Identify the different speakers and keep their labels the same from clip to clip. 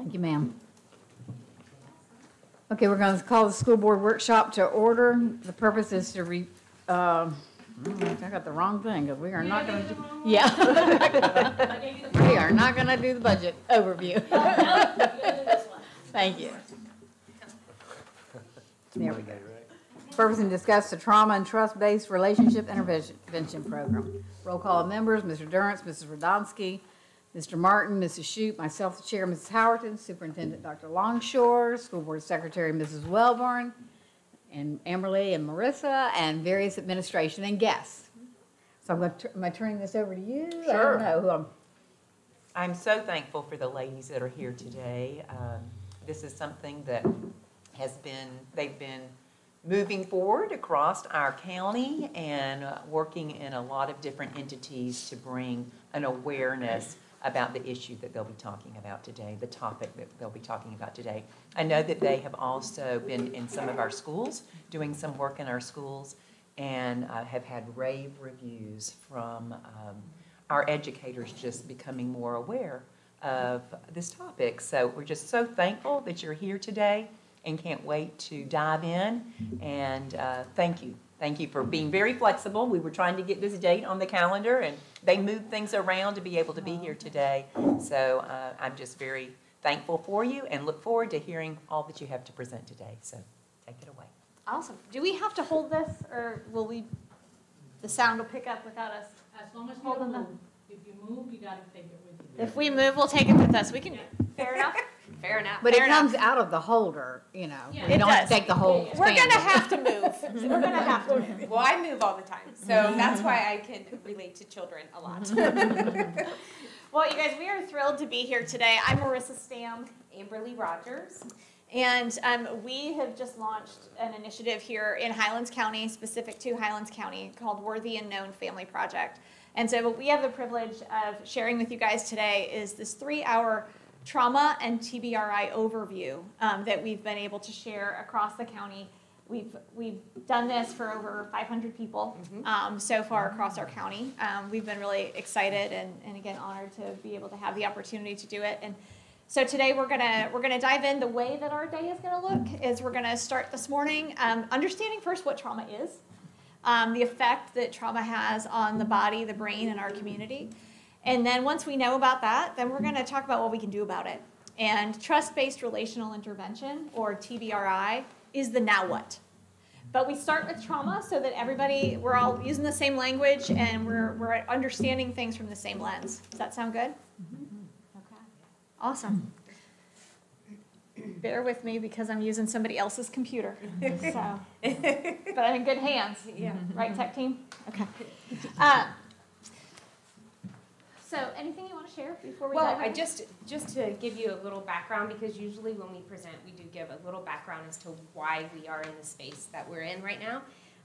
Speaker 1: Thank you, ma'am. Okay, we're going to call the school board workshop to order. The purpose is to re, uh, I got the wrong thing, because we are not going to, yeah. We are not going to do the budget overview. Thank you. There we go. Purpose and discuss the trauma and trust-based relationship intervention program. Roll call of members, Mr. Durrance, Mrs. Radomski, Mr. Martin, Mrs. Shute, myself, the chair, Mrs. Howerton, Superintendent Dr. Longshore, School Board Secretary Mrs. Welborn, and Amberly and Marissa, and various administration and guests. So I'm going to, am I turning this over to you? I
Speaker 2: Sure.
Speaker 1: don't know who I'm,
Speaker 2: I'm so thankful for the ladies that are here today. Um, This is something that has been, they've been moving forward across our county and uh, working in a lot of different entities to bring an awareness about the issue that they'll be talking about today, the topic that they'll be talking about today. I know that they have also been in some of our schools, doing some work in our schools, and uh, have had rave reviews from um, our educators just becoming more aware of this topic. So we're just so thankful that you're here today and can't wait to dive in. And uh, thank you. Thank you for being very flexible. We were trying to get this date on the calendar, and they moved things around to be able to be here today. So uh, I'm just very thankful for you and look forward to hearing all that you have to present today. So take it away.
Speaker 3: Awesome. Do we have to hold this, or will we, the sound will pick up without us?
Speaker 4: As long as you
Speaker 3: Hold on
Speaker 4: move, if you move, you gotta take it with you.
Speaker 3: If we move, we'll take it with us. We can, fair enough? Fair enough.
Speaker 1: but it
Speaker 3: fair enough.
Speaker 1: comes out of the holder, you know.
Speaker 4: Yeah.
Speaker 1: You
Speaker 3: It
Speaker 1: don't have to
Speaker 3: does.
Speaker 1: take the whole
Speaker 3: We're
Speaker 1: stand.
Speaker 3: gonna have to move. We're gonna have to move.
Speaker 5: Well, I move all the time, so that's why I can relate to children a lot.
Speaker 3: Well, you guys, we are thrilled to be here today. I'm Marissa Stam.
Speaker 5: Amberly Rogers.
Speaker 3: And um, we have just launched an initiative here in Highlands County, specific to Highlands County, called Worthy and Known Family Project. And so, what we have the privilege of sharing with you guys today is this three hour trauma and TBRI overview um, that we've been able to share across the county. We've, we've done this for over 500 people um, so far across our county. Um, we've been really excited and, and again honored to be able to have the opportunity to do it. And so today we're gonna we're gonna dive in. The way that our day is gonna look is we're gonna start this morning um, understanding first what trauma is, um, the effect that trauma has on the body, the brain, and our community, and then once we know about that, then we're gonna talk about what we can do about it. And trust-based relational intervention, or TBRI, is the now what. But we start with trauma so that everybody we're all using the same language and we're we're understanding things from the same lens. Does that sound good? Okay. Awesome. Bear with me because I'm using somebody else's computer. So, but I'm in good hands.
Speaker 5: Yeah.
Speaker 3: Right, tech team? Okay. Uh, So, anything you want to share before we
Speaker 5: Well? I just, just to give you a little background, because usually when we present, we do give a little background as to why we are in the space that we're in right now.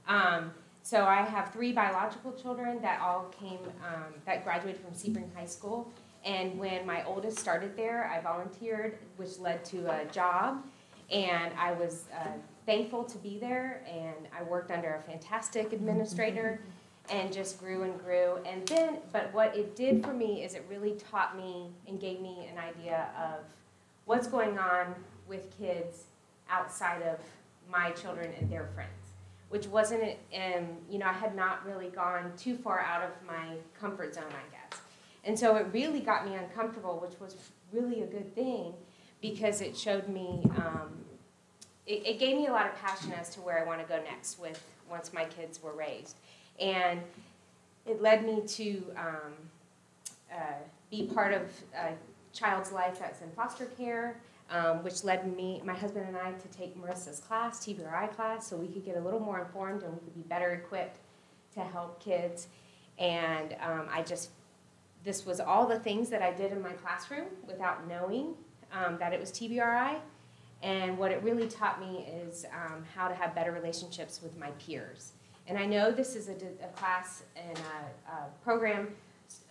Speaker 5: Um, so I have three biological children that all came, um, that graduated from Sebring High School. And when my oldest started there, I volunteered, which led to a job. And I was uh, thankful to be there, and I worked under a fantastic administrator and just grew and grew. And then, but what it did for me is it really taught me and gave me an idea of what's going on with kids outside of my children and their friends, which wasn't, um, you know, I had not really gone too far out of my comfort zone, I guess. And so it really got me uncomfortable, which was really a good thing because it showed me, um, it, it gave me a lot of passion as to where I want to go next with once my kids were raised. And it led me to um, uh, be part of a child's life that's in foster care, um, which led me, my husband and I, to take Marissa's class, TBRI class, so we could get a little more informed and we could be better equipped to help kids. And um, I just, this was all the things that I did in my classroom without knowing um, that it was TBRI. And what it really taught me is um, how to have better relationships with my peers. And I know this is a, a class and a, a program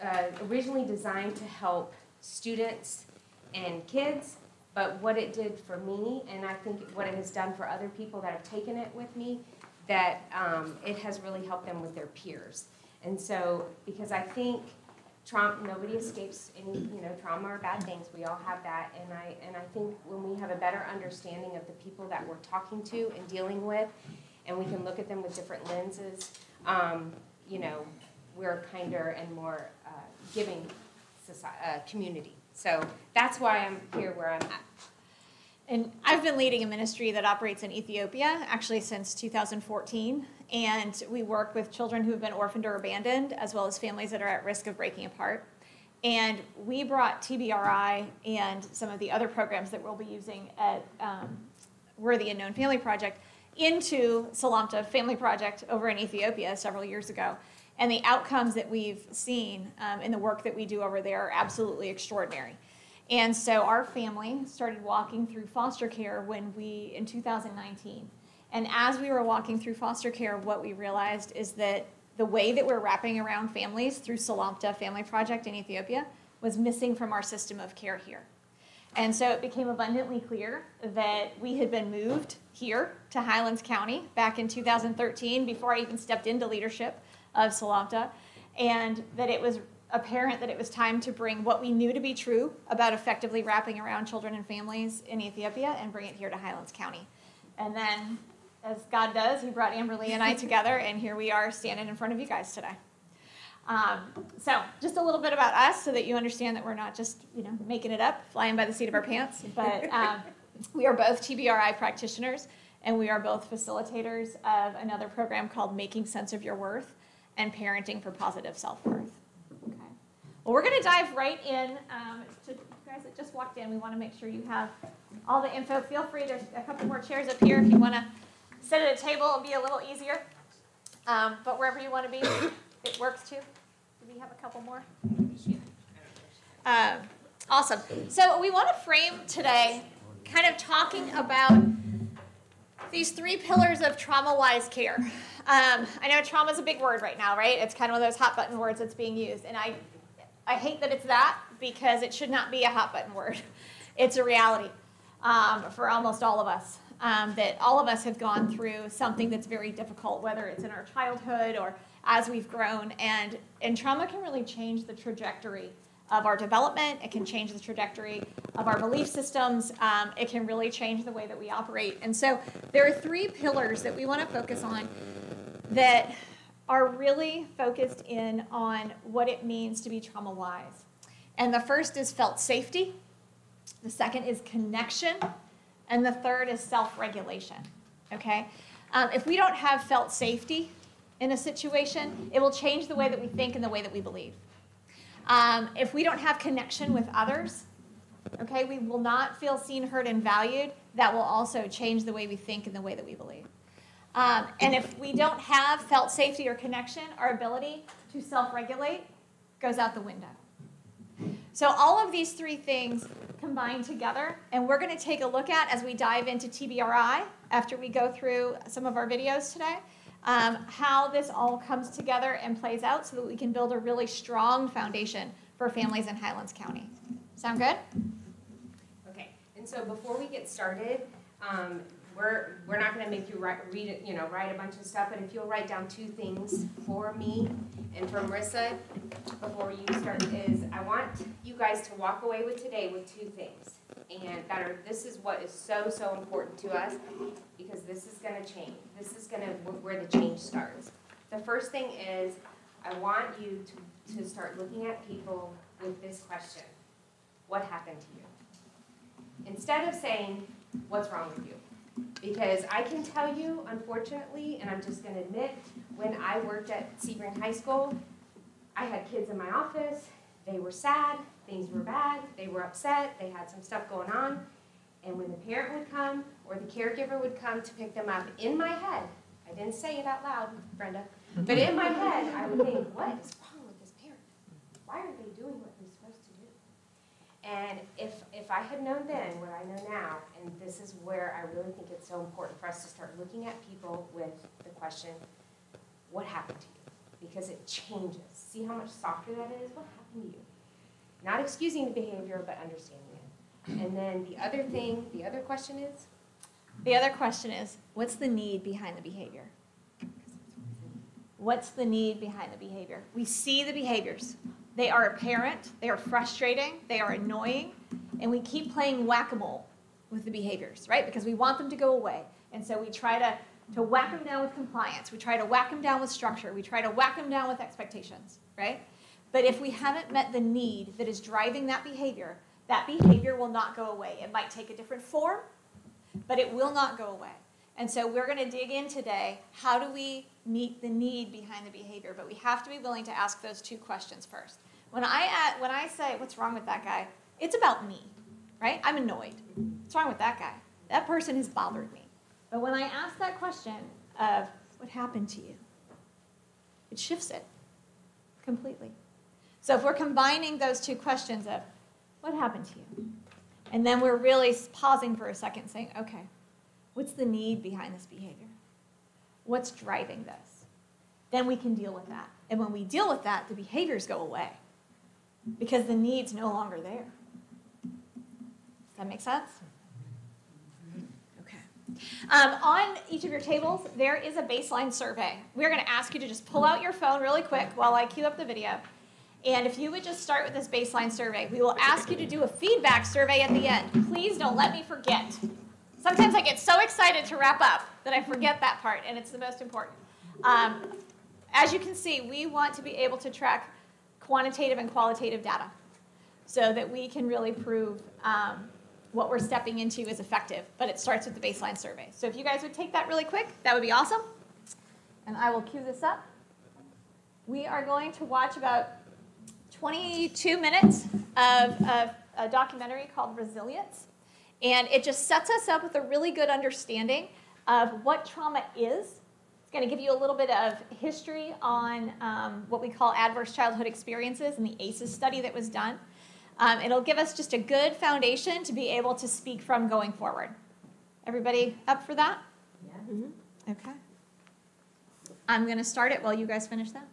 Speaker 5: uh, originally designed to help students and kids, but what it did for me, and I think what it has done for other people that have taken it with me, that um, it has really helped them with their peers. And so, because I think trauma, nobody escapes any, you know, trauma or bad things. We all have that. And I, and I think when we have a better understanding of the people that we're talking to and dealing with, and we can look at them with different lenses, um, you know, we're a kinder and more uh, giving society, uh, community. So that's why I'm here where I'm at.
Speaker 3: And I've been leading a ministry that operates in Ethiopia actually since 2014. And we work with children who have been orphaned or abandoned, as well as families that are at risk of breaking apart. And we brought TBRI and some of the other programs that we'll be using at um, Worthy and Known Family Project into Selamta Family Project over in Ethiopia several years ago. And the outcomes that we've seen um, in the work that we do over there are absolutely extraordinary. And so our family started walking through foster care when we, in 2019. And as we were walking through foster care, what we realized is that the way that we're wrapping around families through Selamta Family Project in Ethiopia was missing from our system of care here. And so it became abundantly clear that we had been moved here to Highlands County back in 2013 before I even stepped into leadership of Selamta, and that it was apparent that it was time to bring what we knew to be true about effectively wrapping around children and families in Ethiopia and bring it here to Highlands County. And then, as God does, He brought Amberly and I together, and here we are standing in front of you guys today. Um, so, just a little bit about us so that you understand that we're not just, you know, making it up, flying by the seat of our pants, but um, we are both TBRI practitioners and we are both facilitators of another program called Making Sense of Your Worth and Parenting for Positive Self Worth. Okay. Well, we're going to dive right in. Um, to you guys that just walked in, we want to make sure you have all the info. Feel free, there's a couple more chairs up here if you want to sit at a table, it'll be a little easier. Um, but wherever you want to be, it works too. Do we have a couple more? Um, awesome. So we want to frame today kind of talking about these three pillars of trauma-wise care. Um, I know trauma is a big word right now, right? It's kind of one of those hot button words that's being used, and I, I hate that it's that because it should not be a hot button word. It's a reality um, for almost all of us. Um, that all of us have gone through something that's very difficult, whether it's in our childhood or as we've grown, and and trauma can really change the trajectory of our development. It can change the trajectory of our belief systems. Um, it can really change the way that we operate. And so there are three pillars that we want to focus on that are really focused in on what it means to be trauma wise. And the first is felt safety, the second is connection, and the third is self regulation. Okay? Um, if we don't have felt safety in a situation, it will change the way that we think and the way that we believe. Um, if we don't have connection with others, okay, we will not feel seen, heard, and valued. That will also change the way we think and the way that we believe. Um, and if we don't have felt safety or connection, our ability to self regulate goes out the window. So, all of these three things combine together, and we're going to take a look at as we dive into TBRI after we go through some of our videos today, um, how this all comes together and plays out so that we can build a really strong foundation for families in Highlands County. Sound good?
Speaker 5: Okay, and so before we get started, um, we're, we're not gonna make you write, read it, you know, write a bunch of stuff, but if you'll write down two things for me and for Marissa before you start is, I want you guys to walk away with today with two things. And that are, this is what is so, so important to us, because this is gonna change. This is gonna, where the change starts. The first thing is, I want you to, to start looking at people with this question. What happened to you? Instead of saying, what's wrong with you? Because I can tell you, unfortunately, and I'm just gonna admit, when I worked at Sebring High School, I had kids in my office, they were sad, things were bad, they were upset, they had some stuff going on. And when the parent would come or the caregiver would come to pick them up, in my head, I didn't say it out loud, Brenda, but in my head, I would think, what is wrong with this parent? Why are they doing what they're supposed to do? And if, if I had known then what I know now, and this is where I really think it's so important for us to start looking at people with the question, what happened to you? Because it changes. See how much softer that is? What happened to you? Not excusing the behavior, but understanding it. And then the other thing, the other question is?
Speaker 3: The other question is what's the need behind the behavior? What's the need behind the behavior? We see the behaviors, they are apparent, they are frustrating, they are annoying, and we keep playing whack-a-mole with the behaviors, right? Because we want them to go away. And so we try to, to whack them down with compliance. We try to whack them down with structure. We try to whack them down with expectations, right? But if we haven't met the need that is driving that behavior, that behavior will not go away. It might take a different form, but it will not go away. And so we're going to dig in today. How do we meet the need behind the behavior? But we have to be willing to ask those two questions first. When I at, when I say what's wrong with that guy, it's about me, right? I'm annoyed. What's wrong with that guy? That person has bothered me. But when I ask that question of what happened to you, it shifts it completely. So if we're combining those two questions of what happened to you, and then we're really pausing for a second, saying, okay, what's the need behind this behavior? What's driving this? Then we can deal with that. And when we deal with that, the behaviors go away because the need's no longer there. Does that make sense? Okay. Um, on each of your tables, there is a baseline survey. We're going to ask you to just pull out your phone really quick while I cue up the video. And if you would just start with this baseline survey, we will ask you to do a feedback survey at the end. Please don't let me forget. Sometimes I get so excited to wrap up that I forget that part, and it's the most important. Um, as you can see, we want to be able to track quantitative and qualitative data so that we can really prove um, what we're stepping into is effective. But it starts with the baseline survey. So if you guys would take that really quick, that would be awesome. And I will cue this up. We are going to watch about 22 minutes of, of a documentary called Resilience. And it just sets us up with a really good understanding of what trauma is. It's going to give you a little bit of history on um, what we call adverse childhood experiences and the ACEs study that was done. Um, it'll give us just a good foundation to be able to speak from going forward. Everybody up for that? Yeah. Okay. I'm going to start it while you guys finish that.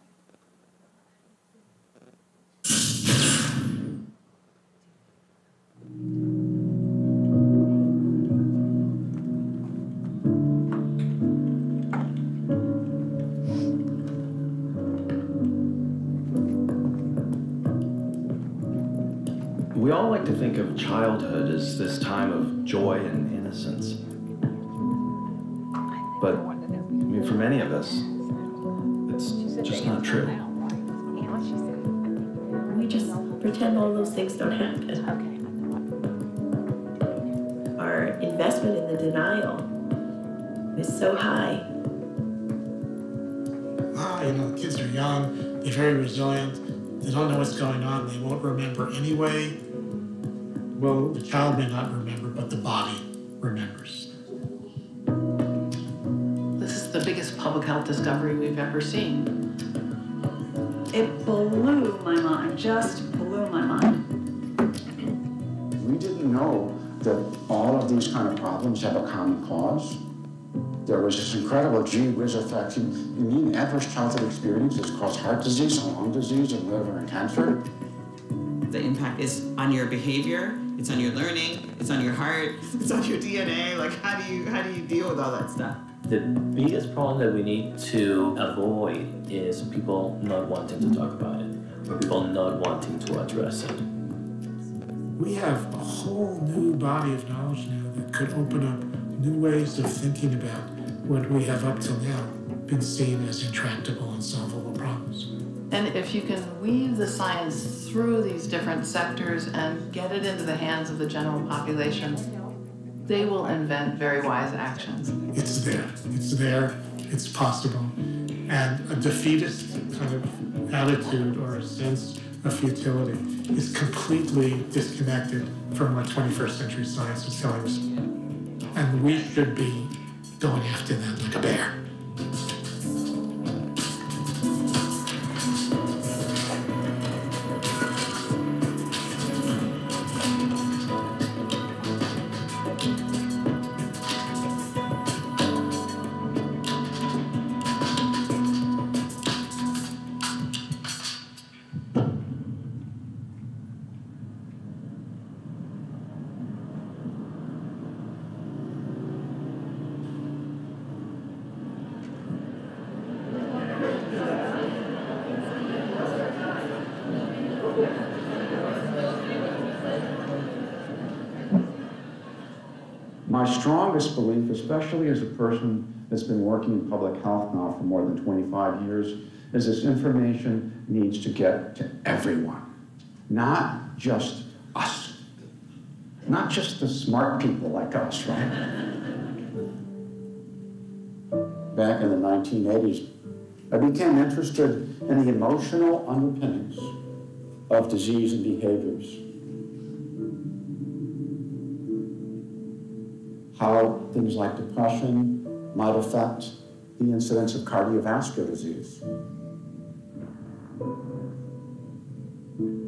Speaker 6: Like to think of childhood as this time of joy and innocence. But, I mean, for many of us, it's just not true.
Speaker 7: We just pretend all those things don't happen. Our investment in the denial is so high.
Speaker 8: ah, you know, kids are young, they're very resilient, they don't know what's going on, they won't remember anyway. Well, the child may not remember, but the body remembers.
Speaker 9: This is the biggest public health discovery we've ever seen.
Speaker 10: It blew my mind, just blew my mind.
Speaker 11: We didn't know that all of these kind of problems have a common cause. There was this incredible gee whiz effect. You, you mean adverse childhood experiences cause heart disease and lung disease and liver and cancer?
Speaker 12: The impact is on your behavior, it's on your learning, it's on your heart, it's on your DNA. Like how do you how do you deal with all that stuff?
Speaker 13: The biggest problem that we need to avoid is people not wanting to talk about it or people not wanting to address it.
Speaker 8: We have a whole new body of knowledge now that could open up new ways of thinking about what we have up till now been seen as intractable and solvable problems.
Speaker 9: And if you can weave the science through these different sectors and get it into the hands of the general population, they will invent very wise actions.
Speaker 8: It's there, it's there, it's possible. And a defeatist kind of attitude or a sense of futility is completely disconnected from what 21st century science is telling us. And we should be going after them like a bear.
Speaker 11: Working in public health now for more than 25 years, is this information needs to get to everyone, not just us, not just the smart people like us, right? Back in the 1980s, I became interested in the emotional underpinnings of disease and behaviors. How things like depression might affect the incidence of cardiovascular disease.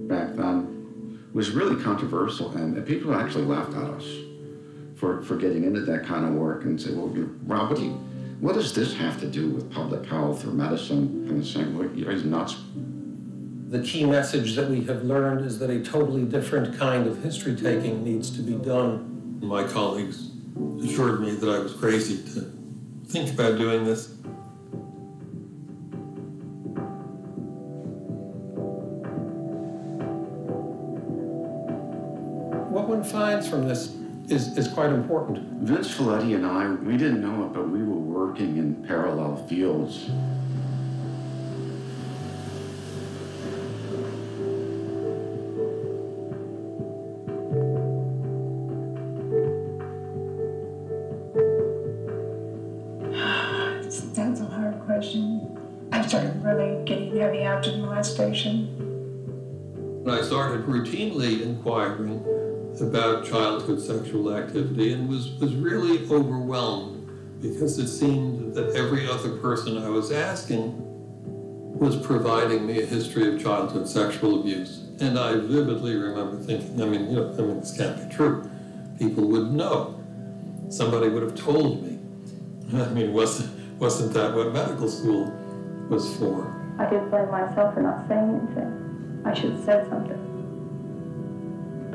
Speaker 11: Back then, it was really controversial, and people actually laughed at us for, for getting into that kind of work and say, well, Rob, what, do you, what does this have to do with public health or medicine? And saying, well, you're nuts.
Speaker 14: The key message that we have learned is that a totally different kind of history taking needs to be done.
Speaker 15: My colleagues assured me that I was crazy to think about doing this.
Speaker 14: What one finds from this is, is quite important.
Speaker 11: Vince Felitti and I, we didn't know it, but we were working in parallel fields.
Speaker 15: Routinely inquiring about childhood sexual activity and was, was really overwhelmed because it seemed that every other person I was asking was providing me a history of childhood sexual abuse. And I vividly remember thinking, I mean, you know, I mean, this can't be true. People would know. Somebody would have told me. I mean, wasn't, wasn't that what medical school was for?
Speaker 16: I did blame myself for not saying anything. I should have said something.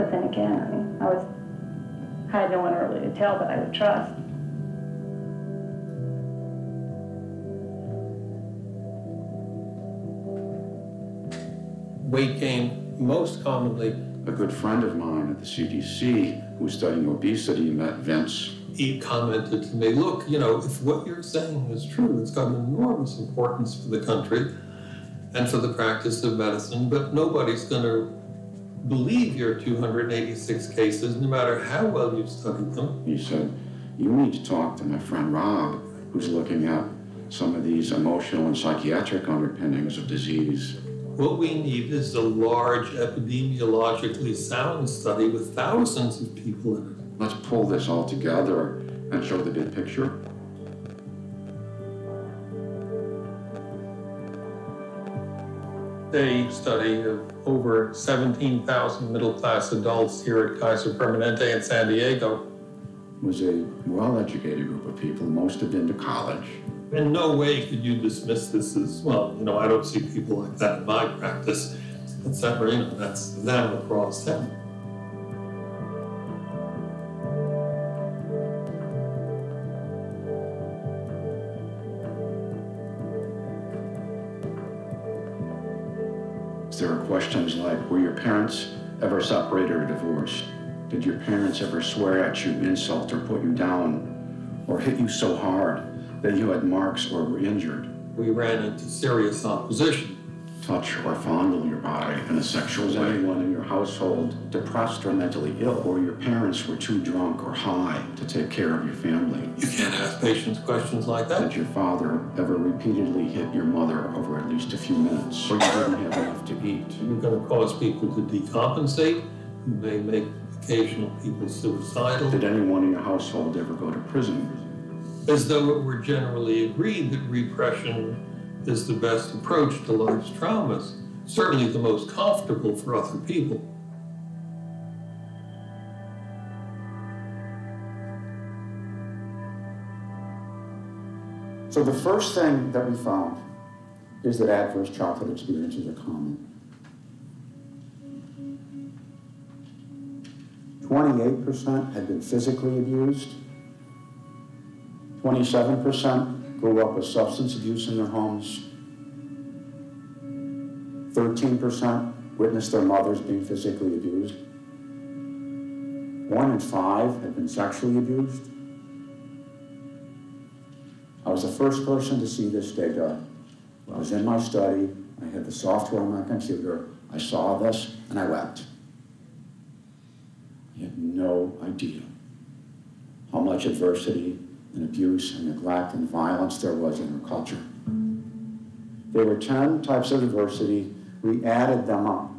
Speaker 16: But then again, I mean, I was, I had no one really to tell that I would trust.
Speaker 14: Weight gain, most commonly.
Speaker 11: A good friend of mine at the CDC who was studying obesity met Vince.
Speaker 15: He commented to me, look, you know, if what you're saying is true, it's got an enormous importance for the country and for the practice of medicine, but nobody's going to believe your 286 cases, no matter how well you've studied them.
Speaker 11: He said, You need to talk to my friend Rob, who's looking at some of these emotional and psychiatric underpinnings of disease.
Speaker 15: What we need is a large epidemiologically sound study with thousands of people in it.
Speaker 11: Let's pull this all together and show the big picture.
Speaker 15: A study of over 17,000 middle class adults here at Kaiser Permanente in San Diego
Speaker 11: was a well educated group of people. Most had been to college.
Speaker 15: In no way could you dismiss this as, well, you know, I don't see people like that in my practice, etc. You know, that's them across town.
Speaker 11: Questions like Were your parents ever separated or divorced? Did your parents ever swear at you, insult, or put you down, or hit you so hard that you had marks or were injured?
Speaker 15: We ran into serious opposition.
Speaker 11: Touch or fondle your body in a sexual way. Was anyone in your household depressed or mentally ill, or your parents were too drunk or high to take care of your family?
Speaker 15: You can't ask patients questions like that.
Speaker 11: Did your father ever repeatedly hit your mother over at least a few minutes, or you didn't have enough to eat?
Speaker 15: You're going to cause people to decompensate. You may make occasional people suicidal.
Speaker 11: Did anyone in your household ever go to prison?
Speaker 15: As though it were generally agreed that repression is the best approach to life's traumas, certainly the most comfortable for other people.
Speaker 11: So the first thing that we found is that adverse childhood experiences are common. 28% had been physically abused. 27% grew up with substance abuse in their homes. 13% witnessed their mothers being physically abused. One in five had been sexually abused. I was the first person to see this data. I was in my study, I had the software on my computer, I saw this, and I wept. I had no idea how much adversity and abuse and neglect and violence there was in our culture. There were 10 types of adversity. We added them up.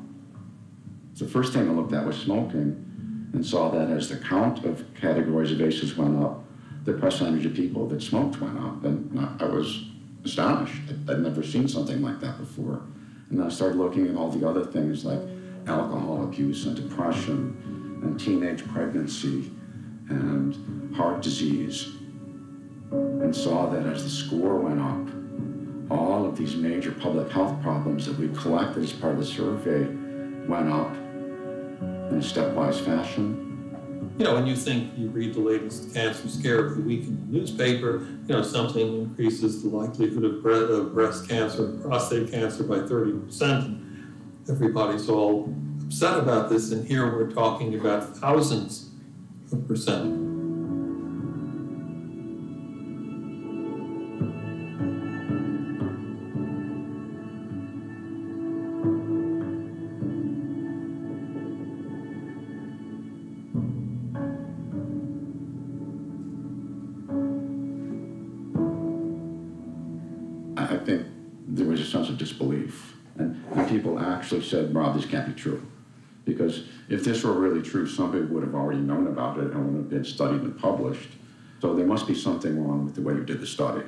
Speaker 11: The first thing I looked at was smoking and saw that as the count of categories of ACEs went up, the percentage of people that smoked went up. And I was astonished. I'd never seen something like that before. And I started looking at all the other things like alcohol abuse and depression and teenage pregnancy and heart disease and saw that as the score went up, all of these major public health problems that we collected as part of the survey went up in a stepwise fashion.
Speaker 15: You know, when you think you read the latest cancer scare of the week in the newspaper, you know, something increases the likelihood of, bre- of breast cancer, and prostate cancer by 30%. Everybody's all upset about this, and here we're talking about thousands of percent.
Speaker 11: If this were really true, somebody would have already known about it and would have been studied and published. So there must be something wrong with the way you did the study.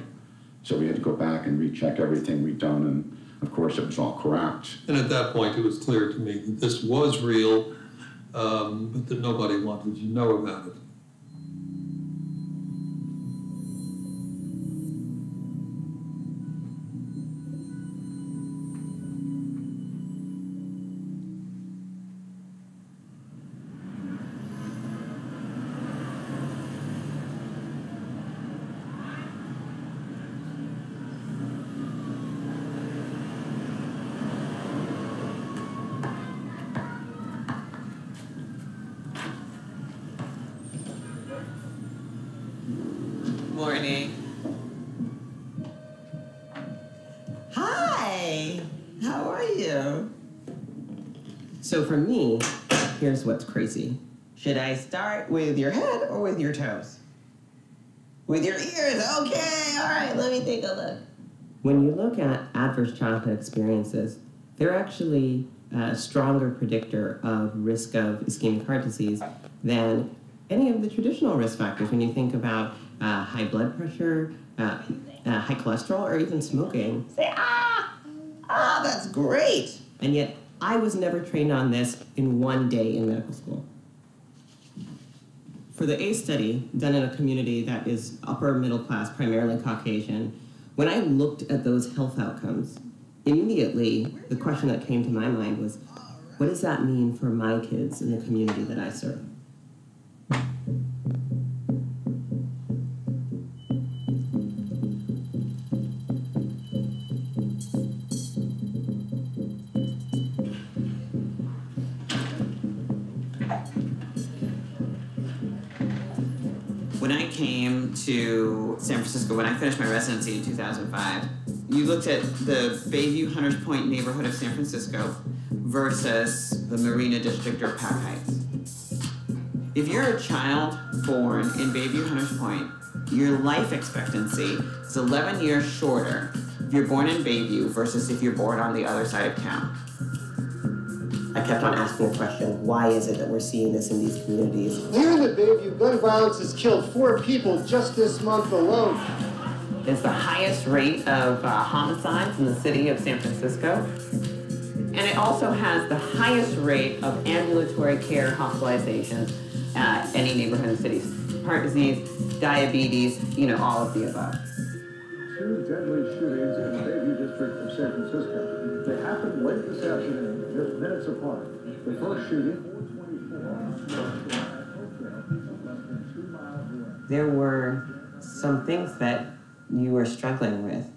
Speaker 11: So we had to go back and recheck everything we'd done, and of course it was all correct.
Speaker 15: And at that point, it was clear to me that this was real, um, but that nobody wanted to know about it.
Speaker 12: Morning. Hi. How are you? So for me, here's what's crazy. Should I start with your head or with your toes? With your ears. Okay. All right. Let me take a look. When you look at adverse childhood experiences, they're actually a stronger predictor of risk of ischemic heart disease than any of the traditional risk factors when you think about uh, high blood pressure, uh, uh, high cholesterol, or even smoking. Say, ah, ah, that's great. And yet, I was never trained on this in one day in medical school. For the ACE study, done in a community that is upper middle class, primarily Caucasian, when I looked at those health outcomes, immediately the question that came to my mind was, what does that mean for my kids in the community that I serve? To San Francisco, when I finished my residency in 2005, you looked at the Bayview Hunters Point neighborhood of San Francisco versus the Marina District or Pac Heights. If you're a child born in Bayview Hunters Point, your life expectancy is 11 years shorter if you're born in Bayview versus if you're born on the other side of town. I kept on asking the question, why is it that we're seeing this in these communities?
Speaker 17: Here in the Bayview, gun violence has killed four people just this month alone.
Speaker 12: It's the highest rate of uh, homicides in the city of San Francisco. And it also has the highest rate of ambulatory care hospitalizations at any neighborhood in the city. Heart disease, diabetes, you know, all of the above.
Speaker 18: Two deadly shootings in the Bayview district of San Francisco. They happened late this afternoon, just minutes apart. The first shooting,
Speaker 12: There were some things that you were struggling with.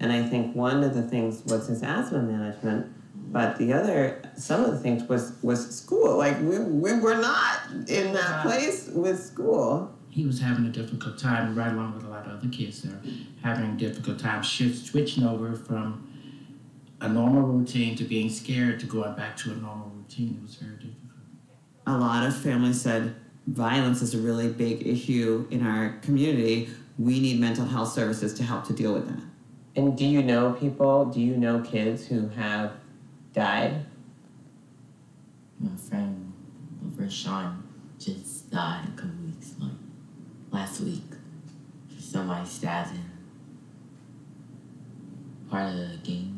Speaker 12: And I think one of the things was his asthma management, but the other, some of the things was was school. Like we, we were not in that place with school.
Speaker 19: he was having a difficult time, right along with a lot of other kids there having a difficult time switching over from a normal routine to being scared to going back to a normal routine. It was very difficult.
Speaker 12: A lot of families said violence is a really big issue in our community. We need mental health services to help to deal with that.
Speaker 20: And do you know people, do you know kids who have died?
Speaker 21: My friend over Sean just died a couple weeks, like last week. Somebody stabbed him. Part of the game up there.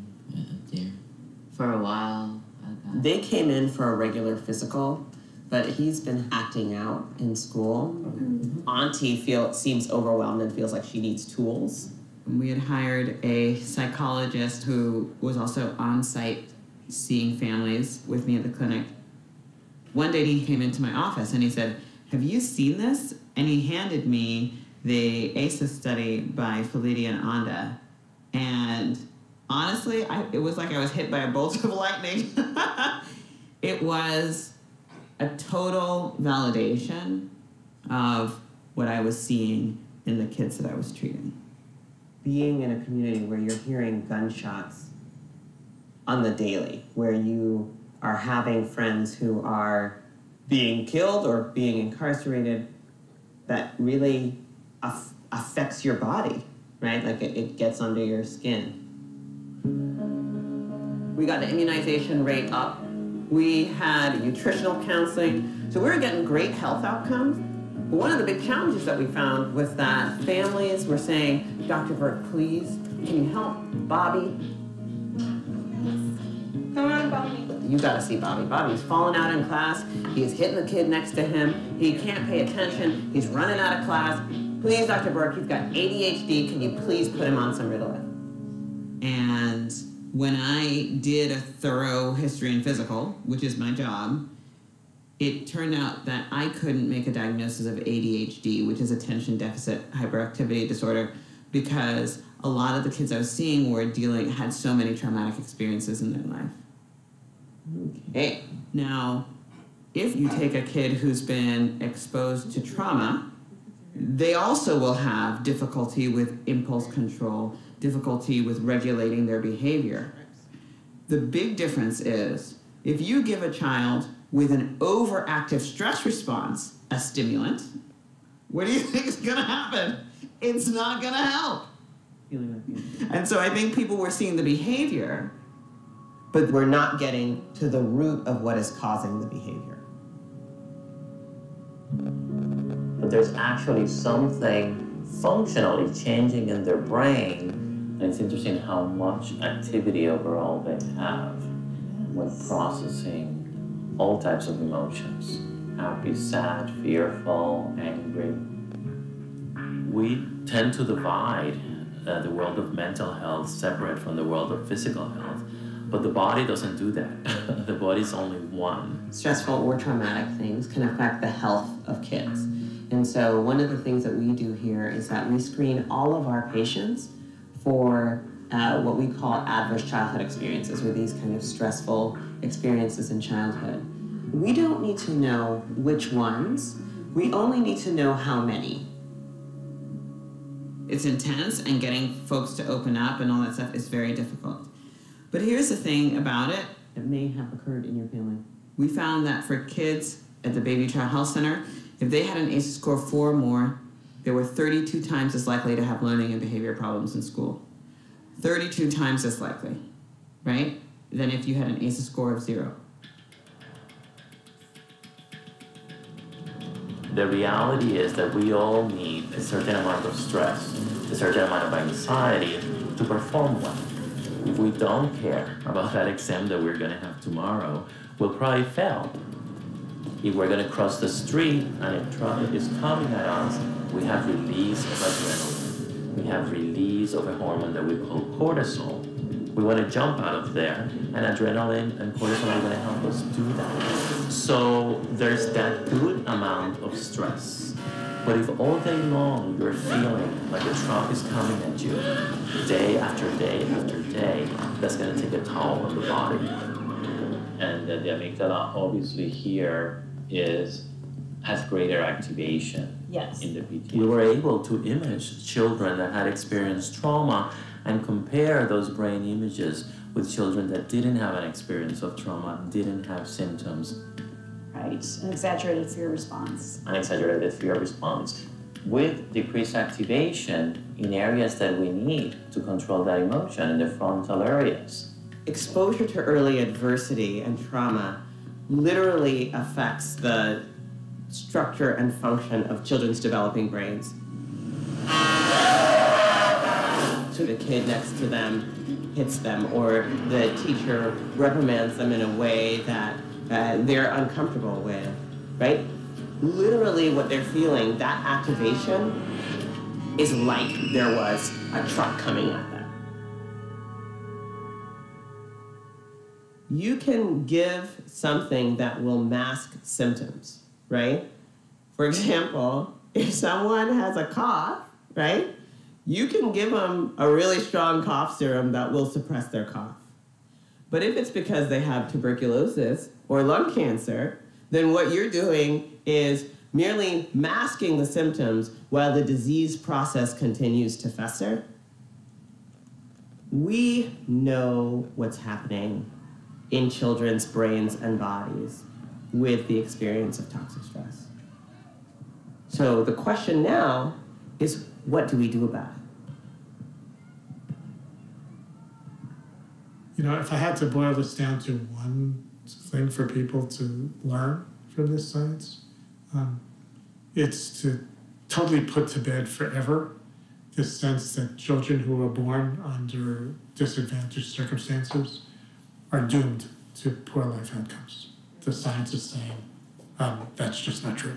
Speaker 21: For a while, I got uh,
Speaker 20: They came in for a regular physical, but he's been acting out in school. Mm-hmm. Auntie feel seems overwhelmed and feels like she needs tools.
Speaker 12: We had hired a psychologist who was also on site seeing families with me at the clinic. One day he came into my office and he said, Have you seen this? And he handed me the ACEs study by Felitti and Anda. And honestly, I, it was like I was hit by a bolt of lightning. it was a total validation of what I was seeing in the kids that I was treating.
Speaker 20: Being in a community where you're hearing gunshots on the daily, where you are having friends who are being killed or being incarcerated, that really aff- affects your body, right? Like it, it gets under your skin.
Speaker 12: We got the immunization rate up. We had nutritional counseling. So we were getting great health outcomes. But one of the big challenges that we found was that families were saying, Dr. Burke, please, can you help Bobby?
Speaker 22: Come on, Bobby.
Speaker 12: You gotta see Bobby. Bobby's falling out in class. He's hitting the kid next to him. He can't pay attention. He's running out of class. Please, Dr. Burke, he's got ADHD. Can you please put him on some Ritalin? And when I did a thorough history and physical, which is my job, it turned out that I couldn't make a diagnosis of ADHD, which is attention deficit hyperactivity disorder, because a lot of the kids I was seeing were dealing had so many traumatic experiences in their life. Okay. Now, if you take a kid who's been exposed to trauma, they also will have difficulty with impulse control, difficulty with regulating their behavior. The big difference is if you give a child with an overactive stress response a stimulant, what do you think is going to happen? It's not going to help. And so I think people were seeing the behavior,
Speaker 20: but we're not getting to the root of what is causing the behavior.
Speaker 13: But there's actually something functionally changing in their brain. And it's interesting how much activity overall they have when processing all types of emotions happy, sad, fearful, angry. We tend to divide uh, the world of mental health separate from the world of physical health, but the body doesn't do that. the body's only one.
Speaker 12: stressful or traumatic things can affect the health of kids. And so, one of the things that we do here is that we screen all of our patients for uh, what we call adverse childhood experiences, or these kind of stressful experiences in childhood. We don't need to know which ones, we only need to know how many. It's intense, and getting folks to open up and all that stuff is very difficult. But here's the thing about it that may have occurred in your family. We found that for kids at the Bayview Child Health Center, if they had an ACE score four or more, they were 32 times as likely to have learning and behavior problems in school. 32 times as likely, right? Than if you had an ACE score of zero.
Speaker 13: The reality is that we all need a certain amount of stress, a certain amount of anxiety to perform well. If we don't care about that exam that we're gonna have tomorrow, we'll probably fail. If we're gonna cross the street and a truck is coming at us, we have release of adrenaline. We have release of a hormone that we call cortisol. We want to jump out of there, and adrenaline and cortisol are going to help us do that. So there's that good amount of stress. But if all day long you're feeling like a truck is coming at you, day after day after day, that's going to take a toll on the body. And the amygdala, obviously, here is has greater activation
Speaker 23: Yes.
Speaker 13: in the PT. We were able to image children that had experienced trauma and compare those brain images with children that didn't have an experience of trauma, didn't have symptoms.
Speaker 23: Right, an exaggerated fear response.
Speaker 13: Unexaggerated fear response with decreased activation in areas that we need to control that emotion in the frontal areas.
Speaker 12: Exposure to early adversity and trauma literally affects the structure and function of children's developing brains. So the kid next to them hits them, or the teacher reprimands them in a way that uh, they're uncomfortable with, right? Literally, what they're feeling, that activation is like there was a truck coming at them. You can give something that will mask symptoms, right? For example, if someone has a cough, right? You can give them a really strong cough serum that will suppress their cough. But if it's because they have tuberculosis or lung cancer, then what you're doing is merely masking the symptoms while the disease process continues to fester. We know what's happening in children's brains and bodies with the experience of toxic stress. So the question now is what do we do about it?
Speaker 8: You know, if I had to boil this down to one thing for people to learn from this science, um, it's to totally put to bed forever this sense that children who are born under disadvantaged circumstances are doomed to poor life outcomes. The science is saying um, that's just not true.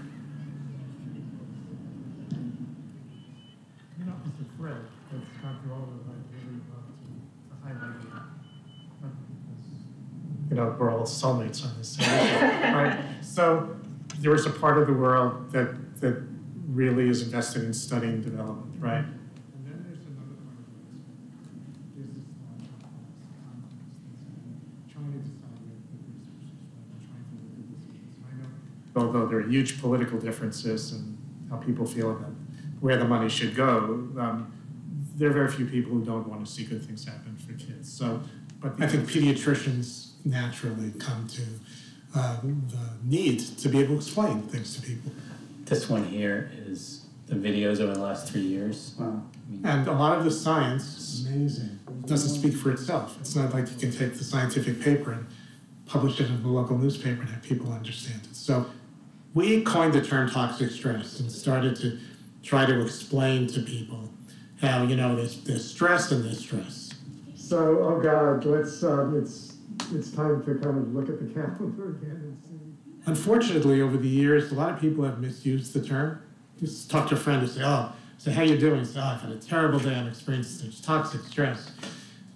Speaker 24: You know, Mr. Fred, that's Dr. Oliver, I really love to, to highlight that. Because, You know, we're all soulmates on this, issue, right? So there is a part of the world that, that really is invested in studying development, right? And then there's another part of it. There's this, uh, trying to decide where to put resources, right? And trying to look at this. And I know, although there are huge political differences and how people feel about where the money should go, um, there are very few people who don't want to see good things happen for kids. So, but
Speaker 8: I think pediatricians naturally come to uh, the need to be able to explain things to people.
Speaker 25: This one here is the videos over the last three years. Wow.
Speaker 8: And a lot of the science amazing. doesn't speak for itself. It's not like you can take the scientific paper and publish it in the local newspaper and have people understand it. So we coined the term toxic stress and started to try to explain to people how, you know, there's, there's stress and there's stress.
Speaker 24: So, oh God, let's, um, it's, it's time to kind of look at the calendar again and see.
Speaker 8: Unfortunately, over the years, a lot of people have misused the term. Just talk to a friend and say, oh, say, how you doing? Say, oh, I've had a terrible day. I'm experiencing toxic stress.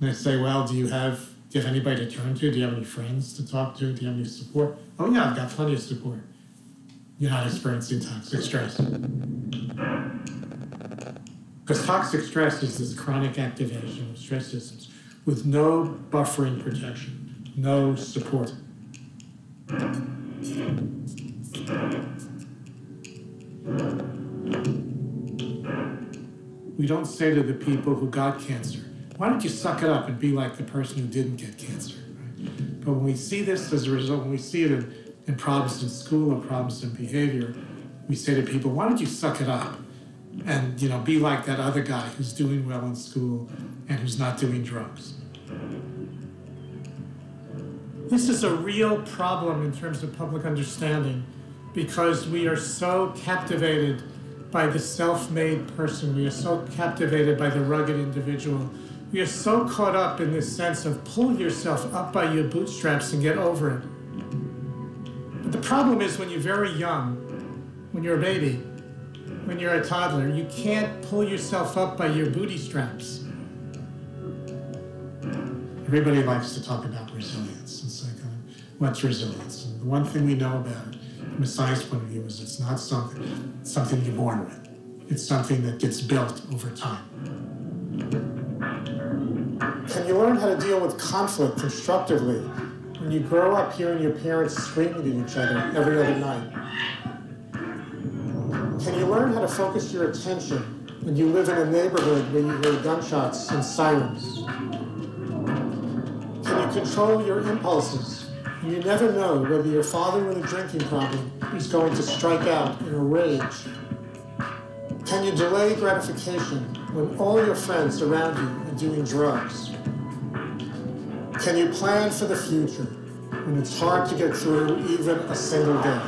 Speaker 8: And I say, well, do you have, do you have anybody to turn to? Do you have any friends to talk to? Do you have any support? Oh yeah, I've got plenty of support. You're not experiencing toxic stress. Because toxic stress is this chronic activation of stress systems with no buffering protection, no support. We don't say to the people who got cancer, why don't you suck it up and be like the person who didn't get cancer? Right? But when we see this as a result, when we see it in, in problems in school or problems in behavior, we say to people, why don't you suck it up and you know be like that other guy who's doing well in school and who's not doing drugs. This is a real problem in terms of public understanding because we are so captivated by the self made person. We are so captivated by the rugged individual. We are so caught up in this sense of pull yourself up by your bootstraps and get over it. But the problem is when you're very young, when you're a baby, when you're a toddler, you can't pull yourself up by your booty straps. Everybody likes to talk about resilience. It's like, uh, what's resilience? And the one thing we know about it from a science point of view is it's not something, something you're born with. It's something that gets built over time. Can you learn how to deal with conflict constructively when you grow up hearing your parents screaming at each other every other night? Can you learn how to focus your attention when you live in a neighborhood where you hear gunshots and sirens? Can you control your impulses? You never know whether your father with a drinking problem is going to strike out in a rage. Can you delay gratification when all your friends around you are doing drugs? Can you plan for the future when it's hard to get through even a single day?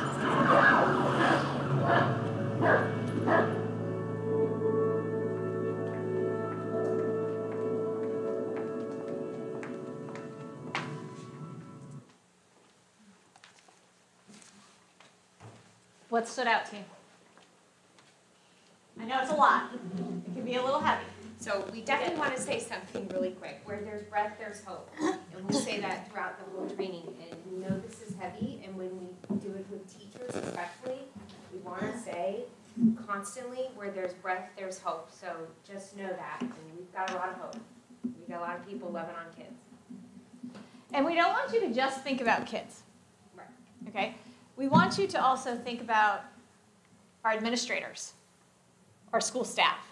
Speaker 3: What stood out to you? I know it's a lot. It can be a little heavy.
Speaker 5: So we definitely want to say something really quick. Where there's breath, there's hope. And we say that throughout the whole training. And we know this is heavy, and when we do it with teachers especially, we want to say constantly, where there's breath, there's hope. So just know that, and we've got a lot of hope. We've got a lot of people loving on kids.
Speaker 3: And we don't want you to just think about kids.
Speaker 5: Right.
Speaker 3: Okay? We want you to also think about our administrators, our school staff.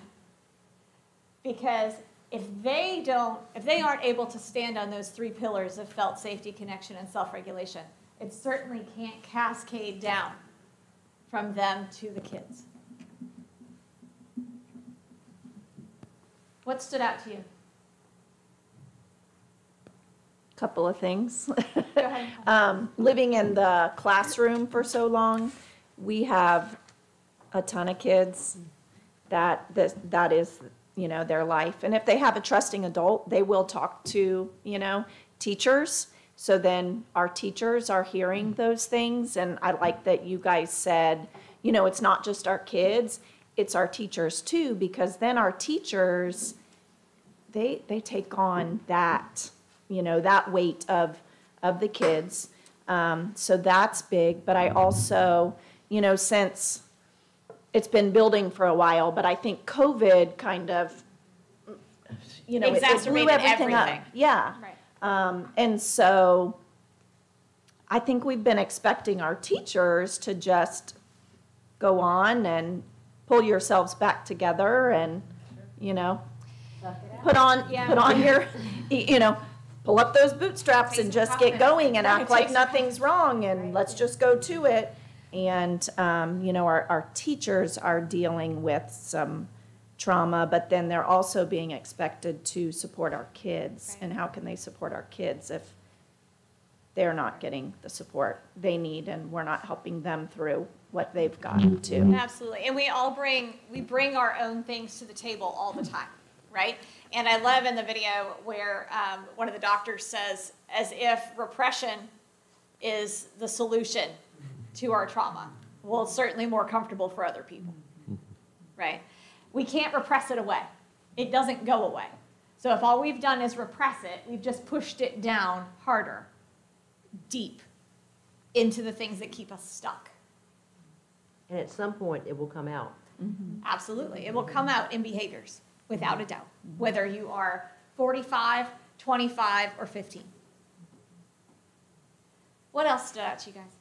Speaker 3: Because if they don't, if they aren't able to stand on those three pillars of felt safety, connection, and self-regulation, it certainly can't cascade down from them to the kids. What stood out to you?
Speaker 26: A couple of things.
Speaker 3: Go ahead.
Speaker 26: um, living in the classroom for so long, we have a ton of kids that this, that is, you know, their life. And if they have a trusting adult, they will talk to, you know, teachers. So then our teachers are hearing those things. And I like that you guys said, you know, it's not just our kids, it's our teachers too, because then our teachers, they, they take on that, you know, that weight of, of the kids. Um, so that's big. But I also, you know, since it's been building for a while, but I think COVID kind of, you know, it- it blew
Speaker 3: Exacerbated
Speaker 26: everything up.
Speaker 3: everything.
Speaker 26: Yeah.
Speaker 3: Right.
Speaker 26: Um, and so I think we've been expecting our teachers to just go on and pull yourselves back together and, you know, put on,
Speaker 3: Yeah.
Speaker 26: put on your, y- you know, pull up those bootstraps and just get going and act like nothing's wrong and let's just go to it. And, um, you know, our, our teachers are dealing with some trauma, but then they're also being expected to support our kids. And how can they support our kids if they're not getting the support they need and we're not helping them through what they've got to?
Speaker 3: Absolutely. And we all bring, we bring our own things to the table all the time, right? And I love in the video where um, one of the doctors says, as if repression is the solution to our trauma. Well, it's certainly more comfortable for other people, right? We can't repress it away. It doesn't go away. So if all we've done is repress it, we've just pushed it down harder, deep into the things that keep us stuck.
Speaker 27: And at some point, it will come out.
Speaker 3: Absolutely. It will come out in behaviors, without a doubt, whether you are 45, 25, or 15. What else stood out to you guys?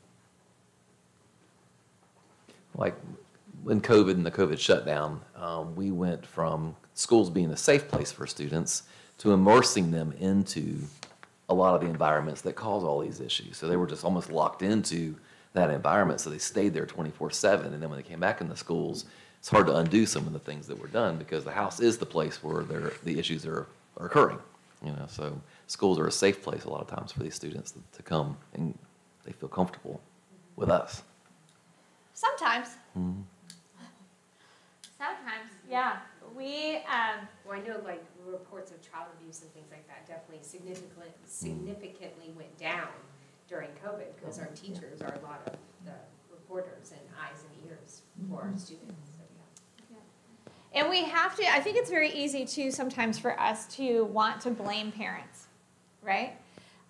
Speaker 28: like when COVID and the COVID shutdown, um, we went from schools being a safe place for students to immersing them into a lot of the environments that cause all these issues. So they were just almost locked into that environment. So they stayed there 24 7. And then when they came back in the schools, it's hard to undo some of the things that were done because the house is the place where the issues are, are occurring. You know, so schools are a safe place a lot of times for these students to, to come and they feel comfortable with us.
Speaker 3: Sometimes.
Speaker 28: Mhm.
Speaker 3: Sometimes, yeah. We, um,
Speaker 5: Well, I know like reports of child abuse and things like that definitely significantly, significantly went down during COVID because our teachers are a lot of the reporters and eyes and ears for our students.
Speaker 3: And we have to, I think it's very easy too sometimes for us to want to blame parents, right?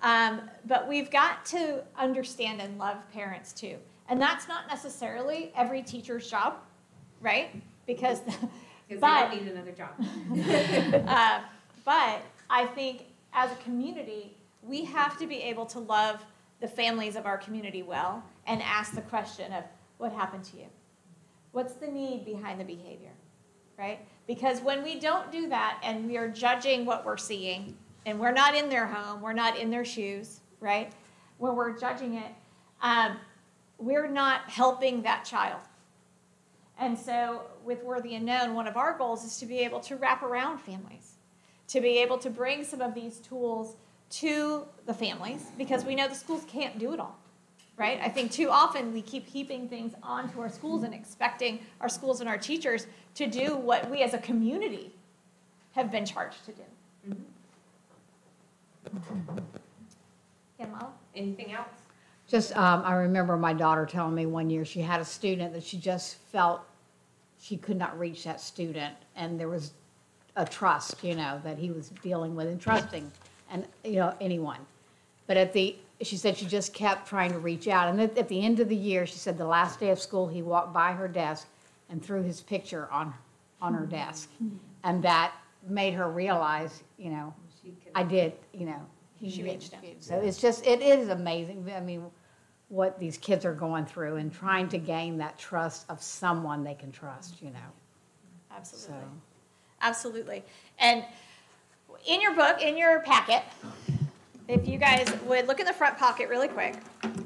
Speaker 3: Um, but we've got to understand and love parents too. And that's not necessarily every teacher's job, right? Because,
Speaker 5: Because
Speaker 3: but,
Speaker 5: they don't need another job.
Speaker 3: uh, but I think as a community, we have to be able to love the families of our community well and ask the question of what happened to you? What's the need behind the behavior, right? Because when we don't do that and we are judging what we're seeing, and we're not in their home, we're not in their shoes, right? When we're judging it, um, we're not helping that child. And so with Worthy and Known, one of our goals is to be able to wrap around families, to be able to bring some of these tools to the families, because we know the schools can't do it all, right? I think too often we keep heaping things onto our schools and expecting our schools and our teachers to do what we as a community have been charged to do. Yeah, Molly?
Speaker 5: Anything else?
Speaker 1: Just, um, I remember my daughter telling me one year she had a student that she just felt she could not reach that student, and there was a trust, you know, that he was dealing with and trusting, and you know anyone. But at the, she said she just kept trying to reach out, and at, at the end of the year, she said the last day of school, he walked by her desk and threw his picture on, on her desk, and that made her realize, you know, I did, you know. he
Speaker 3: She reached out.
Speaker 1: So it's just, it is amazing, I mean, what these kids are going through and trying to gain that trust of someone they can trust, you know.
Speaker 3: Absolutely.
Speaker 1: So-
Speaker 3: Absolutely. And in your book, in your packet, if you guys would look in the front pocket really quick,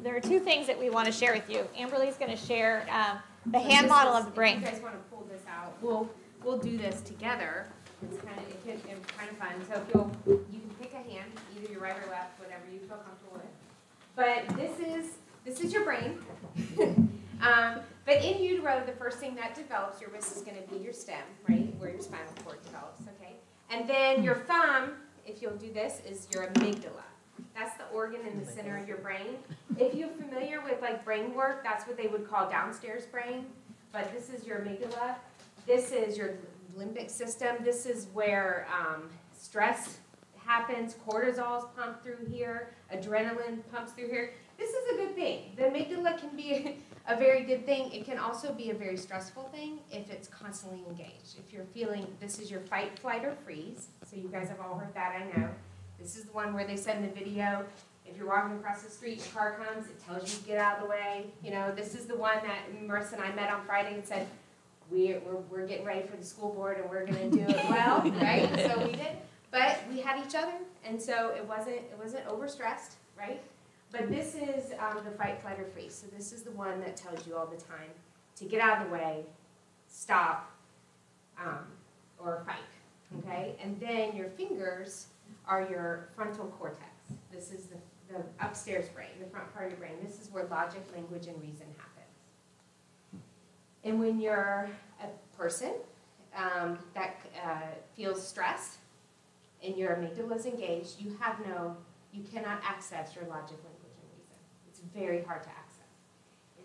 Speaker 3: there are two things that we want to share with you. Amberly's going to share um, the
Speaker 5: So
Speaker 3: hand model
Speaker 5: is-
Speaker 3: of the brain.
Speaker 5: If you guys want to pull this out, we'll, we'll do this together. It's kind of, it can, it's kind of fun. So if you'll, you can pick a hand, either your right or left, whatever you feel comfortable with. But this is, this is your brain. Um, but in utero, the first thing that develops, your wrist is gonna be your stem, right, where your spinal cord develops, okay? And then your thumb, if you'll do this, is your amygdala. That's the organ in the center of your brain. If you're familiar with like brain work, that's what they would call downstairs brain. But this is your amygdala. This is your limbic system. This is where um, stress happens. Cortisol's pumped through here. Adrenaline pumps through here. This is a good thing. The amygdala can be a very good thing. It can also be a very stressful thing if it's constantly engaged. If you're feeling this is your fight, flight, or freeze. So you guys have all heard that, I know. This is the one where they send the video. If you're walking across the street, a car comes, it tells you to get out of the way. You know, this is the one that Marissa and I met on Friday and said, we're, we're, we're getting ready for the school board and we're gonna do it well, right? So we did, but we had each other, and so it wasn't, it wasn't overstressed, right? But this is, um, the fight, flight, or freeze, so this is the one that tells you all the time to get out of the way, stop, um, or fight, okay? And then your fingers are your frontal cortex. This is the, the upstairs brain, the front part of your brain. This is where logic, language, and reason happens. And when you're a person um, that uh, feels stressed and your amygdala is engaged, you have no, you cannot access your logic, language, and reason. It's very hard to access.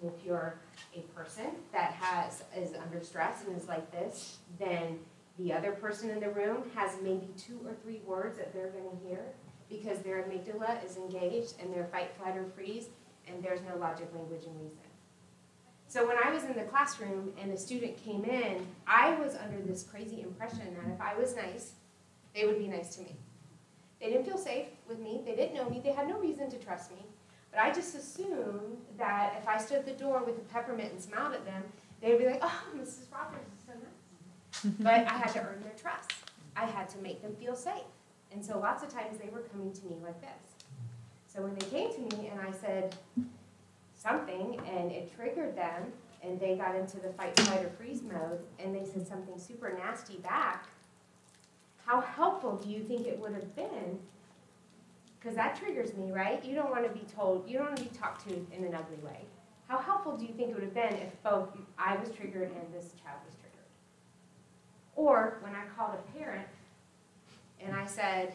Speaker 5: And if you're a person that has, is under stress and is like this, then the other person in the room has maybe two or three words that they're gonna hear because their amygdala is engaged and their fight, flight, or freeze, and there's no logic, language, and reason. So when I was in the classroom and a student came in, I was under this crazy impression that if I was nice, they would be nice to me. They didn't feel safe with me, they didn't know me, they had no reason to trust me. But I just assumed that if I stood at the door with a peppermint and smiled at them, they'd be like, oh, Mrs. Nice. But I had to earn their trust. I had to make them feel safe. And so lots of times they were coming to me like this. So when they came to me and I said something and it triggered them and they got into the fight, flight, or freeze mode and they said something super nasty back, how helpful do you think it would have been? Because that triggers me, right? You don't want to be told, you don't want to be talked to in an ugly way. How helpful do you think it would have been if both I was triggered and this child was? Or when I called a parent and I said,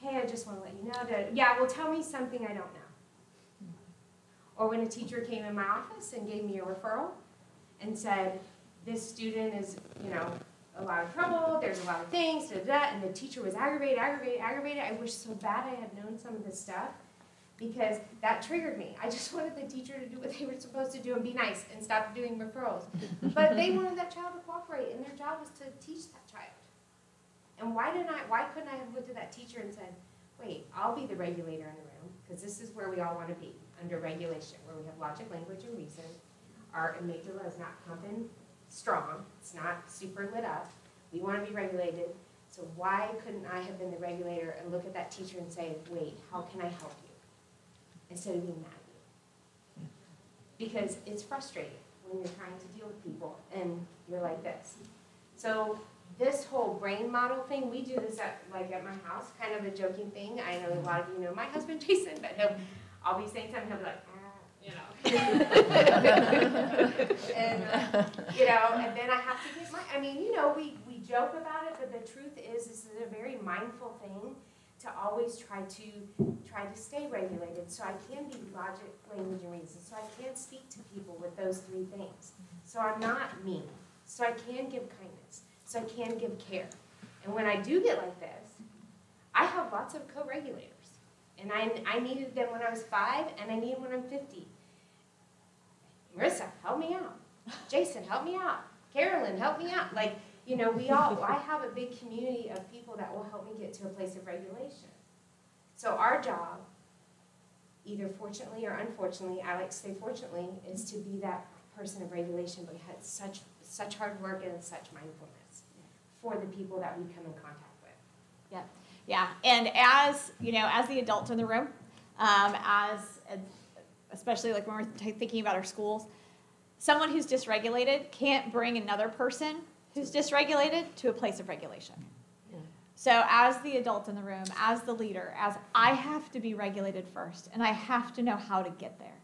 Speaker 5: hey, I just want to let you know that, yeah, well, tell me something I don't know. Or when a teacher came in my office and gave me a referral and said, this student is, you know, a lot of trouble, there's a lot of things, da, da, da, and the teacher was aggravated, aggravated, aggravated. I wish so bad I had known some of this stuff because that triggered me. I just wanted the teacher to do what they were supposed to do and be nice and stop doing referrals. But they wanted that child to cooperate, and their job was to teach that child. And why didn't I, why couldn't I have went to that teacher and said, wait, I'll be the regulator in the room, because this is where we all want to be, under regulation, where we have logic, language, and reason. our amygdala is not pumping strong, it's not super lit up. We want to be regulated. So why couldn't I have been the regulator and look at that teacher and say, wait, how can I help you? Instead of being mad at you. Because it's frustrating when you're trying to deal with people and you're like this. So this whole brain model thing, we do this at like at my house, kind of a joking thing. I know a lot of you know my husband Jason, but he'll I'll be saying something, he'll be like, "Ah," you know. and uh, you know, and then I have to get my I mean, you know, we, we joke about it, but the truth is this is a very mindful thing to always try to try to stay regulated so I can be logic, language, and reason. So I can speak to people with those three things. So I'm not mean. So I can give kindness. So I can give care. And when I do get like this, I have lots of co-regulators. And I, I needed them when I was five, and I need them when I'm 50. Marissa, help me out. Jason, help me out. Carolyn, help me out. Like, you know, we all, I have a big community of people that will help me get to a place of regulation. So our job, either fortunately or unfortunately, I like to say fortunately, is to be that person of regulation, but had such, such hard work and such mindfulness for the people that we come in contact with.
Speaker 3: Yeah, yeah, and as, you know, as the adult in the room, um, as, especially like when we're thinking about our schools, someone who's dysregulated can't bring another person who's dysregulated to a place of regulation. So as the adult in the room, as the leader, as I have to be regulated first, and I have to know how to get there.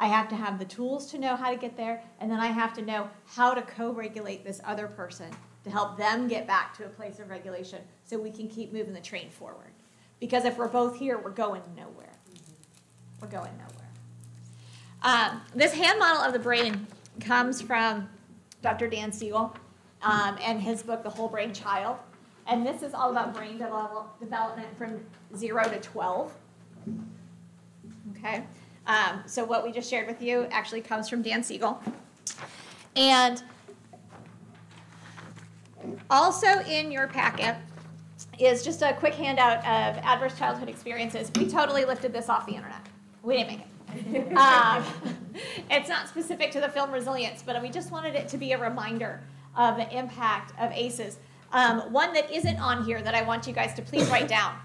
Speaker 3: I have to have the tools to know how to get there, and then I have to know how to co-regulate this other person to help them get back to a place of regulation so we can keep moving the train forward. Because if we're both here, we're going nowhere. We're going nowhere. Um, this hand model of the brain comes from Dr. Dan Siegel um, and his book, The Whole Brain Child. And this is all about brain develop, development from zero to 12. Okay? Um, so what we just shared with you actually comes from Dan Siegel. And also in your packet is just a quick handout of adverse childhood experiences. We totally lifted this off the internet. We didn't make it. um, it's not specific to the film Resilience, but we just wanted it to be a reminder of the impact of ACEs. Um, one that isn't on here that I want you guys to please write down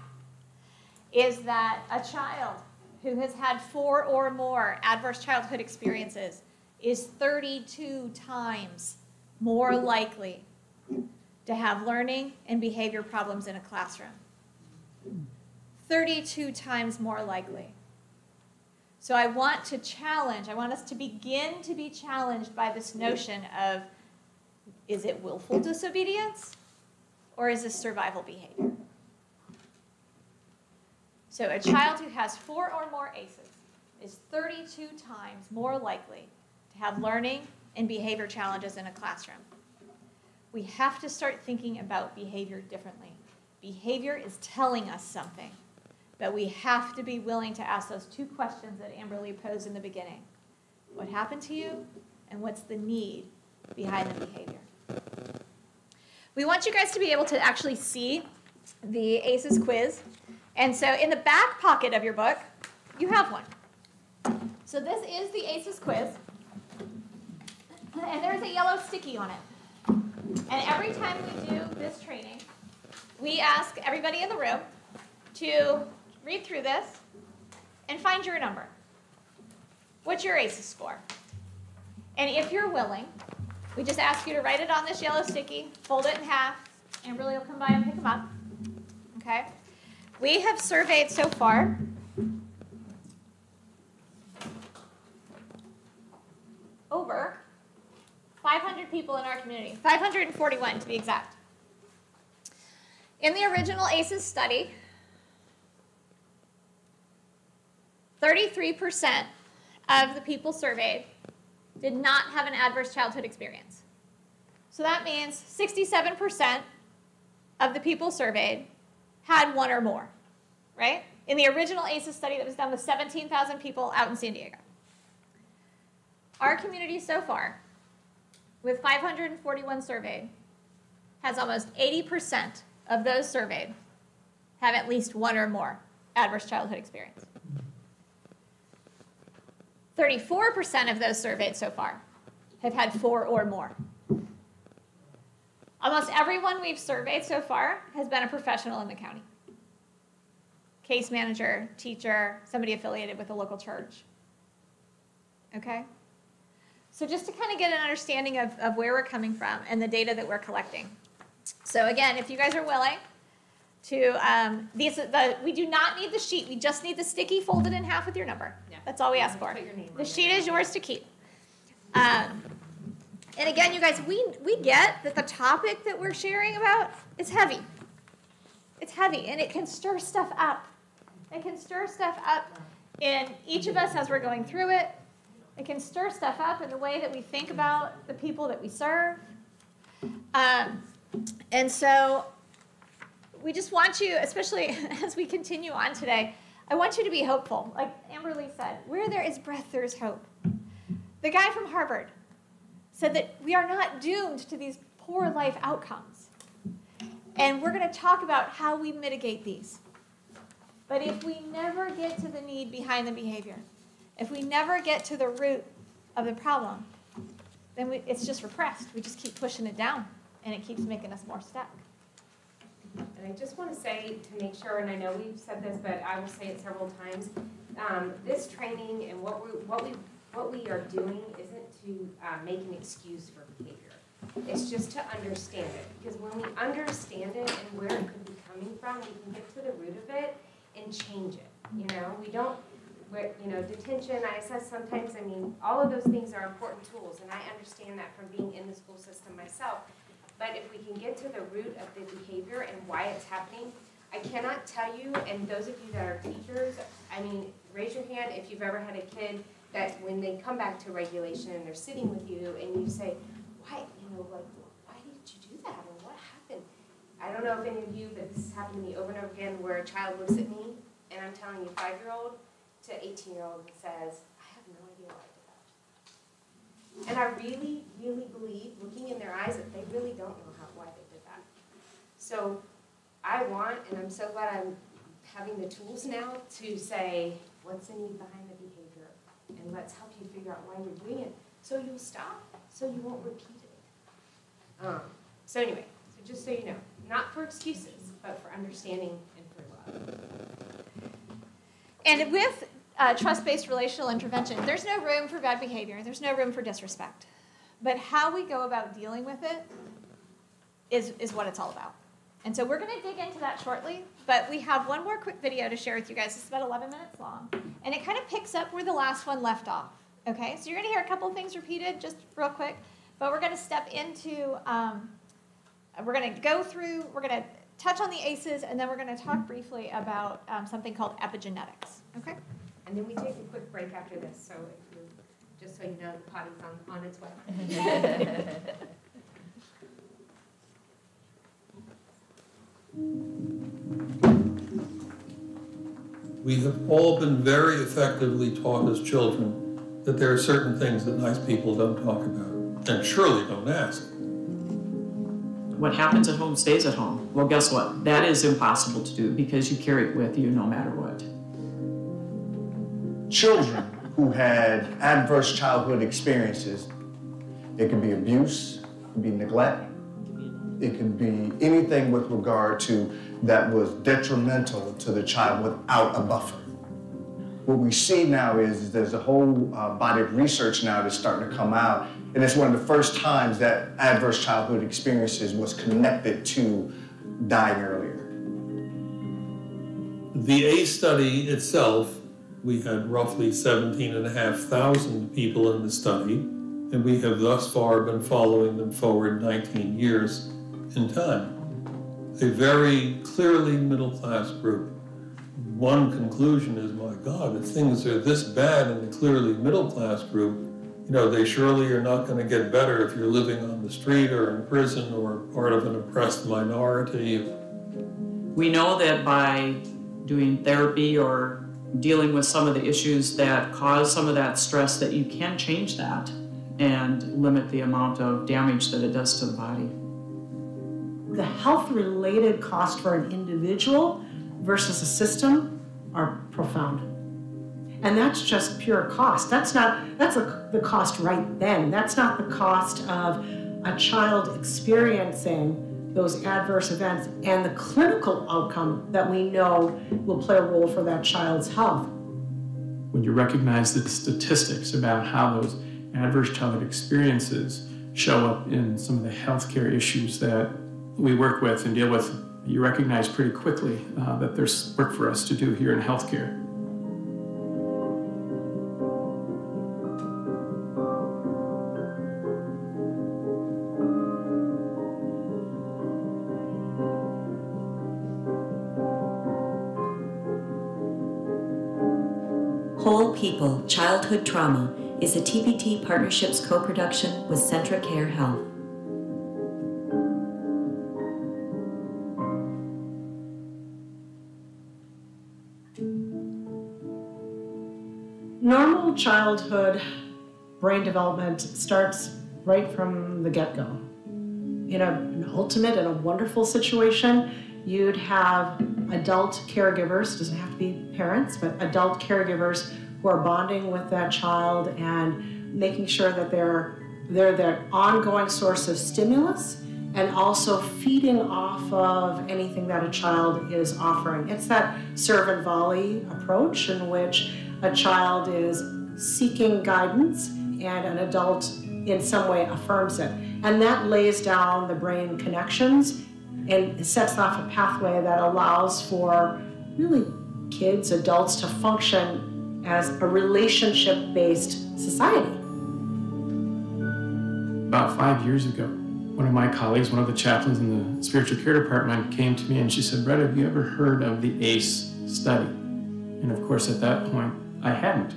Speaker 3: is that a child who has had four or more adverse childhood experiences is 32 times more likely to have learning and behavior problems in a classroom. 32 times more likely. So I want to challenge, I want us to begin to be challenged by this notion of is it willful disobedience or is this survival behavior? So a child who has four or more ACEs is 32 times more likely to have learning and behavior challenges in a classroom. We have to start thinking about behavior differently. Behavior is telling us something, but we have to be willing to ask those two questions that Amberly posed in the beginning. What happened to you, and what's the need behind the behavior? We want you guys to be able to actually see the ACEs quiz. And so in the back pocket of your book, you have one. So this is the ACEs quiz. And there's a yellow sticky on it. And every time we do this training, we ask everybody in the room to read through this and find your number. What's your ACEs score? And if you're willing, we just ask you to write it on this yellow sticky, fold it in half, and really come by and pick them up. Okay? We have surveyed so far over 500 people in our community, 541 to be exact. In the original ACEs study, 33% of the people surveyed did not have an adverse childhood experience. So that means 67% of the people surveyed had one or more, right? In the original ACEs study that was done with 17,000 people out in San Diego. Our community so far, with 541 surveyed, has almost 80% of those surveyed have at least one or more adverse childhood experience. 34% of those surveyed so far have had four or more. Almost everyone we've surveyed so far has been a professional in the county. Case manager, teacher, somebody affiliated with a local church. Okay? So just to kind of get an understanding of, of where we're coming from and the data that we're collecting. So again, if you guys are willing to, um, these, the, we do not need the sheet. We just need the sticky folded in half with your number. That's all we ask for. The sheet is yours to keep. Um, and again, you guys, we, we get that the topic that we're sharing about is heavy. It's heavy and it can stir stuff up. It can stir stuff up in each of us as we're going through it. It can stir stuff up in the way that we think about the people that we serve. Um, and so we just want you, especially as we continue on today, I want you to be hopeful. Like Amberly said, where there is breath, there is hope. The guy from Harvard said that we are not doomed to these poor life outcomes. And we're going to talk about how we mitigate these. But if we never get to the need behind the behavior, if we never get to the root of the problem, then we, it's just repressed. We just keep pushing it down, and it keeps making us more stuck.
Speaker 5: And I just want to say, to make sure, and I know we've said this, but I will say it several times, um, this training and what we, what we, what we are doing isn't to uh, make an excuse for behavior. It's just to understand it, because when we understand it and where it could be coming from, we can get to the root of it and change it. You know, we don't, you know, detention, ISS, sometimes, I mean, all of those things are important tools, and I understand that from being in the school system myself. But if we can get to the root of the behavior and why it's happening, I cannot tell you, and those of you that are teachers, I mean, raise your hand if you've ever had a kid that when they come back to regulation and they're sitting with you and you say, why, you know, like, why did you do that or what happened? I don't know if any of you, but this has happened to me over and over again where a child looks at me and I'm telling you, five-year-old to 18-year-old and says, I have no idea why I did that. And I really, really believe, looking in their eyes, that they really don't know how, why they did that. So I want, and I'm so glad I'm having the tools now to say, what's the need behind the behavior? And let's help you figure out why you're doing it, so you'll stop, so you won't repeat it. Um, so anyway, so just so you know, not for excuses, but for understanding and for love.
Speaker 3: And with uh, trust-based relational intervention, there's no room for bad behavior. There's no room for disrespect. But how we go about dealing with it is, is what it's all about. And so we're going to dig into that shortly, but we have one more quick video to share with you guys. It's about 11 minutes long, and it kind of picks up where the last one left off. Okay, so you're going to hear a couple things repeated just real quick, but we're going to step into, um, we're going to go through, we're going to touch on the ACEs, and then we're going to talk briefly about um, something called epigenetics. Okay?
Speaker 5: And then we take a quick break after this, so if you, just so you know, the potty's on, on its way.
Speaker 15: We have all been very effectively taught as children that there are certain things that nice people don't talk about and surely don't ask.
Speaker 29: What happens at home stays at home. Well, guess what? That is impossible to do because you carry it with you no matter what.
Speaker 30: Children who had adverse childhood experiences, it could be abuse, it could be neglect, it could be anything with regard to that was detrimental to the child without a buffer. What we see now is there's a whole uh, body of research now that's starting to come out, and it's one of the first times that adverse childhood experiences was connected to dying earlier.
Speaker 15: The ACE study itself, we had roughly 17,500 people in the study, and we have thus far been following them forward 19 years in time. A very clearly middle class group. One conclusion is, my God, if things are this bad in the clearly middle class group, you know, they surely are not going to get better if you're living on the street or in prison or part of an oppressed minority.
Speaker 29: We know that by doing therapy or dealing with some of the issues that cause some of that stress that you can change that and limit the amount of damage that it does to the body.
Speaker 31: The health related cost for an individual versus a system are profound. And that's just pure cost. That's not, that's a, the cost right then. That's not the cost of a child experiencing those adverse events and the clinical outcome that we know will play a role for that child's health.
Speaker 32: When you recognize the statistics about how those adverse childhood experiences show up in some of the healthcare issues that we work with and deal with, you recognize pretty quickly uh, that there's work for us to do here in healthcare.
Speaker 33: People Childhood Trauma is a TPT Partnerships co production with CentraCare Health.
Speaker 31: Normal childhood brain development starts right from the get go. In a, an ultimate and a wonderful situation, you'd have adult caregivers, doesn't have to be parents, but adult caregivers who are bonding with that child and making sure that they're they're that ongoing source of stimulus and also feeding off of anything that a child is offering. It's that serve and volley approach in which a child is seeking guidance and an adult in some way affirms it. And that lays down the brain connections and sets off a pathway that allows for really kids, adults to function as a relationship based society.
Speaker 32: About five years ago, one of my colleagues, one of the chaplains in the spiritual care department, came to me and she said, Brett, have you ever heard of the ACE study? And of course, at that point, I hadn't.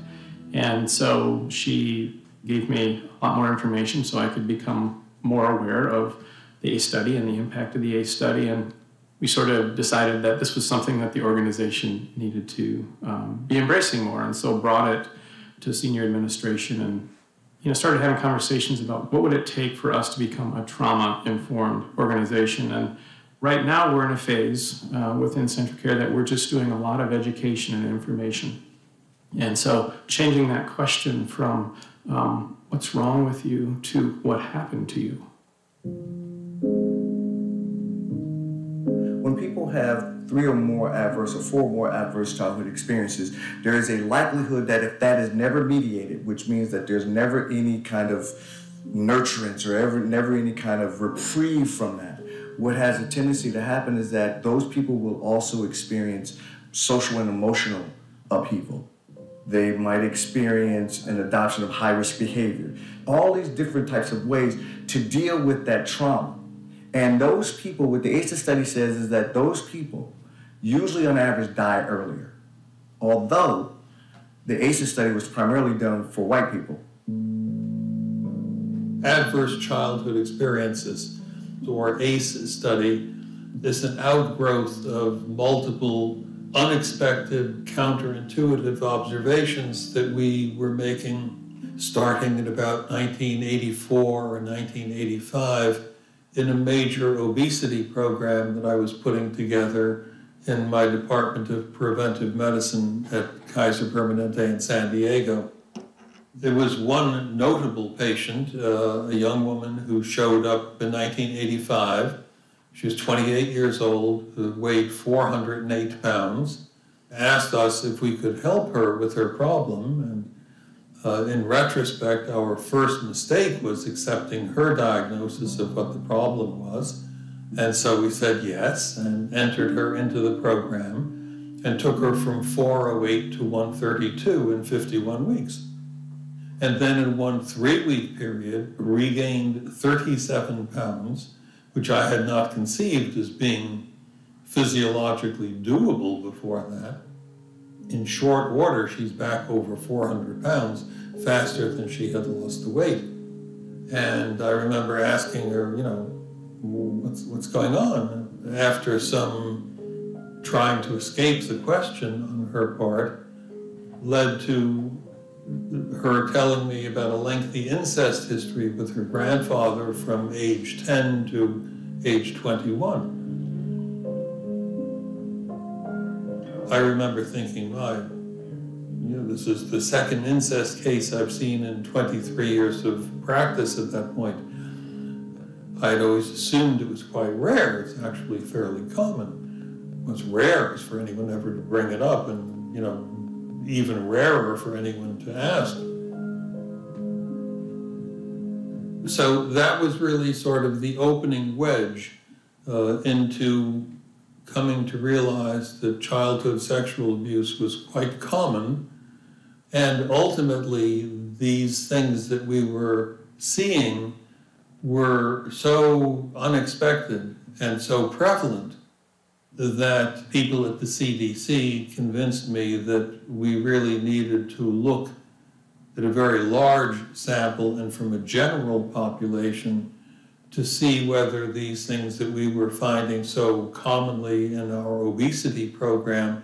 Speaker 32: And so she gave me a lot more information so I could become more aware of the ACE study and the impact of the ACE study. And we sort of decided that this was something that the organization needed to um, be embracing more. And so brought it to senior administration and you know, started having conversations about what would it take for us to become a trauma-informed organization. And right now we're in a phase uh, within CentraCare that we're just doing a lot of education and information. And so changing that question from um, what's wrong with you to what happened to you.
Speaker 30: When people have three or more adverse or four or more adverse childhood experiences, there is a likelihood that if that is never mediated, which means that there's never any kind of nurturance or ever never any kind of reprieve from that, what has a tendency to happen is that those people will also experience social and emotional upheaval. They might experience an adoption of high risk behavior. All these different types of ways to deal with that trauma. And those people, what the ACEs study says is that those people usually on average die earlier. Although the ACEs study was primarily done for white people.
Speaker 15: Adverse childhood experiences, or ACEs study, is an outgrowth of multiple unexpected, counterintuitive observations that we were making starting in about 1984 or 1985 in a major obesity program that I was putting together in my Department of Preventive Medicine at Kaiser Permanente in San Diego. There was one notable patient, uh, a young woman who showed up in 1985. She was 28 years old, weighed 408 pounds, asked us if we could help her with her problem. Uh, in retrospect, our first mistake was accepting her diagnosis of what the problem was. And so we said yes and entered her into the program and took her from 408 to 132 in 51 weeks. And then in one three week period, regained 37 pounds, which I had not conceived as being physiologically doable before that. In short order, she's back over 400 pounds faster than she had lost the weight. And I remember asking her, you know, what's, what's going on? After some trying to escape the question on her part, led to her telling me about a lengthy incest history with her grandfather from age 10 to age 21. I remember thinking, my, you this is the second incest case I've seen in 23 years of practice at that point. I had always assumed it was quite rare. It's actually fairly common. What's rare is for anyone ever to bring it up, and you know, even rarer for anyone to ask. So that was really sort of the opening wedge uh, into coming to realize that childhood sexual abuse was quite common, and ultimately these things that we were seeing were so unexpected and so prevalent that people at the CDC convinced me that we really needed to look at a very large sample and from a general population to see whether these things that we were finding so commonly in our obesity program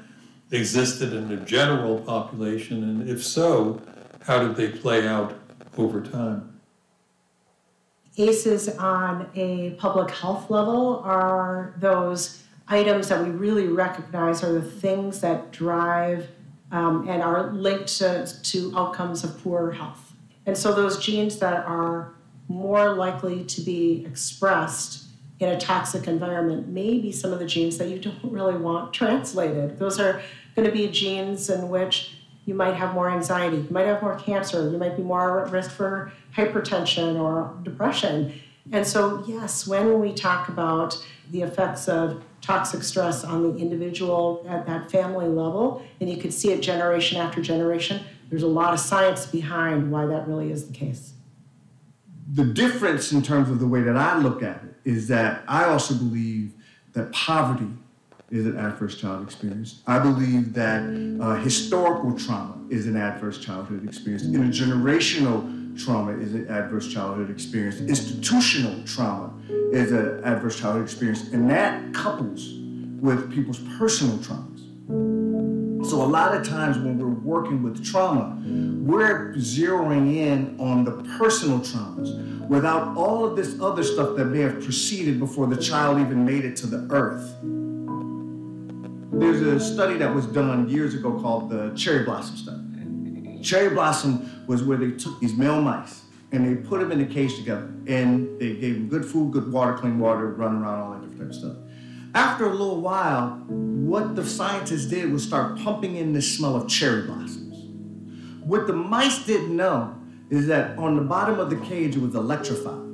Speaker 15: existed in the general population, and if so, how did they play out over time?
Speaker 31: ACEs on a public health level are those items that we really recognize are the things that drive um, and are linked to, to outcomes of poor health. And so those genes that are more likely to be expressed in a toxic environment may be some of the genes that you don't really want translated. Those are going to be genes in which you might have more anxiety, you might have more cancer, you might be more at risk for hypertension or depression. And so, yes, when we talk about the effects of toxic stress on the individual at that family level, and you could see it generation after generation, there's a lot of science behind why that really is the case.
Speaker 30: The difference in terms of the way that I look at it is that I also believe that poverty is an adverse child experience. I believe that uh, historical trauma is an adverse childhood experience. Intergenerational trauma is an adverse childhood experience. Institutional trauma is an adverse childhood experience. And that couples with people's personal traumas. So, a lot of times when we're working with trauma, we're zeroing in on the personal traumas without all of this other stuff that may have preceded before the child even made it to the earth. There's a study that was done years ago called the Cherry Blossom Study. Cherry Blossom was where they took these male mice and they put them in a cage together and they gave them good food, good water, clean water, run around, all that different type of stuff. After a little while, what the scientists did was start pumping in the smell of cherry blossoms. What the mice didn't know is that on the bottom of the cage it was electrified.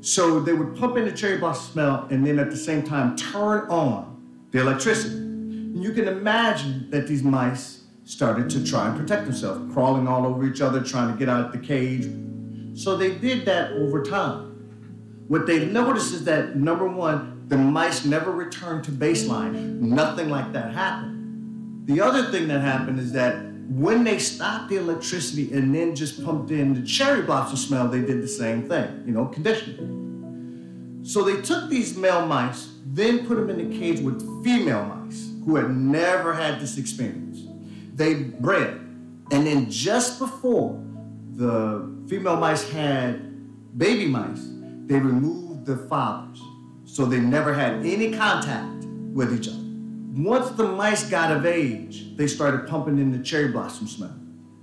Speaker 30: So they would pump in the cherry blossom smell and then at the same time turn on the electricity. And you can imagine that these mice started to try and protect themselves, crawling all over each other, trying to get out of the cage. So they did that over time. What they noticed is that number one, the mice never returned to baseline. Nothing like that happened. The other thing that happened is that when they stopped the electricity and then just pumped in the cherry blossom smell, they did the same thing, you know, conditioning. So they took these male mice, then put them in a cage with female mice who had never had this experience. They bred, and then just before the female mice had baby mice, they removed the fathers. So they never had any contact with each other. Once the mice got of age, they started pumping in the cherry blossom smell.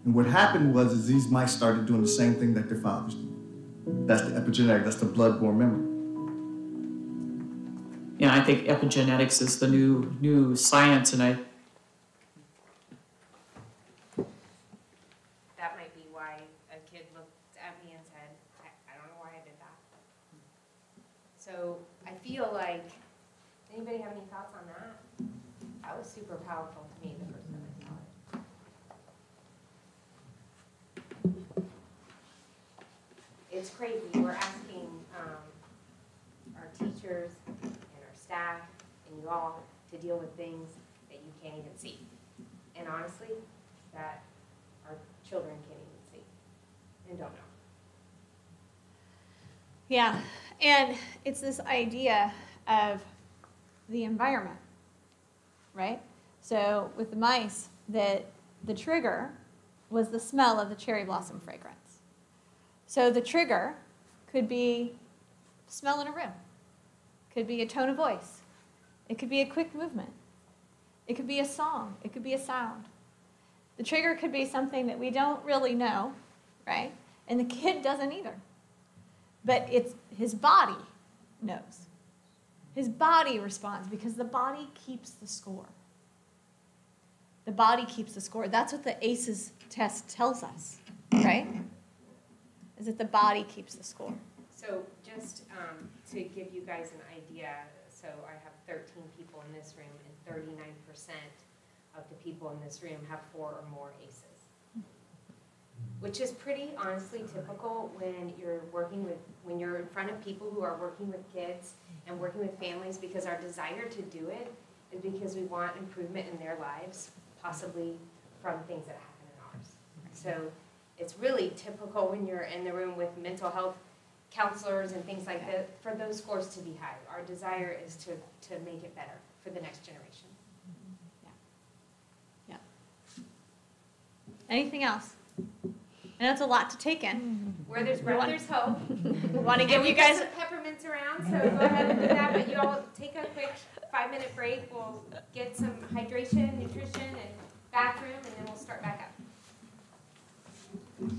Speaker 30: And what happened was is these mice started doing the same thing that their fathers did. That's the epigenetic, that's the blood-borne memory.
Speaker 29: Yeah, I think epigenetics is the new new science, and I
Speaker 5: That might be why a kid looked at me and said, I, I don't know why I did that. So I feel like, anybody have any thoughts on that? That was super powerful to me the first time I saw it. It's crazy, we're asking, um, our teachers and our staff and you all to deal with things that you can't even see. And honestly, that our children can't even see and don't know.
Speaker 3: Yeah, and it's this idea of the environment, right? So with the mice, that the trigger was the smell of the cherry blossom fragrance. So the trigger could be smell in a room, could be a tone of voice, it could be a quick movement, it could be a song, it could be a sound. The trigger could be something that we don't really know, right? And the kid doesn't either. But it's his body knows. His body responds because the body keeps the score. The body keeps the score. That's what the ACEs test tells us, right? Is that the body keeps the score.
Speaker 5: So just um, to give you guys an idea, so I have 13 people in this room, and 39% of the people in this room have four or more ACEs. Which is pretty honestly typical when you're working with, when you're in front of people who are working with kids and working with families, because our desire to do it is because we want improvement in their lives, possibly from things that happen in ours. So it's really typical when you're in the room with mental health counselors and things like that, for those scores to be high. Our desire is to, to make it better for the next generation. Yeah. Yeah.
Speaker 3: Anything else? I that's a lot to take in.
Speaker 5: Where there's breath, there's hope.
Speaker 3: We want to give
Speaker 5: And
Speaker 3: you guys,
Speaker 5: some peppermints around, so go ahead and do that, but you all take a quick five-minute break. We'll get some hydration, nutrition, and bathroom, and then we'll start back up.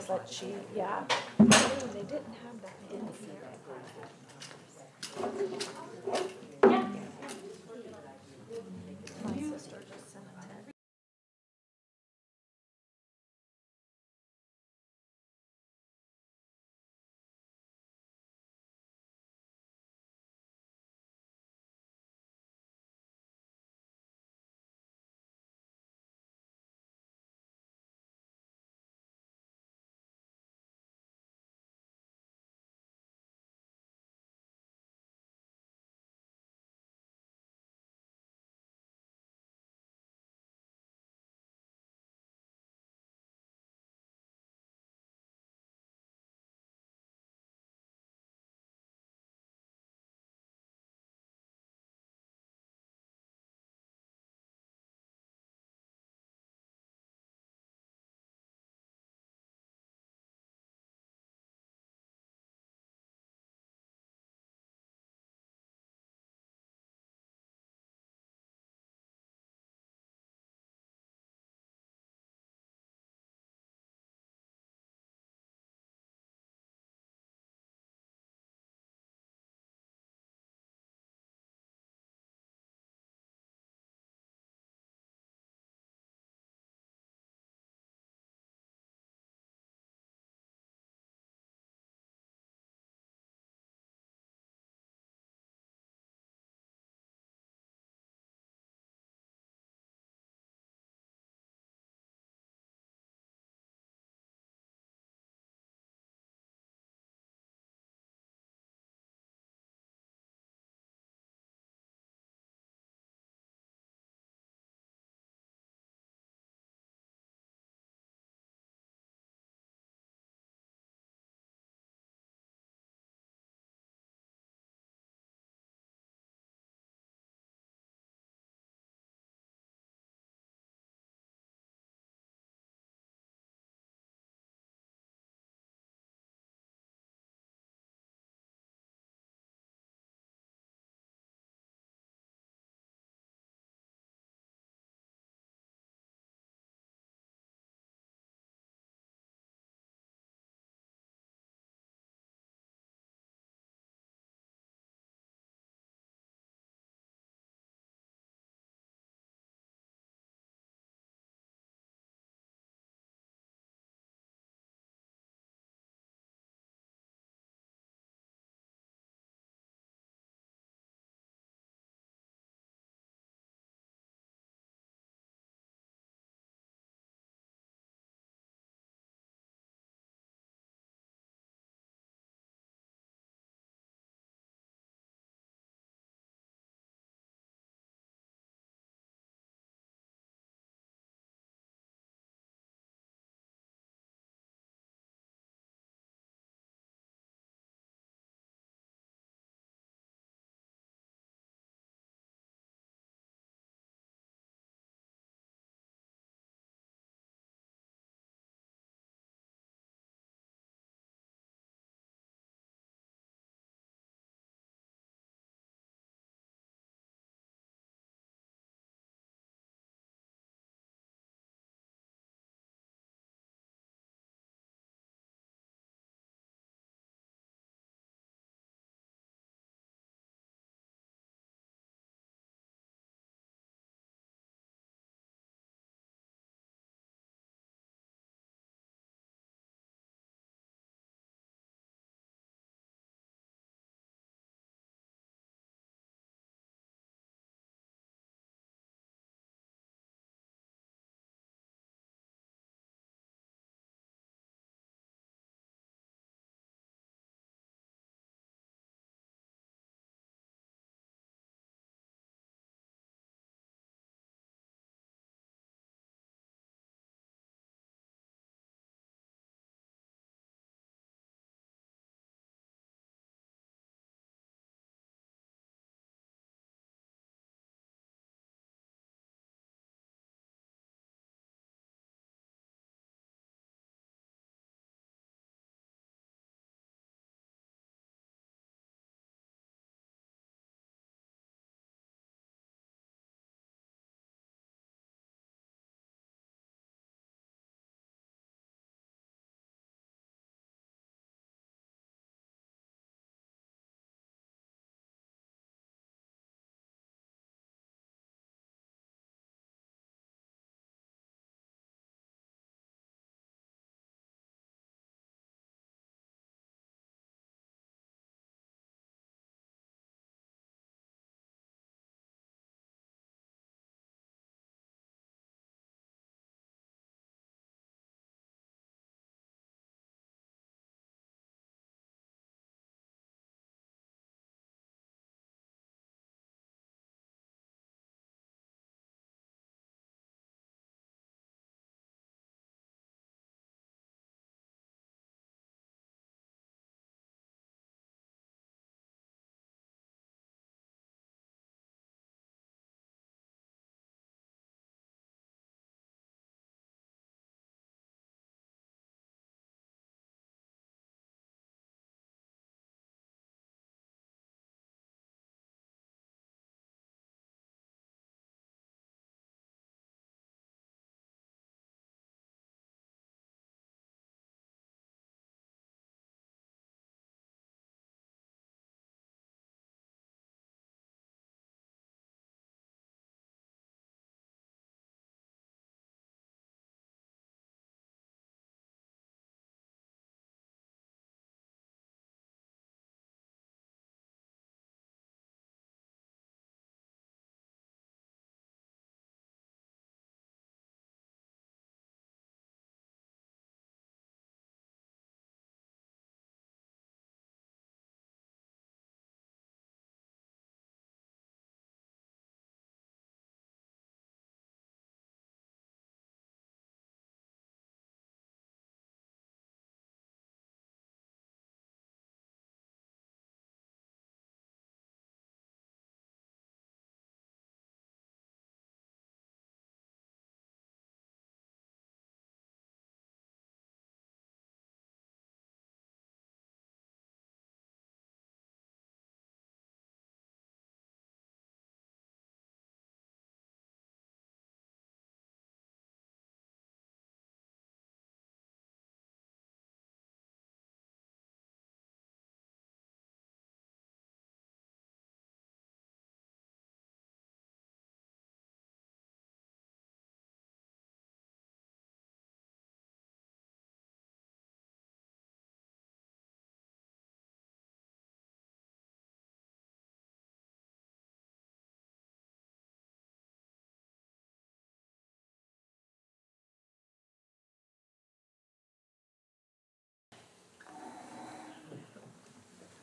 Speaker 26: No, but she, yeah. They didn't have that in here.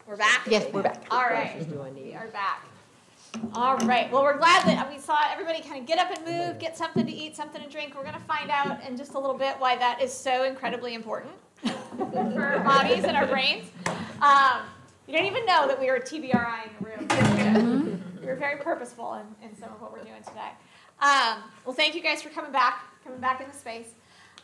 Speaker 3: We're back?
Speaker 1: Yes, we're back.
Speaker 3: All right, we are back. All right, well, we're glad that we saw everybody kind of get up and move, get something to eat, something to drink. We're gonna find out in just a little bit why that is so incredibly important for our bodies and our brains. Um, you didn't even know that we were TBRI in the room. We were very purposeful in, in some of what we're doing today. Um, well, thank you guys for coming back, coming back into space.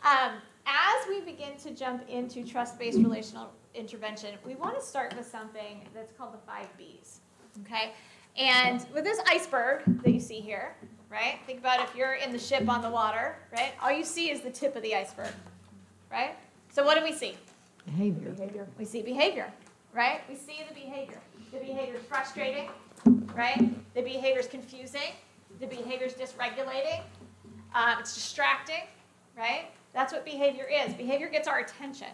Speaker 3: Um, as we begin to jump into trust-based relational intervention, we want to start with something that's called the five B's. Okay, and with this iceberg that you see here, right? Think about if you're in the ship on the water, right? All you see is the tip of the iceberg, right? So what do we see?
Speaker 1: Behavior.
Speaker 3: Behavior. We see behavior, right? We see the behavior. The behavior is frustrating, right? The behavior is confusing. The behavior is dysregulating. Um, it's distracting, right? That's what behavior is. Behavior gets our attention.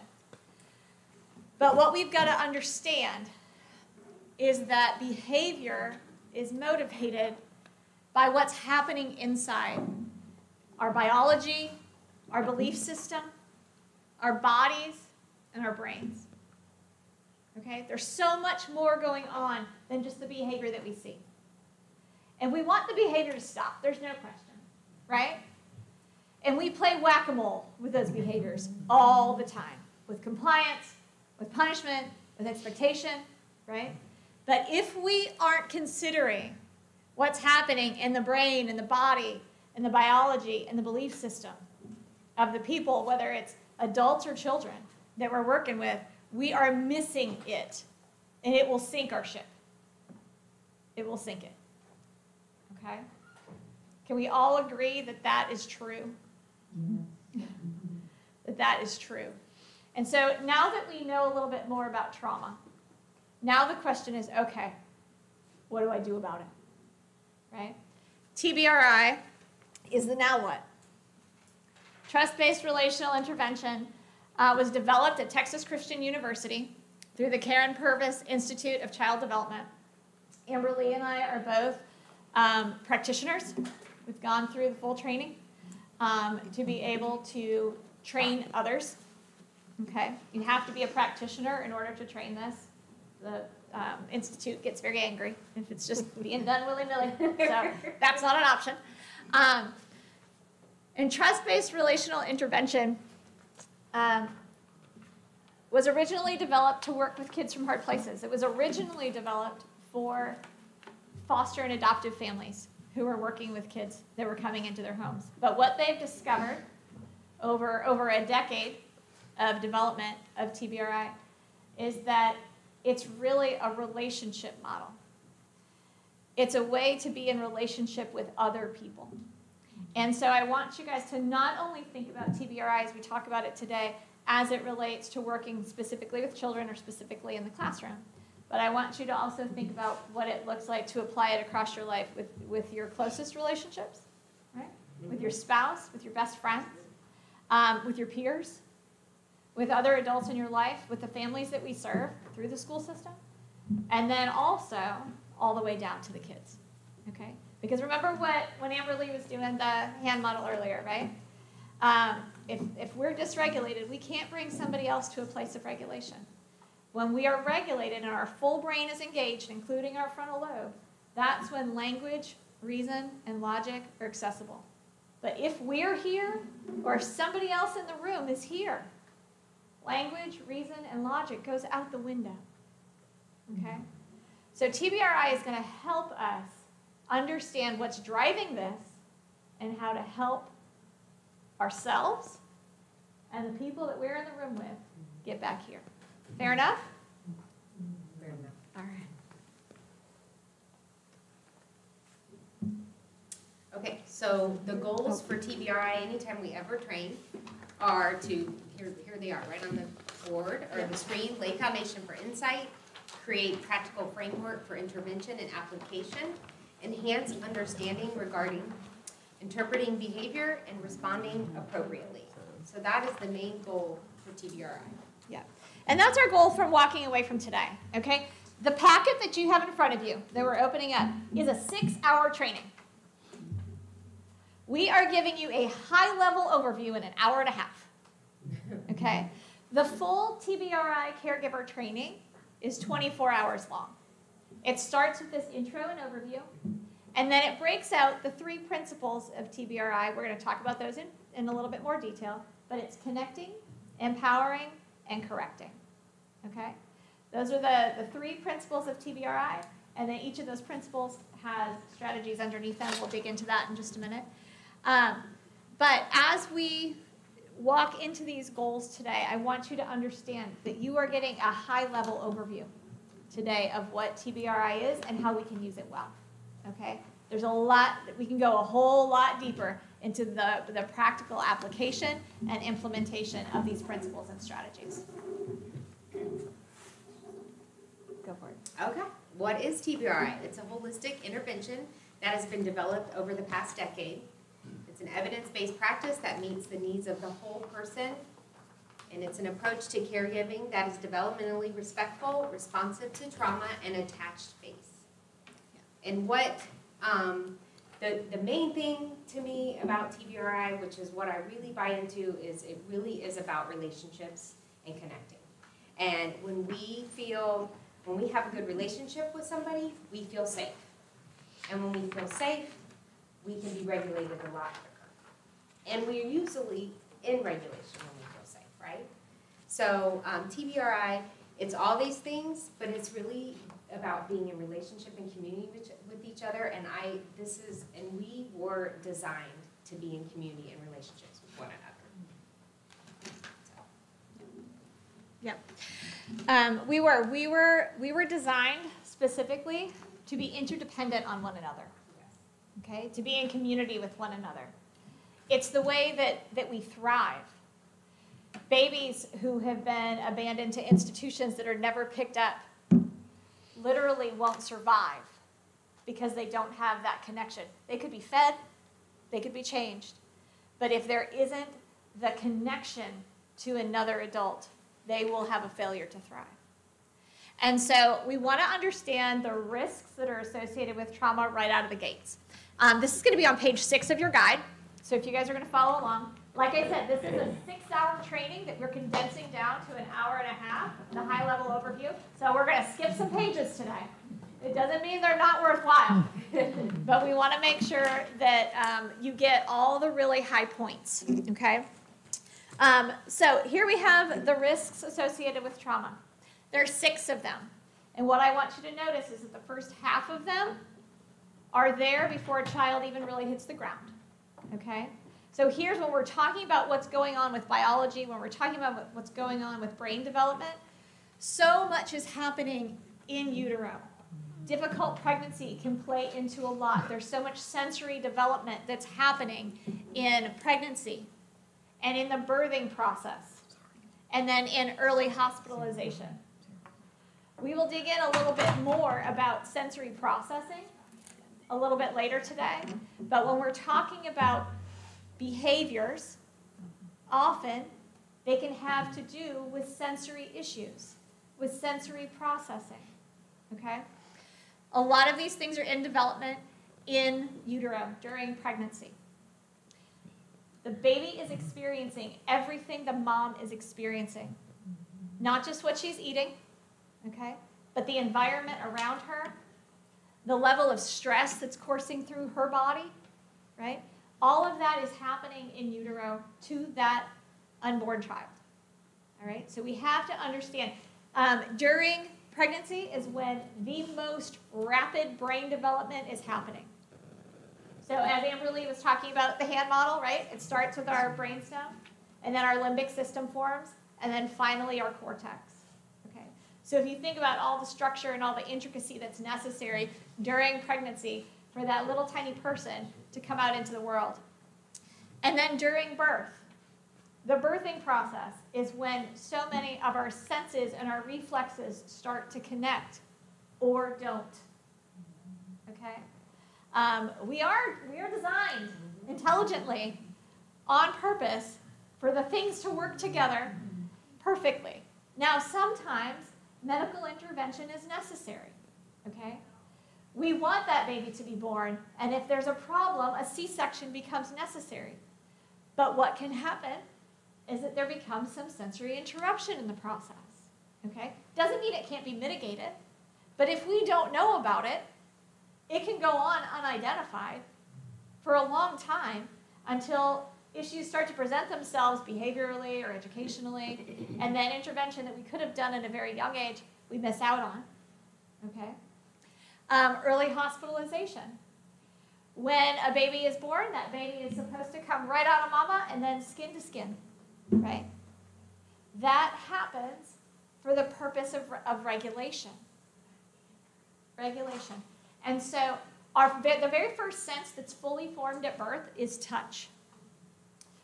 Speaker 3: But what we've got to understand is that behavior is motivated by what's happening inside our biology, our belief system, our bodies, and our brains. Okay? There's so much more going on than just the behavior that we see. And we want the behavior to stop, there's no question, right? And we play whack a mole with those behaviors all the time with compliance, with punishment, with expectation, right? But if we aren't considering what's happening in the brain, in the body, in the biology, in the belief system of the people, whether it's adults or children that we're working with, we are missing it. And it will sink our ship. It will sink it. Okay? Can we all agree that that is true? Mm-hmm. that that is true. And so now that we know a little bit more about trauma, now the question is okay, what do I do about it? Right? TBRI is the now what? Trust based relational intervention uh, was developed at Texas Christian University through the Karyn Purvis Institute of Child Development. Amber Lee and I are both um, practitioners. We've gone through the full training um, to be able to train others. Okay, you have to be a practitioner in order to train this. The um, institute gets very angry if it's just being done willy nilly. So that's not an option. Um, and trust-based relational intervention um, was originally developed to work with kids from hard places. It was originally developed for foster and adoptive families who were working with kids that were coming into their homes. But what they've discovered over, over a decade of development of TBRI is that it's really a relationship model. It's a way to be in relationship with other people. And so I want you guys to not only think about TBRI as we talk about it today as it relates to working specifically with children or specifically in the classroom, but I want you to also think about what it looks like to apply it across your life with, with your closest relationships, right? With your spouse, with your best friends, um, with your peers, with other adults in your life, with the families that we serve through the school system, and then also all the way down to the kids, okay? Because remember what when Amber Lee was doing the hand model earlier, right? Um, if, if we're dysregulated, we can't bring somebody else to a place of regulation. When we are regulated and our full brain is engaged, including our frontal lobe, that's when language, reason, and logic are accessible. But if we're here, or if somebody else in the room is here, language, reason, and logic goes out the window. Okay? So TBRI is going to help us understand what's driving this and how to help ourselves and the people that we're in the room with get back here. Fair enough?
Speaker 5: Fair enough.
Speaker 3: All right.
Speaker 5: Okay, so the goals oh. for TBRI, anytime we ever train, are to, here, here they are, right on the board or the screen, lay foundation for insight, create practical framework for intervention and application, enhance understanding regarding interpreting behavior and responding appropriately. So that is the main goal for TBRI.
Speaker 3: Yeah. And that's our goal from walking away from today, okay? The packet that you have in front of you that we're opening up is a six hour training. We are giving you a high level overview in an hour and a half, okay? The full TBRI caregiver training is 24 hours long. It starts with this intro and overview, and then it breaks out the three principles of TBRI. We're going to talk about those in, in a little bit more detail, but it's connecting, empowering, and correcting. Okay? Those are the, the three principles of TBRI, and then each of those principles has strategies underneath them. We'll dig into that in just a minute. Um, but as we walk into these goals today, I want you to understand that you are getting a high level overview today of what TBRI is and how we can use it well. Okay? There's a lot, that we can go a whole lot deeper into the, the practical application and implementation of these principles and strategies. Go for it.
Speaker 5: Okay. What is TBRI? It's a holistic intervention that has been developed over the past decade. It's an evidence-based practice that meets the needs of the whole person, and it's an approach to caregiving that is developmentally respectful, responsive to trauma, and attached base. And what um, the, the main thing to me about TBRI, which is what I really buy into, is it really is about relationships and connecting. And when we feel, when we have a good relationship with somebody, we feel safe. And when we feel safe, we can be regulated a lot. And we're usually in regulation when we feel safe, right? So um, TBRI, it's all these things, but it's really about being in relationship and community with, with each other. And I, this is, and we were designed to be in community and relationships with one another.
Speaker 3: Yep. Um, we were, we were, we were designed specifically to be interdependent on one another. Okay, to be in community with one another. It's the way that, that we thrive. Babies who have been abandoned to institutions that are never picked up literally won't survive because they don't have that connection. They could be fed, they could be changed, but if there isn't the connection to another adult, they will have a failure to thrive. And so we want to understand the risks that are associated with trauma right out of the gates. Um, this is going to be on page six of your guide. So if you guys are going to follow along, like I said, this is a six-hour training that we're condensing down to an hour and a half, the high-level overview. So we're going to skip some pages today. It doesn't mean they're not worthwhile, but we want to make sure that um, you get all the really high points, okay? Um, so here we have the risks associated with trauma. There are six of them. And what I want you to notice is that the first half of them are there before a child even really hits the ground. Okay? So here's when we're talking about what's going on with biology, when we're talking about what's going on with brain development, so much is happening in utero. Difficult pregnancy can play into a lot. There's so much sensory development that's happening in pregnancy and in the birthing process, and then in early hospitalization. We will dig in a little bit more about sensory processing a little bit later today, but when we're talking about behaviors, often they can have to do with sensory issues, with sensory processing, okay? A lot of these things are in development in utero during pregnancy. The baby is experiencing everything the mom is experiencing, not just what she's eating, okay, but the environment around her, the level of stress that's coursing through her body, right? All of that is happening in utero to that unborn child. All right, so we have to understand um, during pregnancy is when the most rapid brain development is happening. So as Amberly was talking about the hand model, right? It starts with our brainstem, and then our limbic system forms, and then finally our cortex. Okay. So if you think about all the structure and all the intricacy that's necessary during pregnancy for that little tiny person to come out into the world. And then during birth, the birthing process is when so many of our senses and our reflexes start to connect or don't. Okay? Um, we, are, we are designed intelligently on purpose for the things to work together perfectly. Now, sometimes medical intervention is necessary. Okay? We want that baby to be born, and if there's a problem, a C section becomes necessary. But what can happen is that there becomes some sensory interruption in the process. Okay? Doesn't mean it can't be mitigated, but if we don't know about it, it can go on unidentified for a long time until issues start to present themselves behaviorally or educationally, and then intervention that we could have done at a very young age, we miss out on. Okay? Um, early hospitalization. When a baby is born, that baby is supposed to come right out of mama and then skin to skin, right? That happens for the purpose of, of regulation. Regulation. And so our, the very first sense that's fully formed at birth is touch.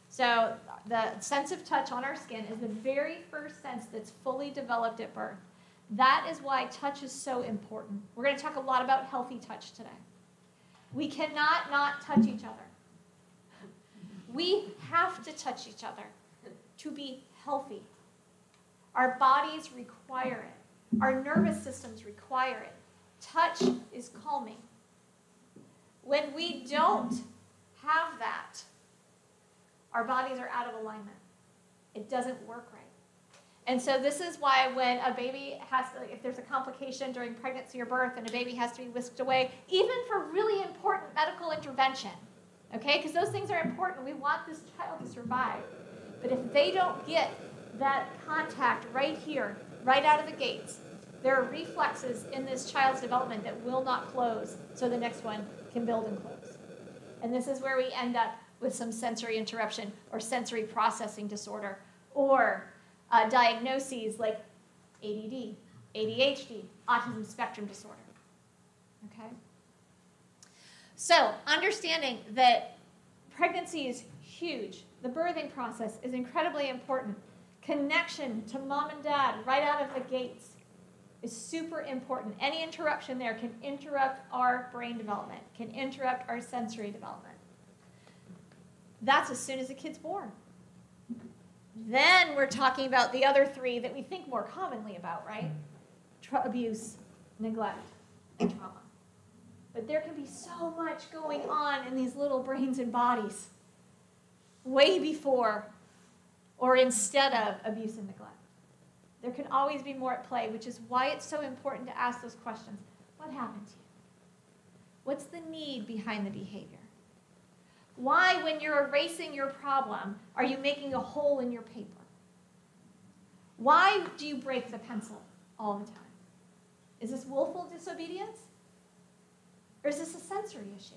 Speaker 3: So the sense of touch on our skin is the very first sense that's fully developed at birth. That is why touch is so important. We're going to talk a lot about healthy touch today. We cannot not touch each other. We have to touch each other to be healthy. Our bodies require it. Our nervous systems require it. Touch is calming. When we don't have that, our bodies are out of alignment. It doesn't work right. And so this is why when a baby has to, if there's a complication during pregnancy or birth and a baby has to be whisked away, even for really important medical intervention, okay, because those things are important. We want this child to survive. But if they don't get that contact right here, right out of the gates, there are reflexes in this child's development that will not close, so the next one can build and close. And this is where we end up with some sensory interruption or sensory processing disorder or uh, diagnoses like ADD, ADHD, autism spectrum disorder. Okay? So, understanding that pregnancy is huge, the birthing process is incredibly important. Connection to mom and dad right out of the gates is super important. Any interruption there can interrupt our brain development, can interrupt our sensory development. That's as soon as the kid's born. Then we're talking about the other three that we think more commonly about, right? Tra- abuse, neglect, and trauma. But there can be so much going on in these little brains and bodies way before or instead of abuse and neglect. There can always be more at play, which is why it's so important to ask those questions. What happened to you? What's the need behind the behavior? Why, when you're erasing your problem, are you making a hole in your paper? Why do you break the pencil all the time? Is this willful disobedience? Or is this a sensory issue?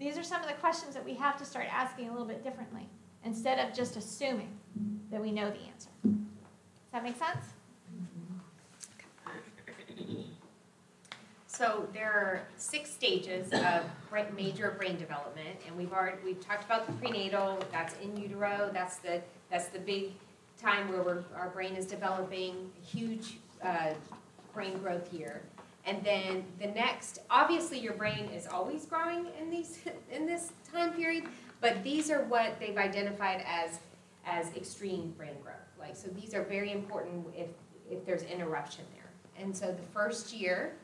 Speaker 3: These are some of the questions that we have to start asking a little bit differently instead of just assuming that we know the answer. Does that make sense?
Speaker 5: So there are six stages of major brain development, and we've already we've talked about the prenatal. That's in utero. That's the that's the big time where our brain is developing huge uh, brain growth here. And then the next, obviously, your brain is always growing in these in this time period, but these are what they've identified as as extreme brain growth. Like so, these are very important if if there's interruption there. And so the first year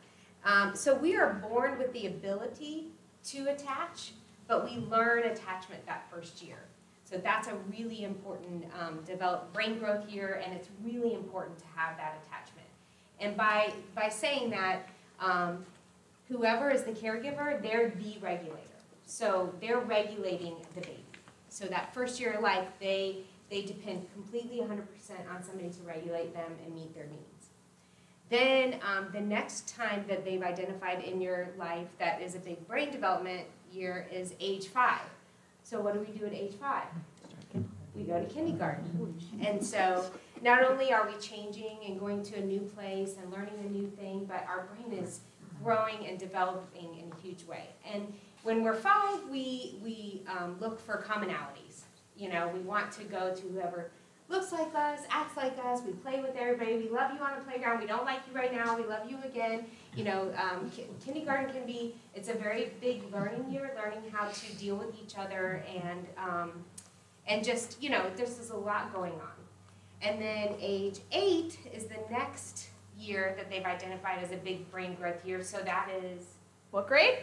Speaker 5: um, so we are born with the ability to attach, but we learn attachment that first year. So that's a really important um, develop brain growth year, and it's really important to have that attachment. And by by saying that, um, whoever is the caregiver, they're the regulator. So they're regulating the baby. So that first year of life, they they depend completely 100% on somebody to regulate them and meet their needs. Then um, the next time that they've identified in your life that is a big brain development year is age five. So what do we do at age five? We go to kindergarten. And so not only are we changing and going to a new place and learning a new thing, but our brain is growing and developing in a huge way. And when we're five, we, we um, look for commonalities. You know, we want to go to whoever looks like us, acts like us, we play with everybody, we love you on the playground, we don't like you right now, we love you again. You know, um, kindergarten can be, it's a very big learning year, learning how to deal with each other and, um, and just, you know, there's just a lot going on. And then age eight is the next year that they've identified as a big brain growth year, so that is.
Speaker 3: What grade?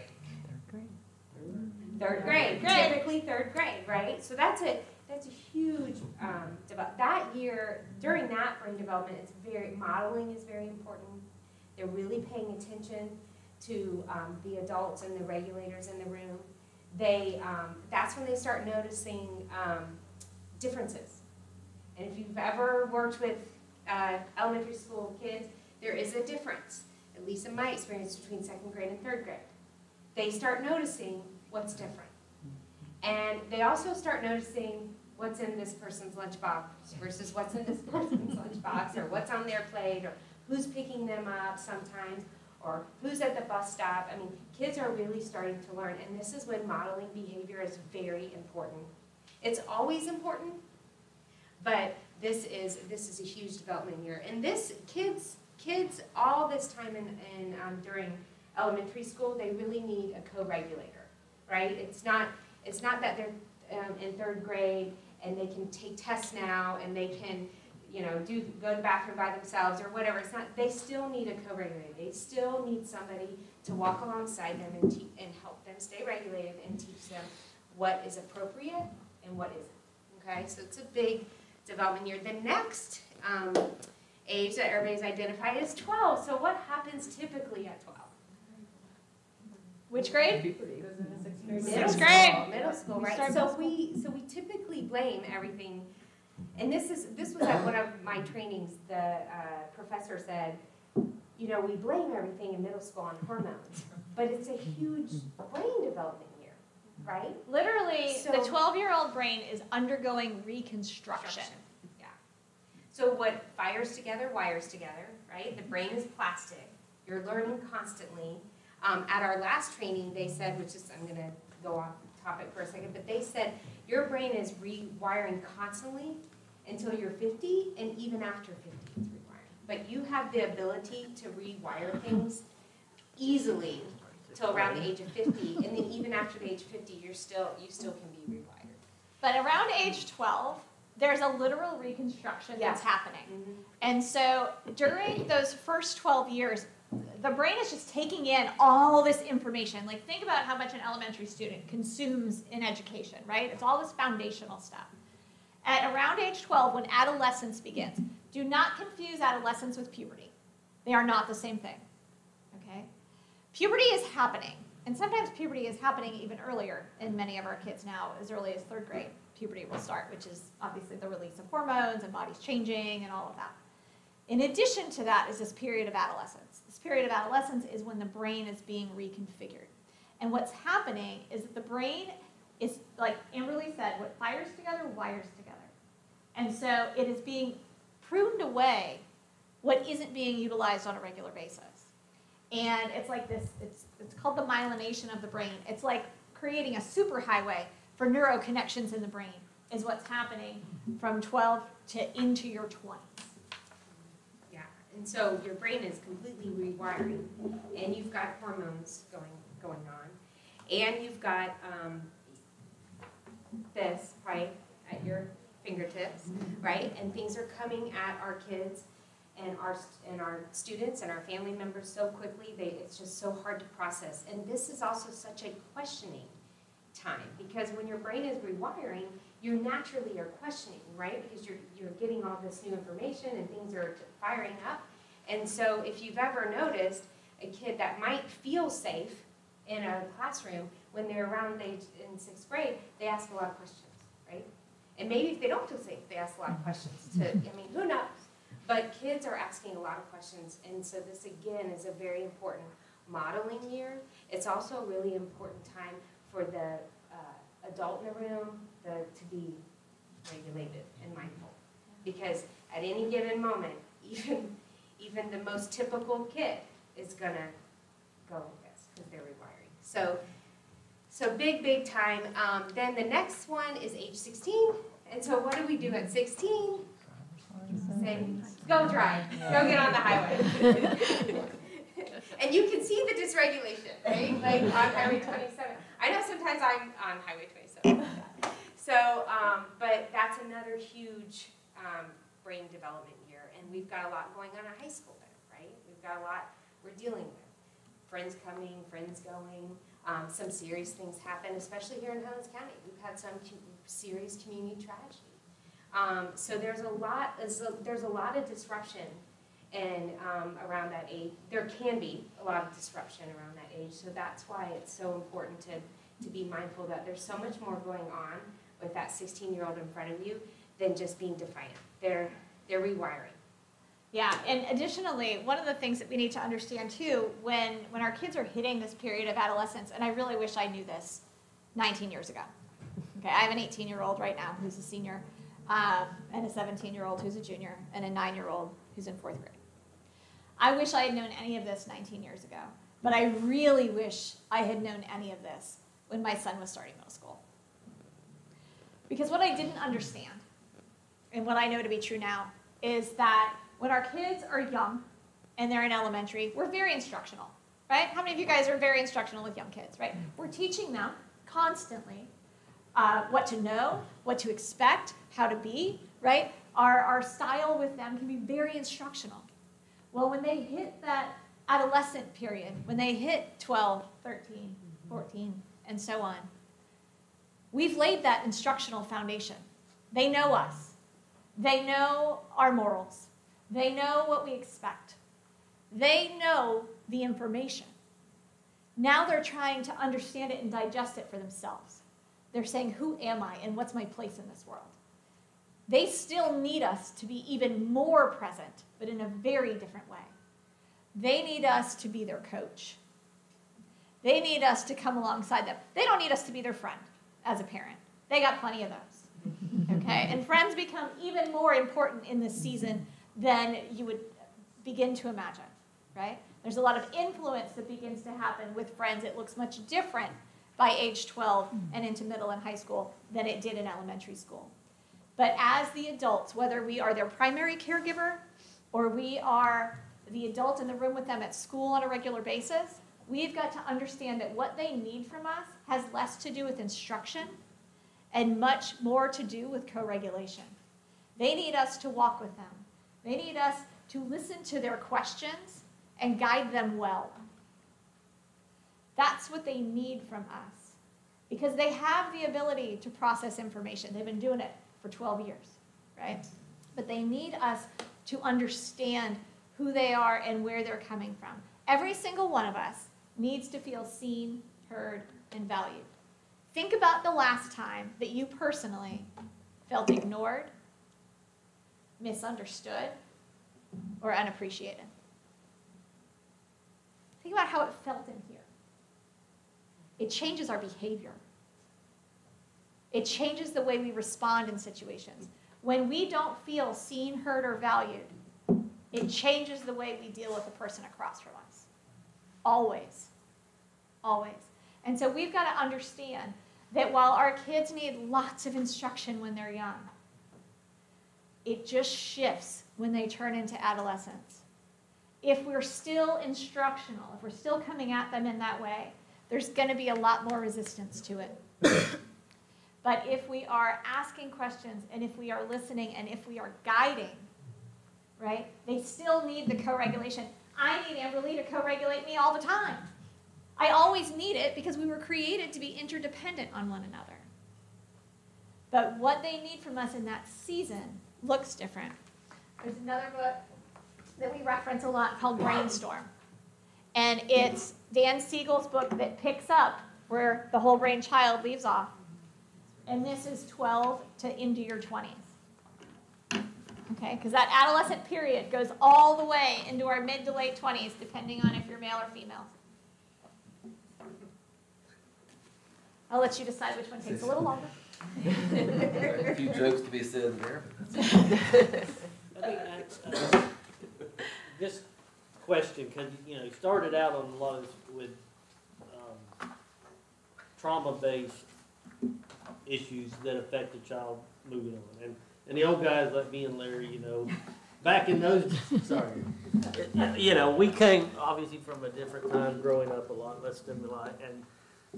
Speaker 5: Third grade. Third grade, typically third grade, right? So that's a that's a huge, um, develop, that year, during that brain development, it's very, modeling is very important. They're really paying attention to, um, the adults and the regulators in the room. They, um, that's when they start noticing, um, differences. And if you've ever worked with, uh, elementary school kids, there is a difference, at least in my experience, between second grade and third grade. They start noticing what's different. And they also start noticing what's in this person's lunchbox versus what's in this person's lunchbox, or what's on their plate, or who's picking them up sometimes, or who's at the bus stop. I mean, kids are really starting to learn, and this is when modeling behavior is very important. It's always important, but this is this is a huge development year. And this kids kids all this time in, in um, during elementary school, they really need a co-regulator, right? It's not it's not that they're um, in third grade and they can take tests now and they can you know do go to the bathroom by themselves or whatever. It's not. They still need a co-regulator. They still need somebody to walk alongside them and and help them stay regulated and teach them what is appropriate and what isn't. Okay, so it's a big development year. The next um, age that everybody's identified is 12. So what happens typically at 12?
Speaker 3: Which grade?
Speaker 5: Middle
Speaker 3: Sixth
Speaker 5: school,
Speaker 3: grade.
Speaker 5: Middle school,
Speaker 3: We
Speaker 5: right?
Speaker 3: start
Speaker 5: So we, so we typically blame everything, and this is, this was at one of my trainings, the uh, professor said, you know, we blame everything in middle school on hormones, but it's a huge brain development year, right?
Speaker 3: Literally, the 12-year-old brain is undergoing reconstruction.
Speaker 5: Yeah. So what fires together wires together, right? The brain is plastic. You're learning constantly. Um, at our last training, they said, which is, I'm gonna go off topic for a second, but they said your brain is rewiring constantly until you're 50 and even after 50 it's rewiring. But you have the ability to rewire things easily till around the age of 50, and then even after the age of 50, you're still, you still can be rewired.
Speaker 3: But around age 12, there's a literal reconstruction that's
Speaker 5: Yeah.
Speaker 3: happening. And so during those first 12 years, the brain is just taking in all this information. Like, think about how much an elementary student consumes in education, right? It's all this foundational stuff. At around age 12, when adolescence begins, do not confuse adolescence with puberty. They are not the same thing, okay? Puberty is happening, and sometimes puberty is happening even earlier in many of our kids now, as early as third grade. Puberty will start, which is obviously the release of hormones and bodies changing and all of that. In addition to that is this period of adolescence. This period of adolescence is when the brain is being reconfigured. And what's happening is that the brain is, like Amberly said, what fires together wires together. And so it is being pruned away what isn't being utilized on a regular basis. And it's like this, it's, it's called the myelination of the brain. It's like creating a superhighway for neuroconnections in the brain is what's happening from 12 to into your 20s.
Speaker 5: And so your brain is completely rewiring, and you've got hormones going going on, and you've got um, this right at your fingertips, right? And things are coming at our kids and our and our students and our family members so quickly. They it's just so hard to process. And this is also such a questioning time because when your brain is rewiring, you naturally are questioning, right? Because you're you're getting all this new information and things are firing up. And so if you've ever noticed a kid that might feel safe in a classroom when they're around age in sixth grade, they ask a lot of questions, right? And maybe if they don't feel safe, they ask a lot of questions to I mean, who knows? But kids are asking a lot of questions, and so this again is a very important modeling year. It's also a really important time for the uh, adult in the room the, to be regulated and mindful. Because at any given moment, even, even the most typical kid is gonna go like this because they're rewiring. So, so big, big time. Um, then the next one is age 16. And so what do we do at 16? Say, go drive, go get on the highway. and you can see the dysregulation, right? Like on Highway 27. I know sometimes I'm on Highway 27. So, um, but that's another huge um, brain development year, and we've got a lot going on at high school there, right? We've got a lot we're dealing with. Friends coming, friends going, Um, some serious things happen, especially here in Highlands County. We've had some serious community tragedy. Um, so there's a lot, there's a lot of disruption and um, around that age, there can be a lot of disruption around that age. So that's why it's so important to, to be mindful that there's so much more going on with that 16 year old in front of you than just being defiant. They're, they're rewiring.
Speaker 3: Yeah, and additionally, one of the things that we need to understand too, when, when our kids are hitting this period of adolescence, and I really wish I knew this 19 years ago. Okay, I have an 18 year old right now who's a senior, um, and a 17 year old who's a junior, and a nine year old who's in fourth grade. I wish I had known any of this 19 years ago, but I really wish I had known any of this when my son was starting middle school. Because what I didn't understand, and what I know to be true now, is that when our kids are young and they're in elementary, we're very instructional, right? How many of you guys are very instructional with young kids, right? We're teaching them constantly uh, what to know, what to expect, how to be, right? Our, our style with them can be very instructional. Well, when they hit that adolescent period, when they hit 12, 13, 14, and so on, we've laid that instructional foundation. They know us. They know our morals. They know what we expect. They know the information. Now they're trying to understand it and digest it for themselves. They're saying, Who am I and what's my place in this world? They still need us to be even more present, but in a very different way. They need us to be their coach. They need us to come alongside them. They don't need us to be their friend as a parent. They got plenty of those. Okay? And friends become even more important in this season than you would begin to imagine, right? There's a lot of influence that begins to happen with friends. It looks much different by age 12 and into middle and high school than it did in elementary school. But as the adults, whether we are their primary caregiver or we are the adult in the room with them at school on a regular basis, we've got to understand that what they need from us has less to do with instruction and much more to do with co regulation. They need us to walk with them, they need us to listen to their questions and guide them well. That's what they need from us because they have the ability to process information. They've been doing it for 12 years, right? But they need us to understand who they are and where they're coming from. Every single one of us needs to feel seen, heard, and valued. Think about the last time that you personally felt ignored, misunderstood, or unappreciated. Think about how it felt in here. It changes our behavior. It changes the way we respond in situations. When we don't feel seen, heard, or valued, it changes the way we deal with the person across from us. Always. Always. And so we've got to understand that while our kids need lots of instruction when they're young, it just shifts when they turn into adolescence. If we're still instructional, if we're still coming at them in that way, there's going to be a lot more resistance to it. but if we are asking questions and if we are listening and if we are guiding, right, they still need the co regulation. I need Amberly to co regulate me all the time. I always need it because we were created to be interdependent on one another. But what they need from us in that season looks different. There's another book that we reference a lot called Brainstorm. And it's Dan Siegel's book that picks up where the whole brain child leaves off. And this is 12 to into your 20s. Okay, because that adolescent period goes all the way into our mid to late 20s, depending on if you're male or female. I'll let you decide which one takes a little longer.
Speaker 28: a few jokes to be said there.
Speaker 34: Let me ask, uh, this question, because, you know, you started out on a lot of this with um, trauma-based issues that affect the child moving on. And, and the old guys like me and Larry, you know, back in those, sorry, you know, we came obviously from a different time, growing up a lot less stimuli, and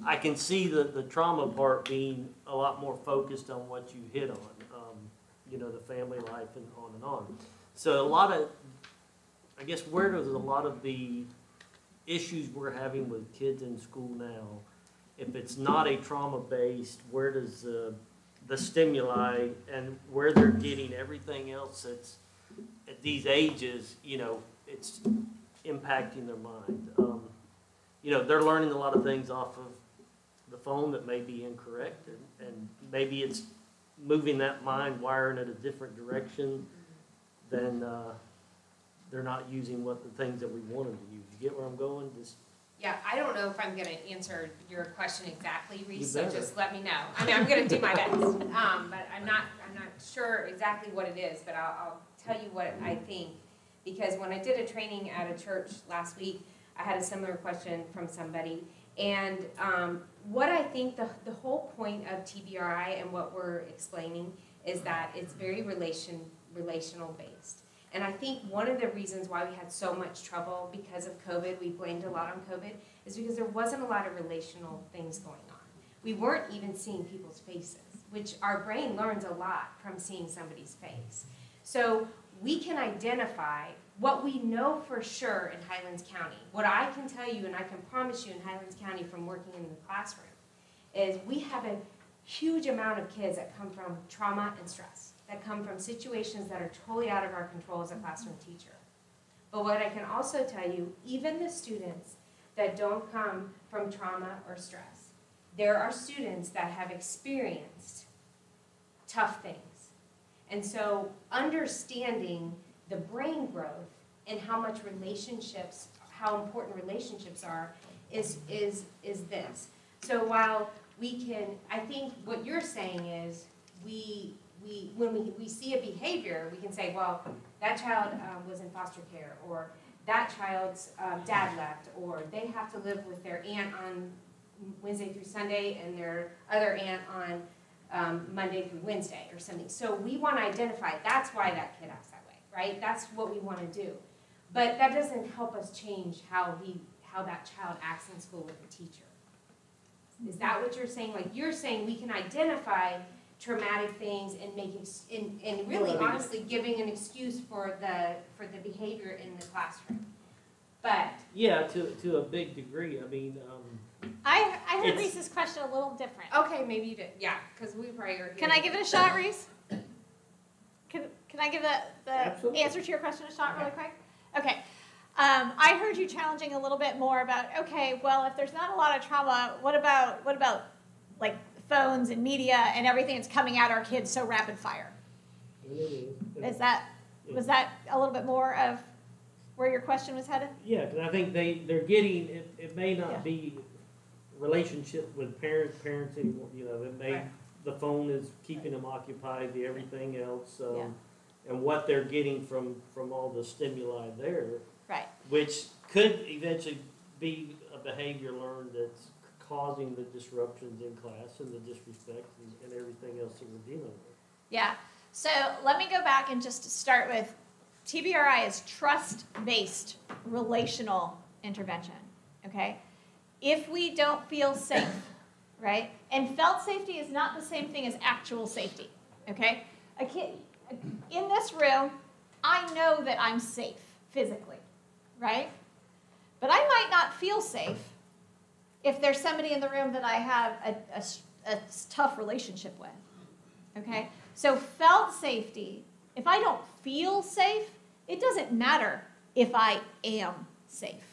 Speaker 34: I can see the, the trauma part being a lot more focused on what you hit on, um, you know, the family life and on and on. So a lot of, I guess, where does a lot of the issues we're having with kids in school now if it's not a trauma-based, where does the, the stimuli and where they're getting everything else that's, at these ages, you know, it's impacting their mind. Um, You know, they're learning a lot of things off of the phone that may be incorrect, and, and maybe it's moving that mind, wiring it a different direction than, uh, they're not using what the things that we want them to use. You get where I'm going? Just
Speaker 5: Yeah, I don't know if I'm gonna answer your question exactly, Reese, so just let me know. I mean, I'm gonna do my best, um, but I'm not, I'm not sure exactly what it is, but I'll, I'll tell you what I think. Because when I did a training at a church last week, I had a similar question from somebody. And, um, what I think the, the whole point of TBRI and what we're explaining is that it's very relation, relational based. And I think one of the reasons why we had so much trouble because of COVID, we blamed a lot on COVID, is because there wasn't a lot of relational things going on. We weren't even seeing people's faces, which our brain learns a lot from seeing somebody's face. So we can identify what we know for sure in Highlands County. What I can tell you, and I can promise you in Highlands County from working in the classroom, is we have a huge amount of kids that come from trauma and stress, that come from situations that are totally out of our control as a classroom teacher. But what I can also tell you, even the students that don't come from trauma or stress, there are students that have experienced tough things. And so understanding the brain growth and how much relationships, how important relationships are, is, is, is this. So while we can, I think what you're saying is, we, we, when we, we see a behavior, we can say, well, that child um, was in foster care, or that child's um, dad left, or they have to live with their aunt on Wednesday through Sunday and their other aunt on um, Monday through Wednesday or something. So we want to identify, that's why that kid acts that way, right? That's what we want to do. But that doesn't help us change how he, how that child acts in school with the teacher. Is that what you're saying? Like, you're saying we can identify traumatic things and making and, and really
Speaker 34: Well,
Speaker 5: honestly giving an excuse for the, for the behavior in the classroom. But,
Speaker 34: Yeah, to, to a big degree. I mean, um,
Speaker 3: I, I heard Reese's question a little different.
Speaker 5: okay, maybe you did, yeah, because we probably are.
Speaker 3: Can I give it a shot, Reese? Can, can I give the, the
Speaker 34: Absolutely.
Speaker 3: answer to your question a shot really quick? Okay. Um, I heard you challenging a little bit more about, okay, well, if there's not a lot of trauma, what about, what about like phones and media and everything that's coming at our kids so rapid fire? Is that, was that a little bit more of where your question was headed?
Speaker 34: yeah, because I think they, they're getting, it, it may
Speaker 3: Yeah.
Speaker 34: not be relationship with parents, parents anymore, you know, it may,
Speaker 3: Right.
Speaker 34: the phone is keeping them occupied, the everything else,
Speaker 3: Yeah.
Speaker 34: um, and what they're getting from, from all the stimuli there,
Speaker 3: Right.
Speaker 34: which could eventually be a behavior learned that's causing the disruptions in class and the disrespect and, and everything else that we're dealing with.
Speaker 3: Yeah. So let me go back and just start with TBRI is trust based relational intervention. Okay? If we don't feel safe, right? And felt safety is not the same thing as actual safety. Okay? A kid in this room, I know that I'm safe physically, right? But I might not feel safe if there's somebody in the room that I have a tough relationship with. Okay? So, felt safety, if I don't feel safe, it doesn't matter if I am safe.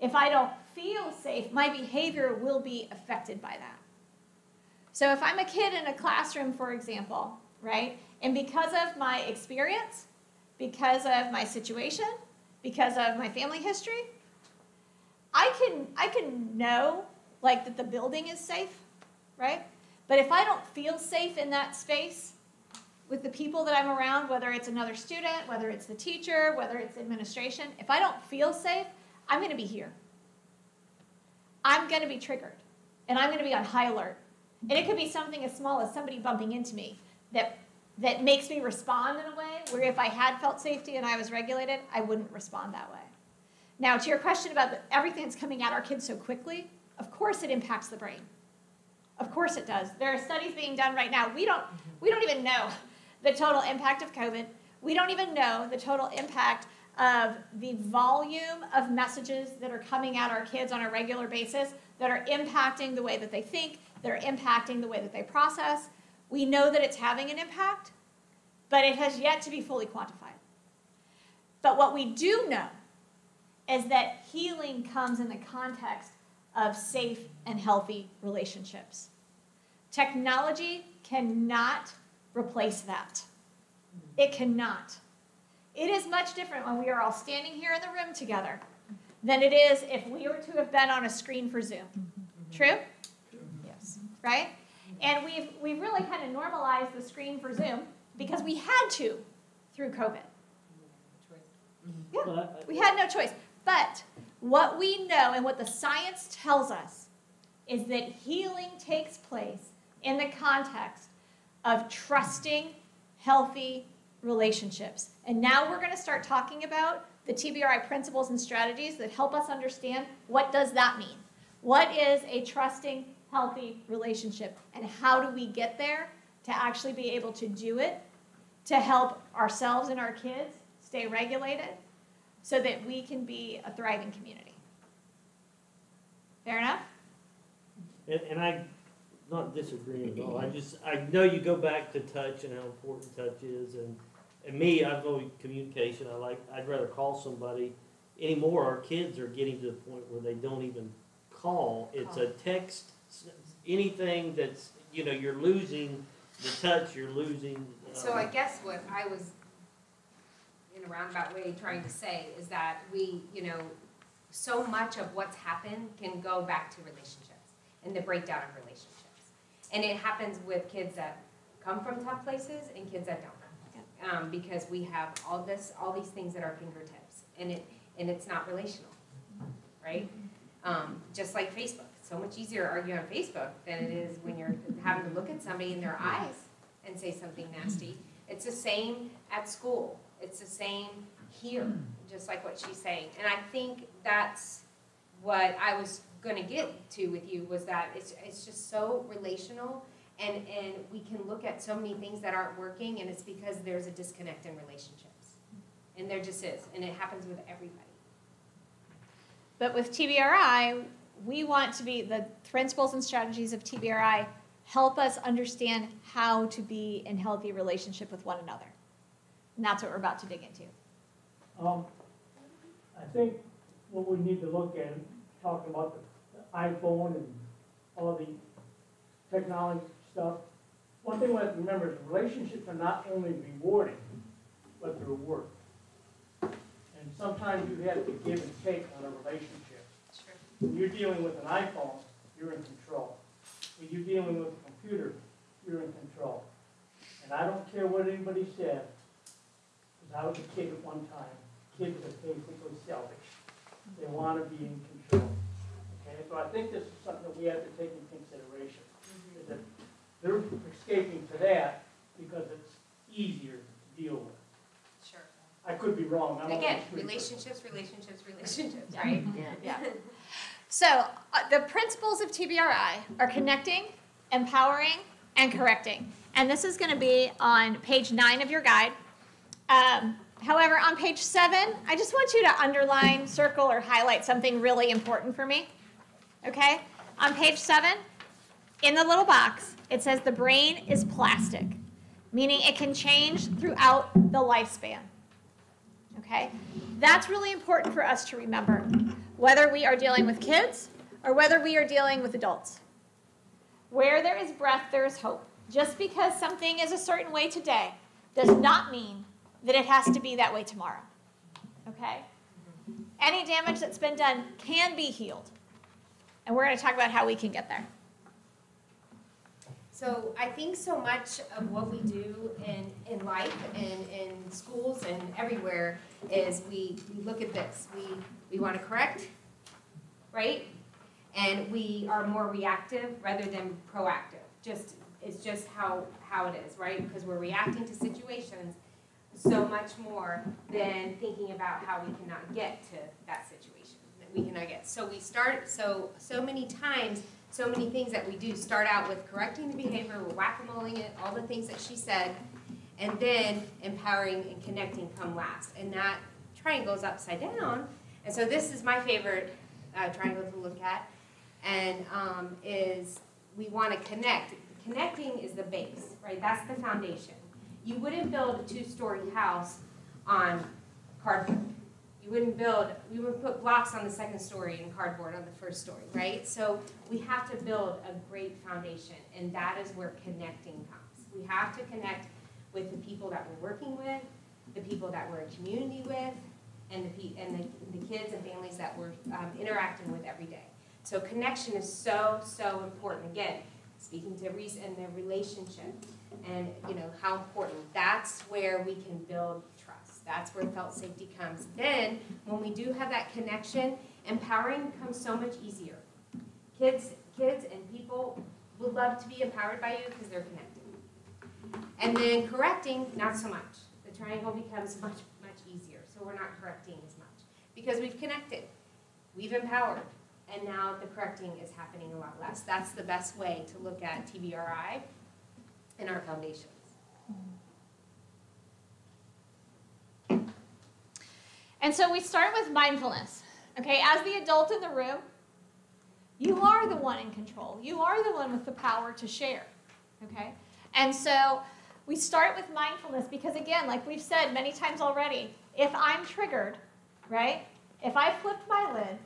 Speaker 3: If I don't feel safe, my behavior will be affected by that. So, if I'm a kid in a classroom, for example, right, and because of my experience, because of my situation, because of my family history, I can I can know like that the building is safe, right? But if I don't feel safe in that space with the people that I'm around, whether it's another student, whether it's the teacher, whether it's administration, if I don't feel safe, I'm going to be here. I'm going to be triggered and I'm going to be on high alert. And it could be something as small as somebody bumping into me that that makes me respond in a way where if I had felt safety and I was regulated, I wouldn't respond that way. Now, to your question about the, everything that's coming at our kids so quickly, of course it impacts the brain. Of course it does. There are studies being done right now. We don't, we don't even know the total impact of COVID. We don't even know the total impact of the volume of messages that are coming at our kids on a regular basis that are impacting the way that they think, that are impacting the way that they process. We know that it's having an impact, but it has yet to be fully quantified. But what we do know is that healing comes in the context of safe and healthy relationships. Technology cannot replace that. It cannot. It is much different when we are all standing here in the room together than it is if we were to have been on a screen for Zoom. True? Yes. Right? And we've, we've really kind of normalized the screen for Zoom because we had to through COVID. Yeah, we had no choice. But what we know and what the science tells us is that healing takes place in the context of trusting, healthy relationships. And now we're going to start talking about the TBRI principles and strategies that help us understand what does that mean? What is a trusting, healthy relationship? And how do we get there to actually be able to do it to help ourselves and our kids stay regulated so that we can be a thriving community? Fair enough?
Speaker 34: And, and I, not disagreeing at all, I just, I know you go back to touch and how important touch is, and, and me, I've always communication, I like, I'd rather call somebody. Anymore, our kids are getting to the point where they don't even call, it's a text, anything that's, you know, you're losing the touch, you're losing.
Speaker 5: So
Speaker 34: um,
Speaker 5: I guess what I was, in a roundabout way, trying to say is that we, you know, so much of what's happened can go back to relationships and the breakdown of relationships. And it happens with kids that come from tough places and kids that don't. Um, because we have all this, all these things at our fingertips, and it, and it's not relational, right? Um, just like Facebook, it's so much easier to argue on Facebook than it is when you're having to look at somebody in their eyes and say something nasty. It's the same at school. It's the same here, just like what she's saying. And I think that's what I was gonna get to with you was that it's it's just so relational and and we can look at so many things that aren't working and it's because there's a disconnect in relationships. And there just is, and it happens with everybody.
Speaker 3: But with TBRI, we want to be, the principles and strategies of TBRI help us understand how to be in healthy relationship with one another. And that's what we're about to dig into.
Speaker 35: Um, I think what we need to look at, talking about the iPhone and all the technology stuff, one thing we have to remember is relationships are not only rewarding, but they're work. And sometimes you have to give and take on a relationship. When you're dealing with an iPhone, you're in control. When you're dealing with a computer, you're in control. And I don't care what anybody said, because I was a kid at one time. Kids are basically selfish. They want to be in control. Okay, so I think this is something that we have to take into consideration. Is that they're escaping to that because it's easier to deal with.
Speaker 5: Sure.
Speaker 35: I could be wrong. I'm
Speaker 5: Again,
Speaker 35: a person.
Speaker 5: relationships, relationships, relationships, right?
Speaker 3: Yeah. So uh, the principles of TBRI are connecting, empowering, and correcting. And this is going to be on page nine of your guide. Um, however, on page seven, I just want you to underline, circle, or highlight something really important for me. Okay? On page seven, in the little box, it says the brain is plastic, meaning it can change throughout the lifespan. Okay? That's really important for us to remember, whether we are dealing with kids or whether we are dealing with adults. Where there is breath, there is hope. Just because something is a certain way today does not mean that it has to be that way tomorrow. Okay? Any damage that's been done can be healed. And we're going to talk about how we can get there.
Speaker 5: So I think so much of what we do in, in life and in schools and everywhere is we, we look at this. We, we want to correct, right? And we are more reactive rather than proactive. Just it's just how, how it is, right? Because we're reacting to situations so much more than thinking about how we cannot get to that situation that we cannot get. So we start so so many times so many things that we do start out with correcting the behavior, we're whack-a-moling it, all the things that she said, and then empowering and connecting come last. And that triangle is upside down. And so this is my favorite uh, triangle to look at, and um, is we want to connect. Connecting is the base, right? That's the foundation. You wouldn't build a two-story house on cardboard. You wouldn't build, we would put blocks on the second story and cardboard on the first story, right? So we have to build a great foundation, and that is where connecting comes. We have to connect with the people that we're working with, the people that we're in community with, and the, and the, the kids and families that we're um, interacting with every day. So connection is so, so important. Again, speaking to Reese and the relationship and, you know, how important. That's where we can build trust. That's where felt safety comes. Then, when we do have that connection, empowering becomes so much easier. Kids, kids and people would love to be empowered by you because they're connected. And then correcting, not so much. The triangle becomes much, much easier. So we're not correcting as much because we've connected, we've empowered, and now the correcting is happening a lot less. That's the best way to look at TBRI and our foundations.
Speaker 3: And so we start with mindfulness. Okay, as the adult in the room, you are the one in control. You are the one with the power to share. Okay? And so we start with mindfulness because, again, like we've said many times already, if I'm triggered, right? If I flipped my lid,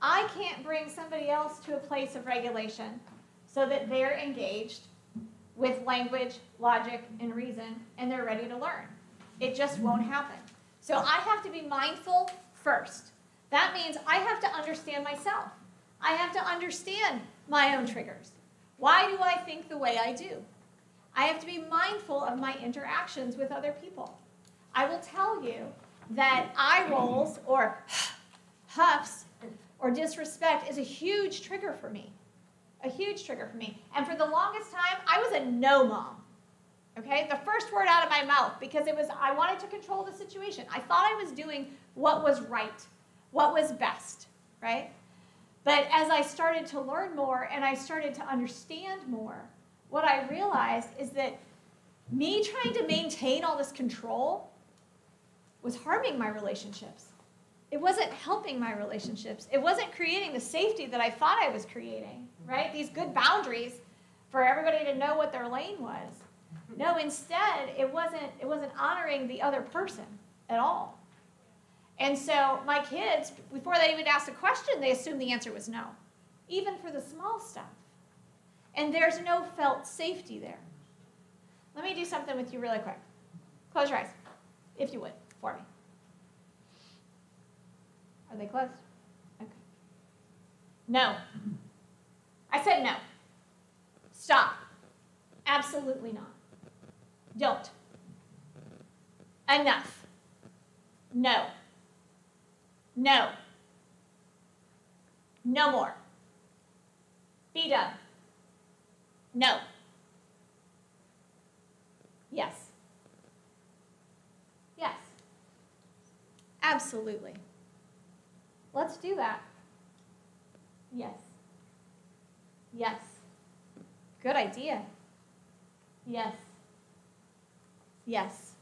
Speaker 3: I can't bring somebody else to a place of regulation so that they're engaged with language, logic, and reason, and they're ready to learn. It just won't happen. So I have to be mindful first. That means I have to understand myself. I have to understand my own triggers. Why do I think the way I do? I have to be mindful of my interactions with other people. I will tell you that eye rolls or huffs or disrespect is a huge trigger for me. A huge trigger for me. And for the longest time, I was a no mom. Okay? The first word out of my mouth because it was I wanted to control the situation. I thought I was doing what was right, what was best, right? But as I started to learn more and I started to understand more, what I realized is that me trying to maintain all this control was harming my relationships. It wasn't helping my relationships. It wasn't creating the safety that I thought I was creating, right? These good boundaries for everybody to know what their lane was. No, instead, it wasn't it wasn't honoring the other person at all. And so my kids, before they even asked a question, they assumed the answer was no, even for the small stuff. And there's no felt safety there. Let me do something with you really quick. Close your eyes, if you would, for me. Are they closed? Okay. No. I said no. Stop. Absolutely not. Don't. Enough. No. No. No more. Be done. No. Yes. Yes. Absolutely. Let's do that. Yes. Yes. Good idea. Yes. Yes.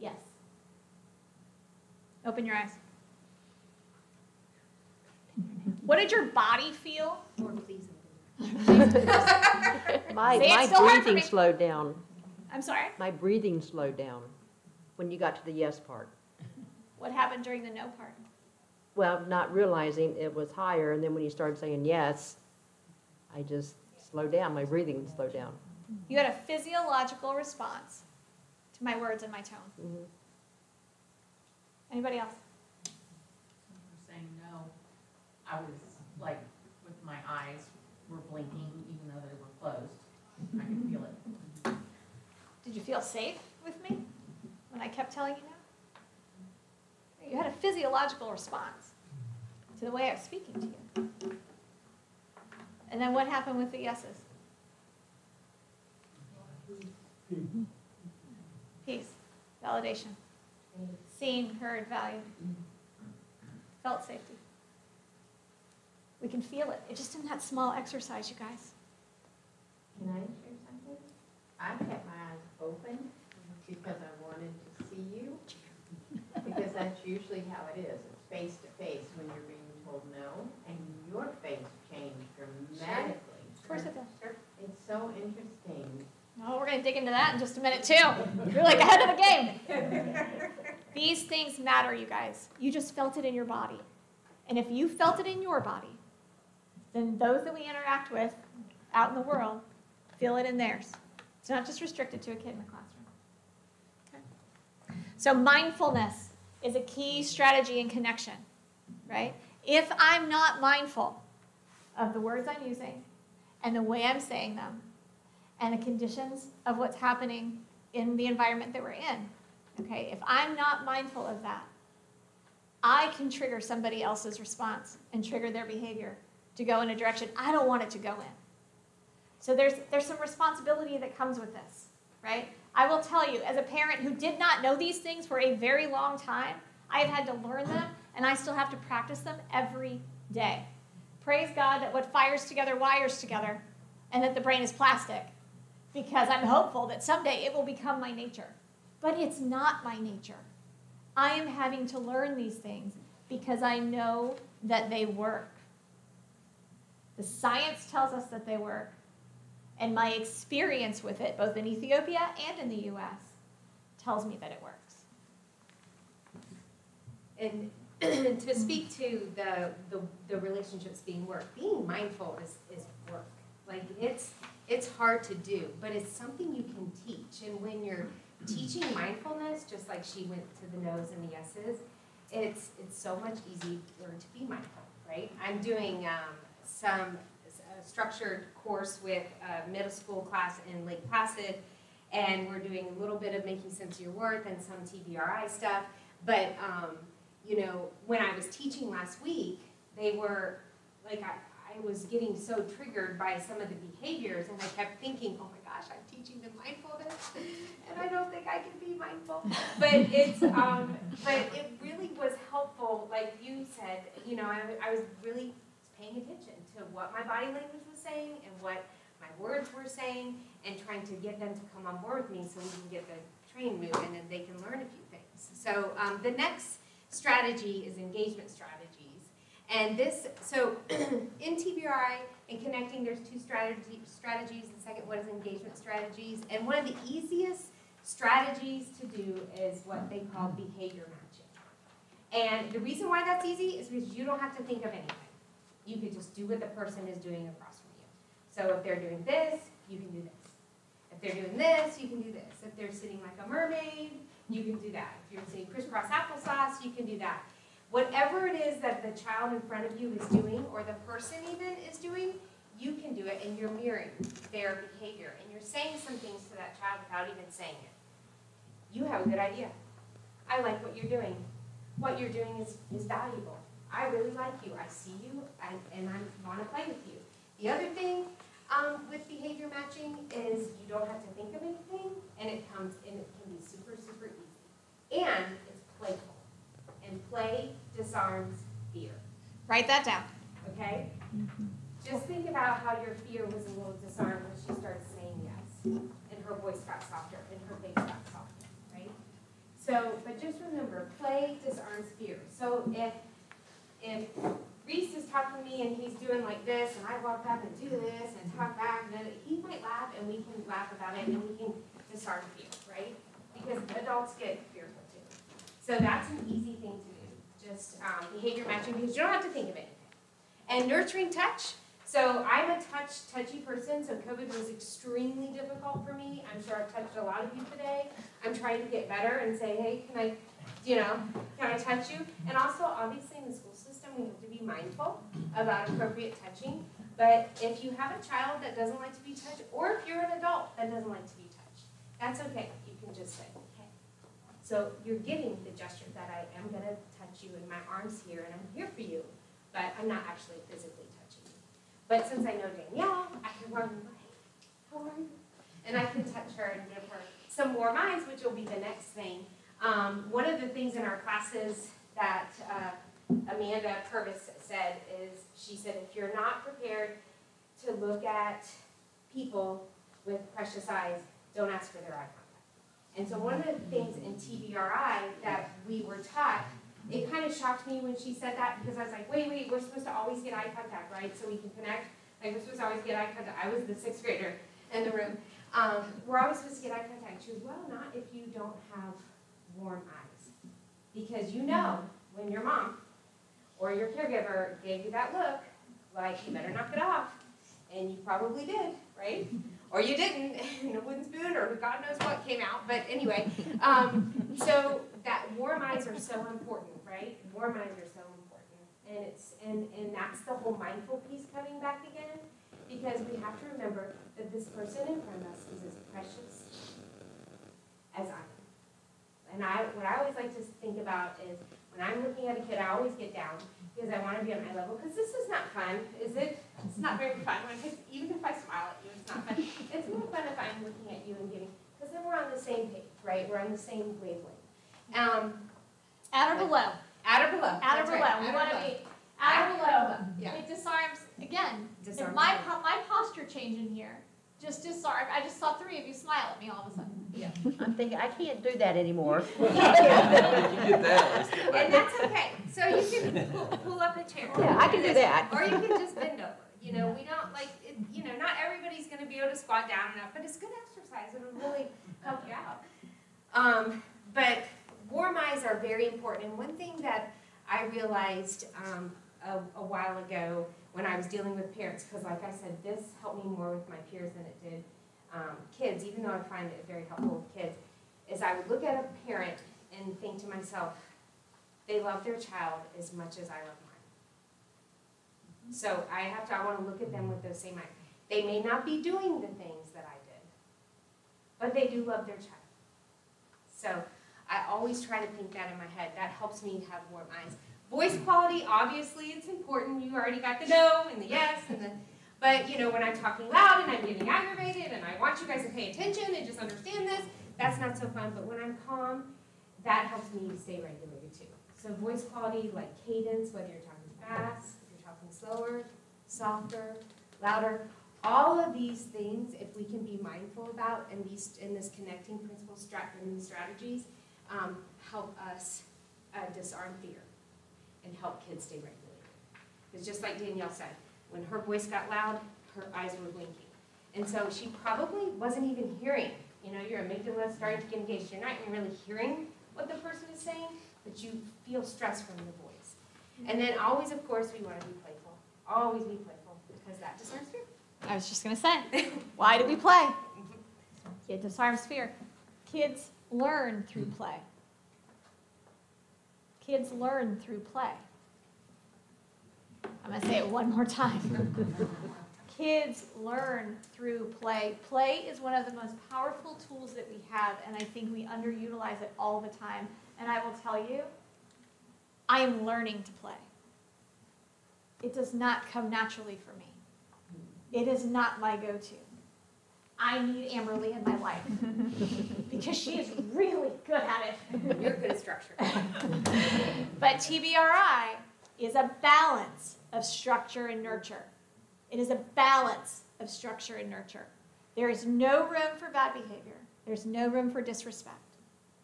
Speaker 3: Yes. Open your eyes. What did your body feel?
Speaker 5: Lord, please.
Speaker 27: My,
Speaker 3: See,
Speaker 27: my
Speaker 3: still hard for
Speaker 27: breathing slowed down.
Speaker 3: I'm sorry?
Speaker 27: My breathing slowed down when you got to the yes part.
Speaker 3: What happened during the no part?
Speaker 27: Well, not realizing it was higher, and then when you started saying yes, I just slowed down, my breathing slowed down.
Speaker 3: You had a physiological response to my words and my tone.
Speaker 27: Mhm.
Speaker 3: Anybody else?
Speaker 36: saying no, I was like, with my eyes were blinking even though they were closed. I could feel it.
Speaker 3: Did you feel safe with me when I kept telling you no? You had a physiological response to the way I was speaking to you. And then what happened with the yeses? Peace, validation, seen, heard, valued, felt safety. We can feel it. It's just in that small exercise, you guys.
Speaker 36: Can I share something? I kept my eyes open because I wanted to see you. Because that's usually
Speaker 37: how it is. It's face to face when you're being told no, and your face dramatically.
Speaker 3: Of course it does.
Speaker 37: It's so interesting.
Speaker 3: Oh, we're gonna dig into that in just a minute too. You're like ahead of the game. These things matter, you guys. You just felt it in your body. And if you felt it in your body, then those that we interact with out in the world feel it in theirs. It's not just restricted to a kid in the classroom. Okay. So mindfulness is a key strategy in connection, right? If I'm not mindful of the words I'm using and the way I'm saying them and the conditions of what's happening in the environment that we're in, okay, if I'm not mindful of that, I can trigger somebody else's response and trigger their behavior to go in a direction I don't want it to go in. So there's, there's some responsibility that comes with this, right? I will tell you, as a parent who did not know these things for a very long time, I have had to learn them and I still have to practice them every day. Praise God that what fires together wires together and that the brain is plastic because I'm hopeful that someday it will become my nature. But it's not my nature. I am having to learn these things because I know that they work. The science tells us that they work. And my experience with it, both in Ethiopia and in the US, tells me that it works.
Speaker 5: And to speak to the, the, the relationships being work, being mindful is, is work. Like it's, it's hard to do, but it's something you can teach. And when you're teaching mindfulness, just like she went to the no's and the yeses, it's, it's so much easier to be mindful, right? I'm doing um, some structured course with a middle school class in Lake Placid, and we're doing a little bit of making sense of your worth and some TBRI stuff. But um, you know, when I was teaching last week, they were like I, I was getting so triggered by some of the behaviors, and I kept thinking, oh my gosh, I'm teaching them mindfulness, and I don't think I can be mindful. But it's, um, but it really was helpful, like you said, you know, I, I was really paying attention to what my body language was saying and what my words were saying, and trying to get them to come on board with me so we can get the train moving and they can learn a few things. So um, the next strategy is engagement strategies. And this, so in TBRI and connecting, there's two strategy, strategies. The second one is engagement strategies. And one of the easiest strategies to do is what they call behavior matching. And the reason why that's easy is because you don't have to think of anything. You could just do what the person is doing across from you. So if they're doing this, you can do this. If they're doing this, you can do this. If they're sitting like a mermaid, you can do that. If you're sitting crisscross applesauce, you can do that. Whatever it is that the child in front of you is doing, or the person even is doing, you can do it and you're mirroring their behavior. And you're saying some things to that child without even saying it. You have a good idea. I like what you're doing. What you're doing is, is valuable. I really like you. I see you and, and I want to play with you. The other thing um, with behavior matching is you don't have to think of anything and it comes and it can be super, super easy. And it's playful. And play disarms fear.
Speaker 3: Write that down.
Speaker 5: Okay? Just think about how your fear was a little disarmed when she started saying yes. And her voice got softer and her face got softer, right? So, but just remember, play disarms fear. So if if Reese is talking to me and he's doing like this, and I walk up and do this and talk back, then he might laugh and we can laugh about it and we can disarm fear, right? Because adults get fearful too. So that's an easy thing to do, just um, behavior matching because you don't have to think of anything. And nurturing touch. So I'm a touch, touchy person, so COVID was extremely difficult for me. I'm sure I've touched a lot of you today. I'm trying to get better and say, hey, can I, you know, can I touch you? And also, obviously, in the school system, we have to be mindful about appropriate touching. But if you have a child that doesn't like to be touched, or if you're an adult that doesn't like to be touched, that's okay. You can just say, okay. So you're giving the gesture that I am going to touch you in my arms here, and I'm here for you, but I'm not actually physically touching you. But since I know Danielle, I can run, hey, how you? And I can touch her and give her some warm eyes, which will be the next thing. Um, one of the things in our classes that uh, Amanda Purvis said is, she said, if you're not prepared to look at people with precious eyes, don't ask for their eye contact. And so one of the things in TBRI that we were taught it kind of shocked me when she said that because I was like, wait, wait, we're supposed to always get eye contact, right? So we can connect. Like we're supposed to always get eye contact. I was the sixth grader in the room. Um, we're always supposed to get eye contact. She was, well, not if you don't have warm eyes. Because you know when your mom or your caregiver gave you that look, like you better knock it off. And you probably did, right? Or you didn't, and a wooden spoon, or God knows what came out. But anyway, um, so that warm eyes are so important, right? Warm eyes are so important, and it's and and that's the whole mindful piece coming back again, because we have to remember that this person in front of us is as precious as I am. And I, what I always like to think about is when I'm looking at a kid, I always get down because I want to be on my level. Because this is not fun, is it? It's not very fun. When I, even if I smile at you, it's not fun. It's more fun if I'm looking at you and giving, because then we're on the same page, right? We're on the same wavelength. Um,
Speaker 3: At or below.
Speaker 5: At or below.
Speaker 3: At or
Speaker 5: That's right.
Speaker 3: below. We
Speaker 5: At or
Speaker 3: want to
Speaker 5: below.
Speaker 3: be at or below.
Speaker 5: Yeah.
Speaker 3: It disarms, again, if
Speaker 5: Disarms
Speaker 3: my,
Speaker 5: you.
Speaker 3: po- my posture change in here, just disarm, I just saw three of you smile at me all of a sudden.
Speaker 5: Yeah.
Speaker 27: I'm thinking, I can't do that anymore.
Speaker 28: You did that, let's get back.
Speaker 5: And that's okay. So you can pull, pull up a chair.
Speaker 27: Yeah, I can do that.
Speaker 5: Or you can just bend over. You know, we don't like, it, you know, not everybody's gonna be able to squat down enough, but it's good exercise. It'll really help you out. Um, but warm eyes are very important. And one thing that I realized um, a, a while ago when I was dealing with parents, because like I said, this helped me more with my peers than it did um, kids, even though I find it very helpful with kids, is I would look at a parent and think to myself, they love their child as much as I love mine. So I have to, I want to look at them with those same eyes. They may not be doing the things that I did, but they do love their child. So I always try to think that in my head. That helps me have warm eyes. Voice quality, obviously, it's important. You already got the no and the yes and the, but you know, when I'm talking loud and I'm getting aggravated and I want you guys to pay attention and just understand this, that's not so fun. But when I'm calm, that helps me stay regulated too. So voice quality, like cadence, whether you're talking fast, if you're talking slower, softer, louder, all of these things, if we can be mindful about and these in this connecting principle strat and strategies, um, help us uh, disarm fear and help kids stay regulated. It's just like Danielle said, when her voice got loud, her eyes were blinking. And so she probably wasn't even hearing. You know, your amygdala is starting to get engaged. You're not even really hearing what the person is saying, but you feel stress from the voice. And then always, of course, we want to be playful. Always be playful because that disarms fear.
Speaker 3: I was just gonna say, why do we play? It disarms fear. Kids learn through play. Kids learn through play. I'm gonna say it one more time. Kids learn through play. Play is one of the most powerful tools that we have, and I think we underutilize it all the time. And I will tell you, I am learning to play. It does not come naturally for me. It is not my go-to. I need Amberly in my life because she is really good at it.
Speaker 5: You're good at structure.
Speaker 3: But TBRI is a balance of structure and nurture. It is a balance of structure and nurture. There is no room for bad behavior. There's no room for disrespect.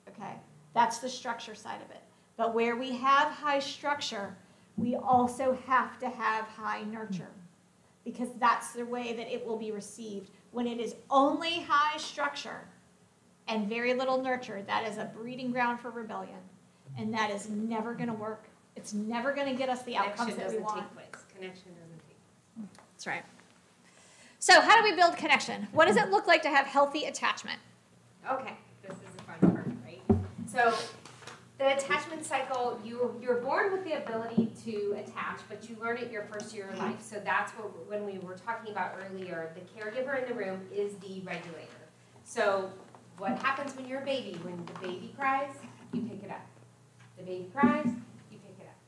Speaker 3: Okay? That's the structure side of it. But where we have high structure, we also have to have high nurture because that's the way that it will be received. When it is only high structure and very little nurture, that is a breeding ground for rebellion. And that is never going to work. It's never going to get us the outcomes that we want.
Speaker 5: take place. Connection doesn't take place.
Speaker 3: That's right. So, how do we build connection? What does it look like to have healthy attachment?
Speaker 5: Okay, this is the fun part, right? So, the attachment cycle, you, you're born with the ability to attach, but you learn it your first year of life. So that's what, when we were talking about earlier, the caregiver in the room is the regulator. So what happens when you're a baby? When the baby cries, you pick it up. The baby cries, you pick it up.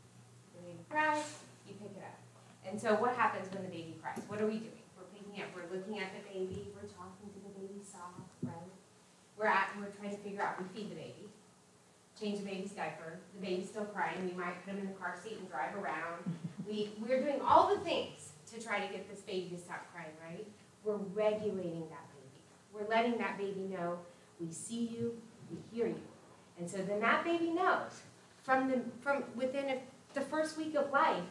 Speaker 5: The baby cries, you pick it up. And so what happens when the baby cries? What are we doing? We're picking up, we're looking at the baby, we're talking to the baby soft, right? We're at, we're trying to figure out, we feed the baby, change the baby's diaper, the baby's still crying, we might put him in the car seat and drive around. We, we're doing all the things to try to get this baby to stop crying, right? We're regulating that baby. We're letting that baby know, we see you, we hear you. And so then that baby knows, from the, from within a, the first week of life,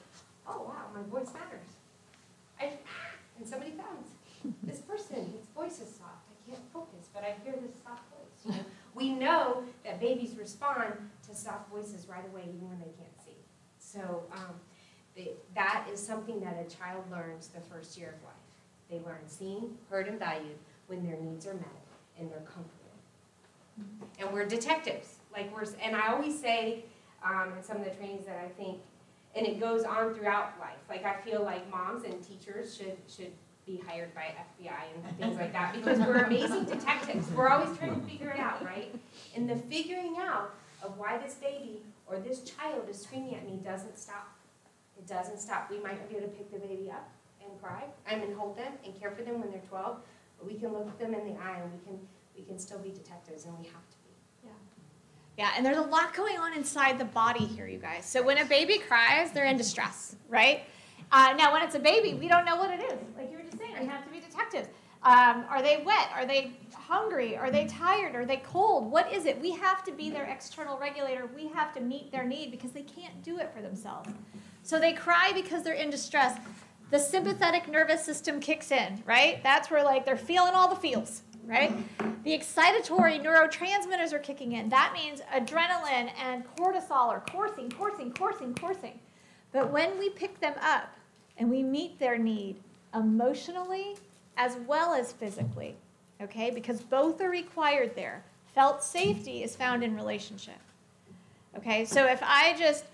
Speaker 5: oh wow, my voice matters. I, ah, and somebody found this person, his voice is soft, I can't focus, but I hear this soft voice, you know? We know that babies respond to soft voices right away, even when they can't see. So, um, they, that is something that a child learns the first year of life. They learn seen, heard, and valued when their needs are met and they're comfortable. And we're detectives, like we're, and I always say, um, in some of the trainings that I think, and it goes on throughout life, like I feel like moms and teachers should, should be hired by FBI and things like that, because we're amazing detectives, we're always trying to figure it out, right? And the figuring out of why this baby or this child is screaming at me doesn't stop. It doesn't stop, we might not be able to pick the baby up and cry, I mean, hold them and care for them when they're twelve, but we can look them in the eye and we can, we can still be detectives and we have to be.
Speaker 3: Yeah, Yeah, and there's a lot going on inside the body here, you guys. So when a baby cries, they're in distress, right? Uh, now, when it's a baby, we don't know what it is. Like you were just saying, we have to be detectives. Um, are they wet? Are they hungry? Are they tired? Are they cold? What is it? We have to be their external regulator. We have to meet their need because they can't do it for themselves. So they cry because they're in distress. The sympathetic nervous system kicks in, right? That's where like they're feeling all the feels, right? The excitatory neurotransmitters are kicking in. That means adrenaline and cortisol are coursing, coursing, coursing, coursing. But when we pick them up and we meet their need emotionally as well as physically, okay? Because both are required there. Felt safety is found in relationship. Okay, so if I just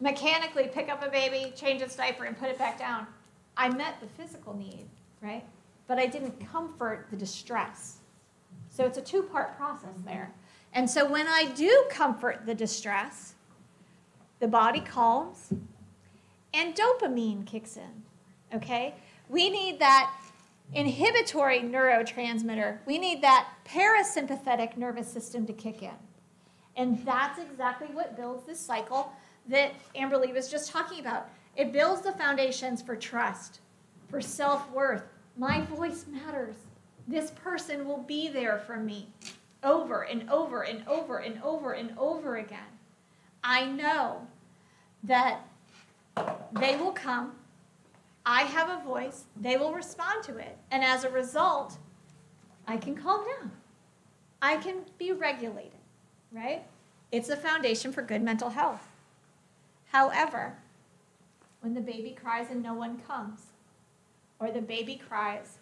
Speaker 3: mechanically pick up a baby, change its diaper, and put it back down, I met the physical need, right? But I didn't comfort the distress. So it's a two part process there. And so when I do comfort the distress, the body calms and dopamine kicks in. Okay? We need that inhibitory neurotransmitter. We need that parasympathetic nervous system to kick in. And that's exactly what builds this cycle that Amberly was just talking about. It builds the foundations for trust, for self worth. My voice matters. This person will be there for me over and over and over and over and over again. I know that they will come. I have a voice. They will respond to it. And as a result, I can calm down. I can be regulated, right? It's a foundation for good mental health. However, when the baby cries and no one comes, or the baby cries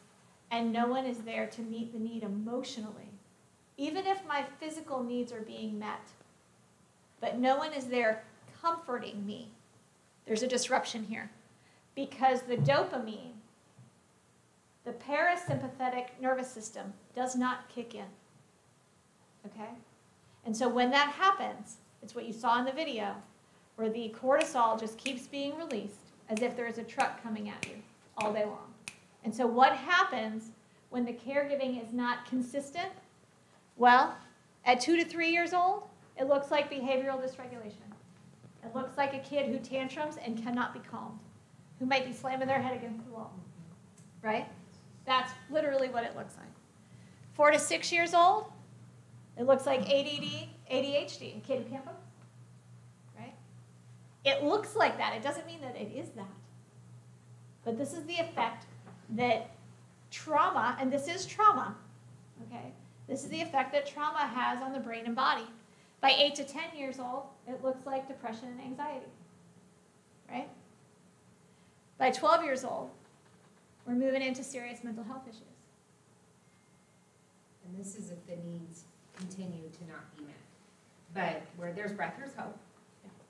Speaker 3: and no one is there to meet the need emotionally, even if my physical needs are being met, but no one is there comforting me, there's a disruption here. Because the dopamine, the parasympathetic nervous system, does not kick in. Okay? And so when that happens, it's what you saw in the video, where the cortisol just keeps being released as if there is a truck coming at you all day long. And so what happens when the caregiving is not consistent? Well, at two to three years old, it looks like behavioral dysregulation. Looks like a kid who tantrums and cannot be calmed, who might be slamming their head against the wall, right? That's literally what it looks like. Four to six years old, it looks like ADD, ADHD, a kid who can't focus, right? It looks like that. It doesn't mean that it is that. But this is the effect that trauma, and this is trauma, okay? This is the effect that trauma has on the brain and body. By 8 to 10 years old, it looks like depression and anxiety, right? By 12 years old, we're moving into serious mental health issues.
Speaker 5: And this is if the needs continue to not be met. But where there's breath, there's hope.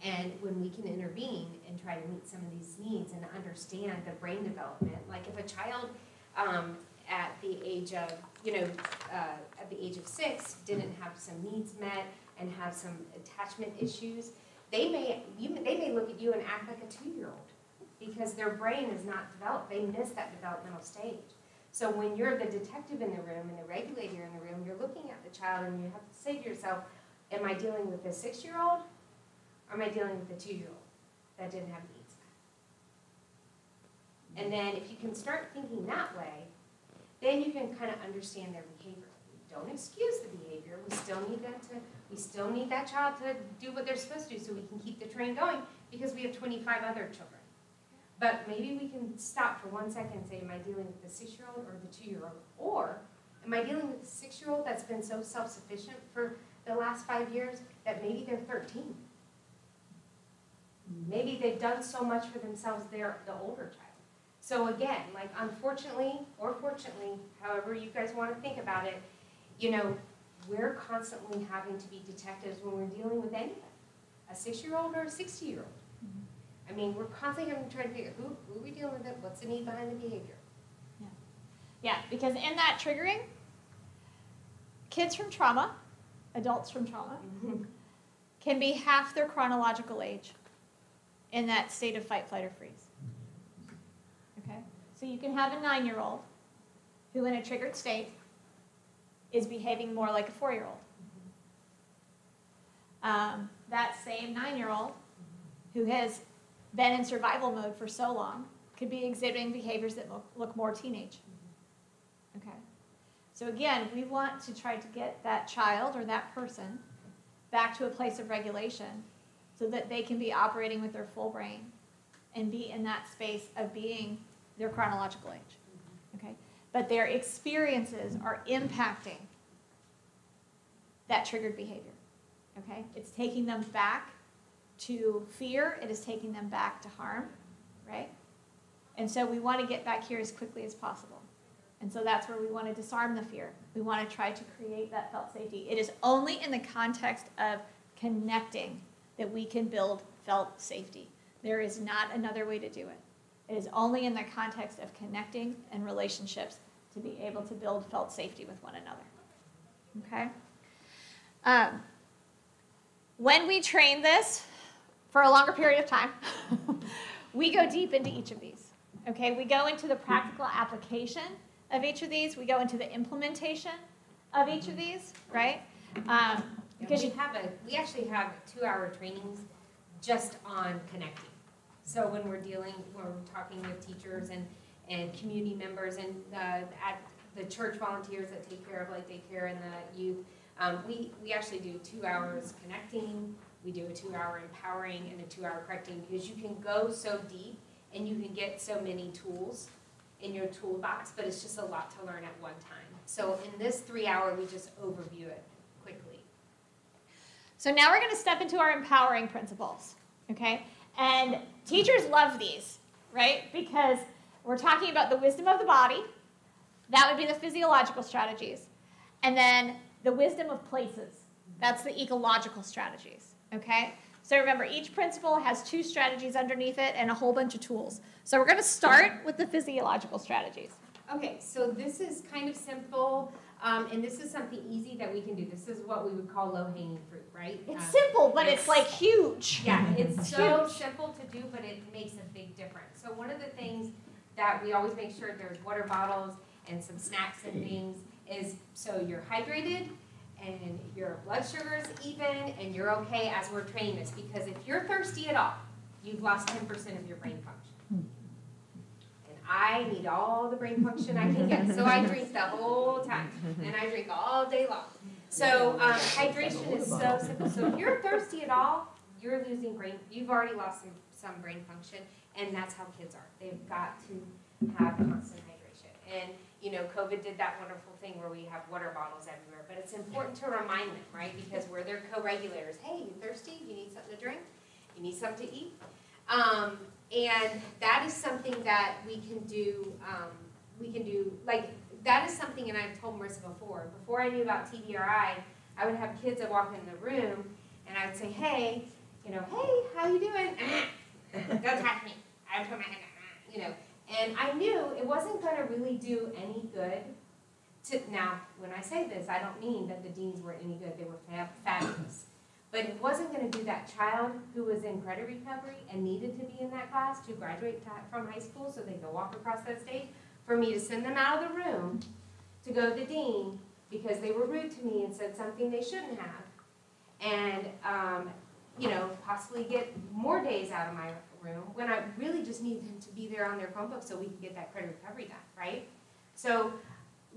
Speaker 5: And when we can intervene and try to meet some of these needs and understand the brain development, like if a child um, at the age of, you know, uh, at the age of six didn't have some needs met and have some attachment issues, they may, you, they may look at you and act like a two-year-old because their brain is not developed. They miss that developmental stage. So when you're the detective in the room and the regulator in the room, you're looking at the child and you have to say to yourself, am I dealing with a six-year-old or am I dealing with a two-year-old that didn't have needs? And then if you can start thinking that way, then you can kind of understand their behavior. Don't excuse the behavior. We still need them to, we still need that child to do what they're supposed to do so we can keep the train going because we have twenty-five other children. But maybe we can stop for one second and say, am I dealing with the six-year-old or the two-year-old? Or am I dealing with the six-year-old that's been so self-sufficient for the last five years that maybe they're thirteen? Maybe they've done so much for themselves, they're the older child. So again, like unfortunately, or fortunately, however you guys want to think about it, you know, we're constantly having to be detectives when we're dealing with anybody, a six-year-old or a sixty-year-old. I mean, we're constantly having to try to figure, who, who are we dealing with, what's the need behind the behavior?
Speaker 3: Yeah, yeah, because in that triggering, kids from trauma, adults from trauma, mm-hmm. can be half their chronological age in that state of fight, flight, or freeze. Okay? So you can have a nine year old who, in a triggered state, is behaving more like a four year old. Um, that same nine year old who has been in survival mode for so long could be exhibiting behaviors that look, look more teenage. Okay? So again, we want to try to get that child or that person back to a place of regulation so that they can be operating with their full brain and be in that space of being their chronological age. Okay? But their experiences are impacting that triggered behavior. Okay? It's taking them back to fear, it is taking them back to harm, right? And so we want to get back here as quickly as possible. And so that's where we want to disarm the fear. We want to try to create that felt safety. It is only in the context of connecting that we can build felt safety. There is not another way to do it. It is only in the context of connecting and relationships to be able to build felt safety with one another. Okay? Um, when we train this for a longer period of time, we go deep into each of these. Okay, we go into the practical application of each of these. We go into the implementation of each of these, right? Um,
Speaker 5: Because we have a, we actually have two-hour trainings just on connecting. So when we're dealing, when we're talking with teachers and, and community members and the, at the church volunteers that take care of like daycare and the youth, um, we, we actually do two hours connecting, we do a two-hour empowering and a two-hour correcting because you can go so deep and you can get so many tools in your toolbox, but it's just a lot to learn at one time. So in this three-hour, we just overview it quickly.
Speaker 3: So now we're going to step into our empowering principles, okay? And teachers love these, right? Because we're talking about the wisdom of the body. That would be the physiological strategies. And then the wisdom of places. That's the ecological strategies, okay? So remember, each principle has two strategies underneath it and a whole bunch of tools. So we're going to start with the physiological strategies.
Speaker 5: Okay, so this is kind of simple, um, and this is something easy that we can do. This is what we would call low-hanging fruit, right?
Speaker 3: It's
Speaker 5: Um,
Speaker 3: simple, but it's like huge.
Speaker 5: Yeah, it's so simple to do, but it makes a big difference. So one of the things that we always make sure there's water bottles and some snacks and things is so you're hydrated and your blood sugar's even and you're okay as we're training this. Because if you're thirsty at all, you've lost ten percent of your brain function. And I need all the brain function I can get, so I drink the whole time, and I drink all day long. So um, hydration is so simple. So if you're thirsty at all, you're losing brain. You've already lost some, some brain function, and that's how kids are. They've got to have constant hydration. And you know, COVID did that wonderful thing where we have water bottles everywhere. But it's important to remind them, right? Because we're their co-regulators. Hey, you thirsty? You need something to drink? You need something to eat? Um, and that is something that we can do. Um, we can do like that is something, and I've told Marissa before. Before I knew about TBRI, I would have kids that walk in the room, and I would say, "Hey, you know, hey, how you doing?" Don't touch me. I put my hand you know. And I knew it wasn't going to really do any good. To now, when I say this, I don't mean that the deans were any good. They were fab- fabulous. But it wasn't going to do that child who was in credit recovery and needed to be in that class to graduate from high school so they could walk across that stage, for me to send them out of the room to go to the dean because they were rude to me and said something they shouldn't have, and um, you know possibly get more days out of my room when I really just need them to be there on their Chromebook so we can get that credit recovery done, right? So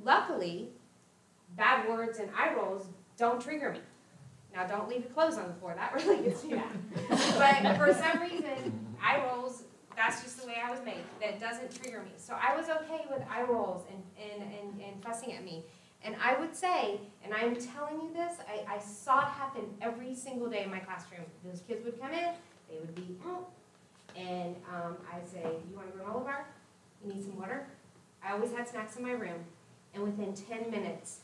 Speaker 5: luckily, bad words and eye rolls don't trigger me. Now, don't leave your clothes on the floor, that really gets me mad. But for some reason, eye rolls, that's just the way I was made, that doesn't trigger me. So I was okay with eye rolls and, and, and, and fussing at me. And I would say, and I'm telling you this, I, I saw it happen every single day in my classroom. Those kids would come in, they would be, "Mm," and um, I'd say, you want a granola bar? You need some water? I always had snacks in my room, and within ten minutes,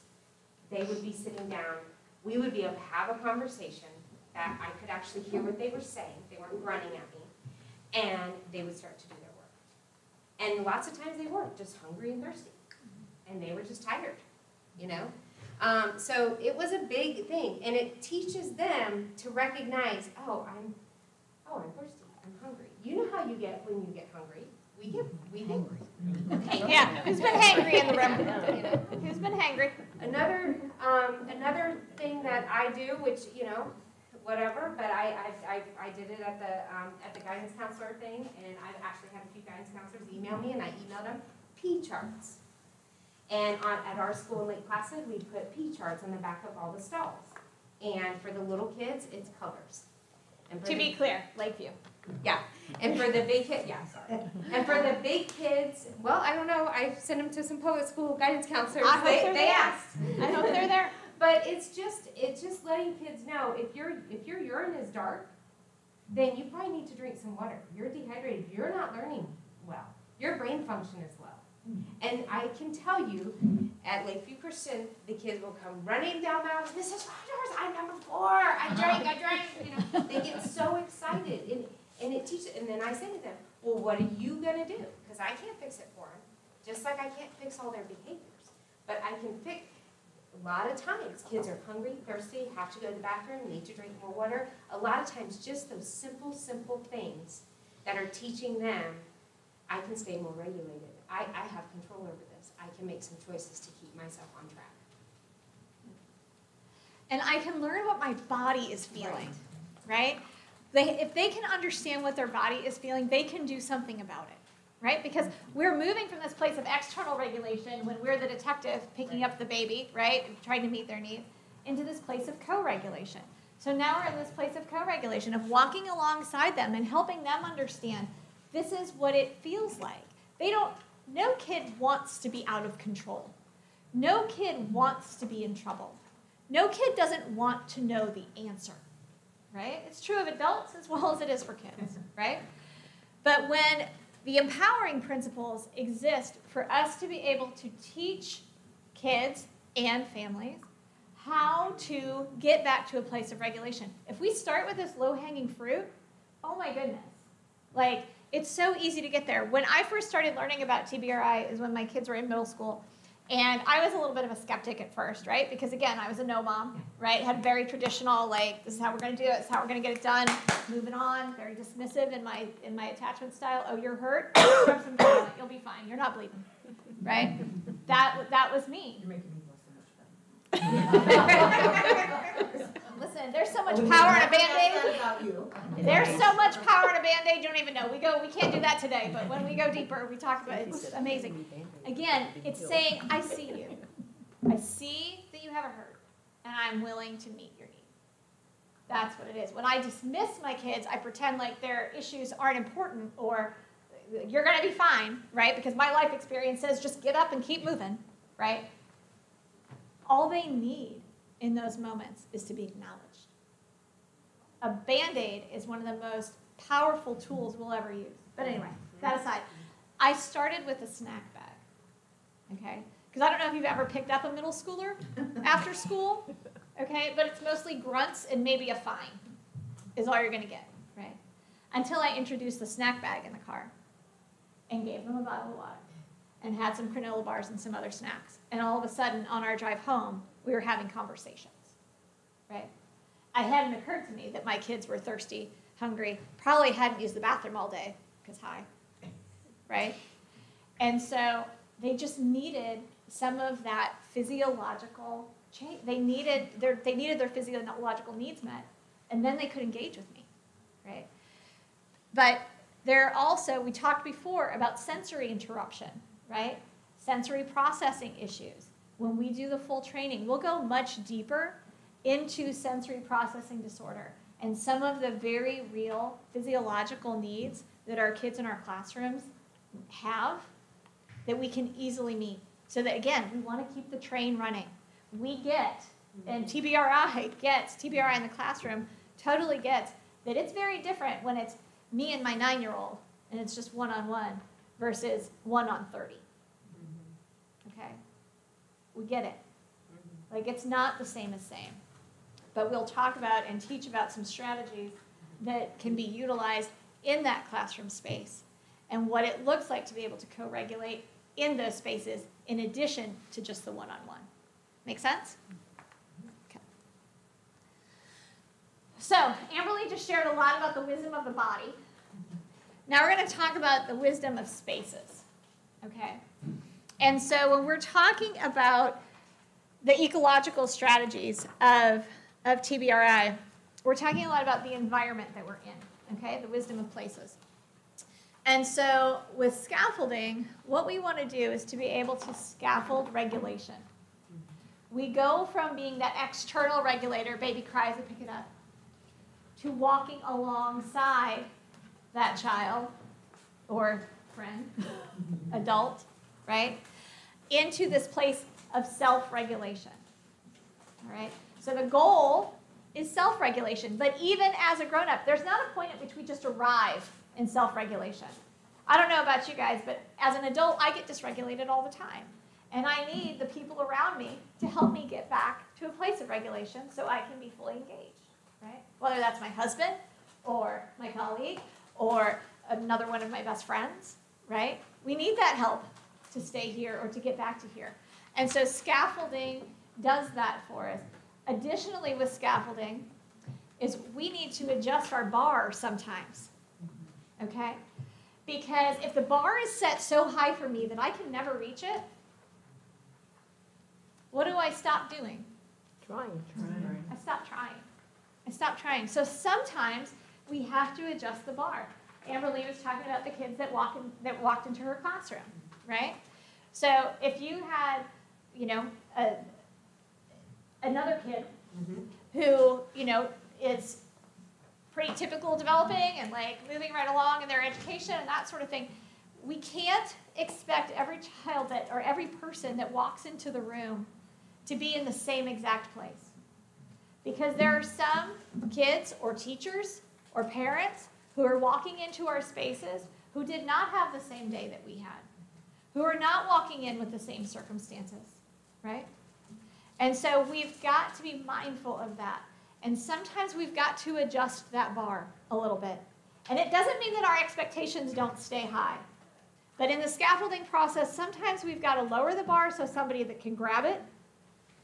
Speaker 5: they would be sitting down. We would be able to have a conversation that I could actually hear what they were saying. They weren't grunting at me, and they would start to do their work. And lots of times they weren't, just hungry and thirsty, and they were just tired, you know. Um, so it was a big thing, and it teaches them to recognize, oh, I'm, oh, I'm thirsty. You know how you get when you get hungry. We get, we get
Speaker 3: Okay, yeah, who's been hangry in the room? Who's been hangry?
Speaker 5: Another, um, another thing that I do, which, you know, whatever, but I, I, I, I did it at the, um, at the guidance counselor thing, and I've actually had a few guidance counselors email me, and I emailed them P charts. And on, at our school in Lake Placid, we put P charts on the back of all the stalls. And for the little kids, it's colors. And
Speaker 3: To
Speaker 5: the-
Speaker 3: be clear, Lakeview.
Speaker 5: Yeah, and for the big kid, yeah, sorry. And for the big kids, well, I don't know, I sent them to some public school guidance counselors.
Speaker 3: I hope
Speaker 5: They,
Speaker 3: they're
Speaker 5: they
Speaker 3: there.
Speaker 5: asked.
Speaker 3: I hope they're there.
Speaker 5: But it's just, it's just letting kids know, if your, if your urine is dark, then you probably need to drink some water. You're dehydrated, you're not learning well. Your brain function is low. And I can tell you, at Lakeview Christian, the kids will come running down the aisle, Mrs. Rogers, I'm number four, I drank, I drank, you know. They get so excited, and it teaches, and then I say to them, well, what are you gonna do? Because I can't fix it for them, just like I can't fix all their behaviors. But I can fix, a lot of times, kids are hungry, thirsty, have to go to the bathroom, need to drink more water. A lot of times, just those simple, simple things that are teaching them, I can stay more regulated. I, I have control over this. I can make some choices to keep myself on track.
Speaker 3: and I can learn what my body is feeling, right? They, if they can understand what their body is feeling, they can do something about it, right? Because we're moving from this place of external regulation when we're the detective picking up the baby, right, and trying to meet their needs, into this place of co-regulation. So now we're in this place of co-regulation, of walking alongside them and helping them understand this is what it feels like. They don't, no kid wants to be out of control. No kid wants to be in trouble. No kid doesn't want to know the answer, right? It's true of adults as well as it is for kids, right? But when the empowering principles exist for us to be able to teach kids and families how to get back to a place of regulation. If we start with this low hanging fruit, oh my goodness. Like, it's so easy to get there. When I first started learning about TBRI is when my kids were in middle school. And I was a little bit of a skeptic at first, right? Because again, I was a no mom, right? Had very traditional, like, this is how we're gonna do it, this is how we're gonna get it done, moving on, very dismissive in my in my attachment style. Oh, you're hurt? Rub some you'll be fine, you're not bleeding. Right? That that was me. You're making me Listen, there's so much power in a band-aid. There's so much power in a band-aid, you don't even know. We go, we can't do that today, but when we go deeper, we talk about it. It's amazing. Again, it's saying, I see you. I see that you have a hurt, and I'm willing to meet your need. That's what it is. When I dismiss my kids, I pretend like their issues aren't important or you're gonna be fine, right? Because my life experience says just get up and keep moving, right? All they need in those moments is to be acknowledged. A band aid is one of the most powerful tools we'll ever use. But anyway, that aside, I started with a snack bag. Okay? Because I don't know if you've ever picked up a middle schooler after school. Okay? But it's mostly grunts and maybe a fine, is all you're going to get, right? Until I introduced the snack bag in the car and gave them a bottle of water and had some granola bars and some other snacks. And all of a sudden, on our drive home, we were having conversations, right? It hadn't occurred to me that my kids were thirsty, hungry, probably hadn't used the bathroom all day, because hi, right? And so they just needed some of that physiological change. They needed their, they needed their physiological needs met, and then they could engage with me, right? But there also, we talked before about sensory interruption, right? Sensory processing issues. When we do the full training, we'll go much deeper into sensory processing disorder and some of the very real physiological needs that our kids in our classrooms have that we can easily meet. So that again, we want to keep the train running. We get, and mm-hmm. TBRI gets, TBRI in the classroom totally gets that it's very different when it's me and my nine year old and it's just one on one versus one on 30. We get it. Mm-hmm. Like it's not the same as same. But we'll talk about and teach about some strategies that can be utilized in that classroom space and what it looks like to be able to co regulate in those spaces in addition to just the one on one. Make sense? Mm-hmm. Okay. So, Amberly just shared a lot about the wisdom of the body. Mm-hmm. Now we're going to talk about the wisdom of spaces. Okay? And so, when we're talking about the ecological strategies of, of TBRI, we're talking a lot about the environment that we're in, okay? The wisdom of places. And so with scaffolding, what we want to do is to be able to scaffold regulation. We go from being that external regulator, baby cries, I pick it up, to walking alongside that child or friend, adult, right? Into this place of self-regulation. All right? So the goal is self-regulation, but even as a grown-up, there's not a point at which we just arrive in self-regulation. I don't know about you guys, but as an adult, I get dysregulated all the time. And I need the people around me to help me get back to a place of regulation so I can be fully engaged, right? Whether that's my husband or my colleague or another one of my best friends, right? We need that help to stay here or to get back to here. And so scaffolding does that for us. Additionally, with scaffolding, is we need to adjust our bar sometimes okay? Because if the bar is set so high for me that I can never reach it, what do I stop doing?
Speaker 27: Trying.
Speaker 3: Trying. I stop trying. I stop trying. So sometimes we have to adjust the bar. Amberly was talking about the kids that walk in, that walked into her classroom, right? So if you had, you know, a, another kid mm-hmm. who, you know, is pretty typical developing and like moving right along in their education and that sort of thing. We can't expect every child that or every person that walks into the room to be in the same exact place. Because there are some kids or teachers or parents who are walking into our spaces who did not have the same day that we had, who are not walking in with the same circumstances, right? And so we've got to be mindful of that. And sometimes we've got to adjust that bar a little bit. And it doesn't mean that our expectations don't stay high. But in the scaffolding process, sometimes we've got to lower the bar so somebody that can grab it,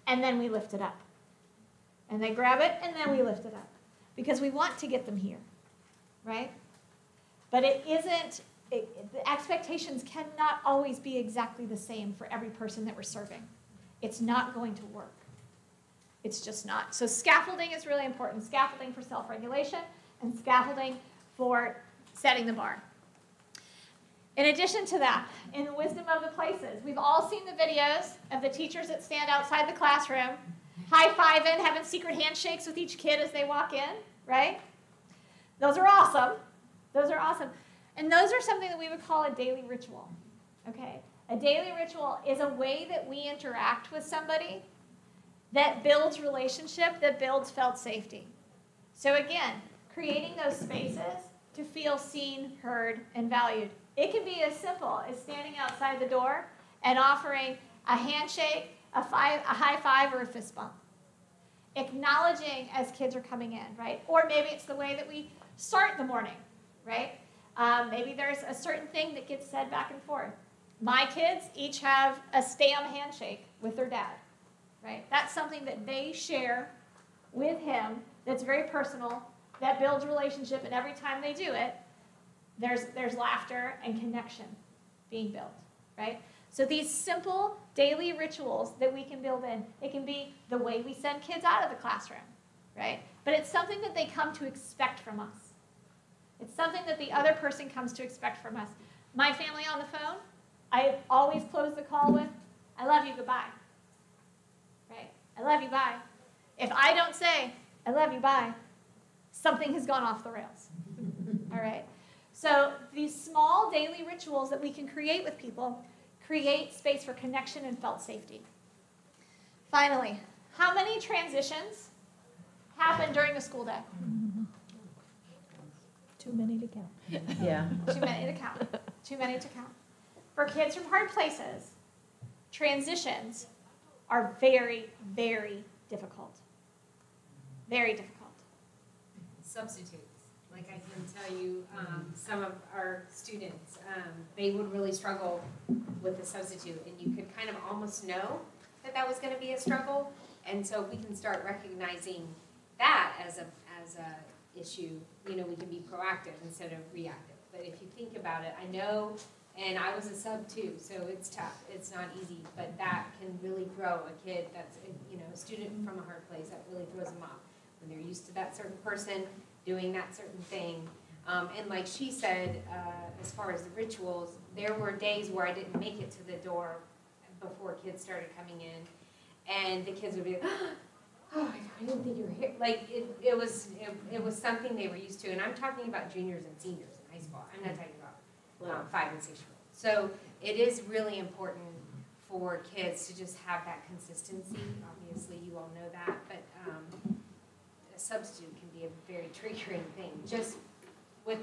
Speaker 3: and then we lift it up. And they grab it, and then we lift it up. Because we want to get them here, right? But it isn't, it, the expectations cannot always be exactly the same for every person that we're serving. It's not going to work. It's just not. So scaffolding is really important. Scaffolding for self-regulation and scaffolding for setting the bar. In addition to that, in the wisdom of the places, we've all seen the videos of the teachers that stand outside the classroom, high-fiving, having secret handshakes with each kid as they walk in, right? Those are awesome. Those are awesome. And those are something that we would call a daily ritual, okay? A daily ritual is a way that we interact with somebody that builds relationship, that builds felt safety. So again, creating those spaces to feel seen, heard, and valued. It can be as simple as standing outside the door and offering a handshake, a, five, a high five, or a fist bump. Acknowledging as kids are coming in, right? Or maybe it's the way that we start the morning, right? Um, maybe there's a certain thing that gets said back and forth. My kids each have a stam handshake with their dad right? That's something that they share with him that's very personal, that builds relationship, and every time they do it, there's, there's laughter and connection being built, right? So these simple daily rituals that we can build in, it can be the way we send kids out of the classroom, right? But it's something that they come to expect from us. It's something that the other person comes to expect from us. My family on the phone, I always close the call with, I love you, goodbye Right? I love you, bye. If I don't say, I love you, bye, something has gone off the rails. All right? So these small daily rituals that we can create with people create space for connection and felt safety. Finally, how many transitions happen during a school day?
Speaker 26: Too many to count.
Speaker 27: Yeah.
Speaker 3: Too many to count. Too many to count. For kids from hard places, transitions are very, very difficult. Very difficult.
Speaker 5: substitutes. Like I can tell you, um, some of our students, um, they would really struggle with the substitute, and you could kind of almost know that that was going to be a struggle. And so we can start recognizing that as a as a issue, you know, we can be proactive instead of reactive. But if you think about it, I know, and I was a sub too, so it's tough. It's not easy, but that can really throw a kid that's you know a student from a hard place. That really throws them off when they're used to that certain person doing that certain thing. Um, and like she said, uh, as far as the rituals, there were days where I didn't make it to the door before kids started coming in, and the kids would be like, "Oh, I didn't think you were here." Like it, it was, it, it was something they were used to. And I'm talking about juniors and seniors in high school. I'm not talking about um, five and six year olds. So it is really important for kids to just have that consistency. Obviously, you all know that, but um, a substitute can be a very triggering thing, just with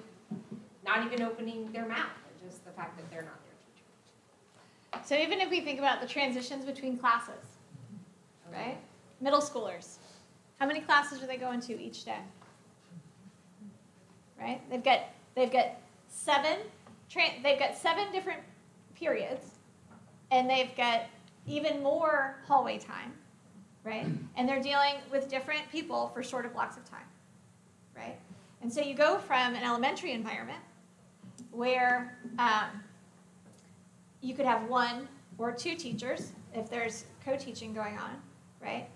Speaker 5: not even opening their mouth, or just the fact that they're not their teacher.
Speaker 3: So even if we think about the transitions between classes, right? Middle schoolers, how many classes are they going to each day? Right? They've got they've got seven they've got seven different periods, and they've got even more hallway time, right? And they're dealing with different people for shorter blocks of time, right? And so you go from an elementary environment where um, you could have one or two teachers if there's co-teaching going on, right?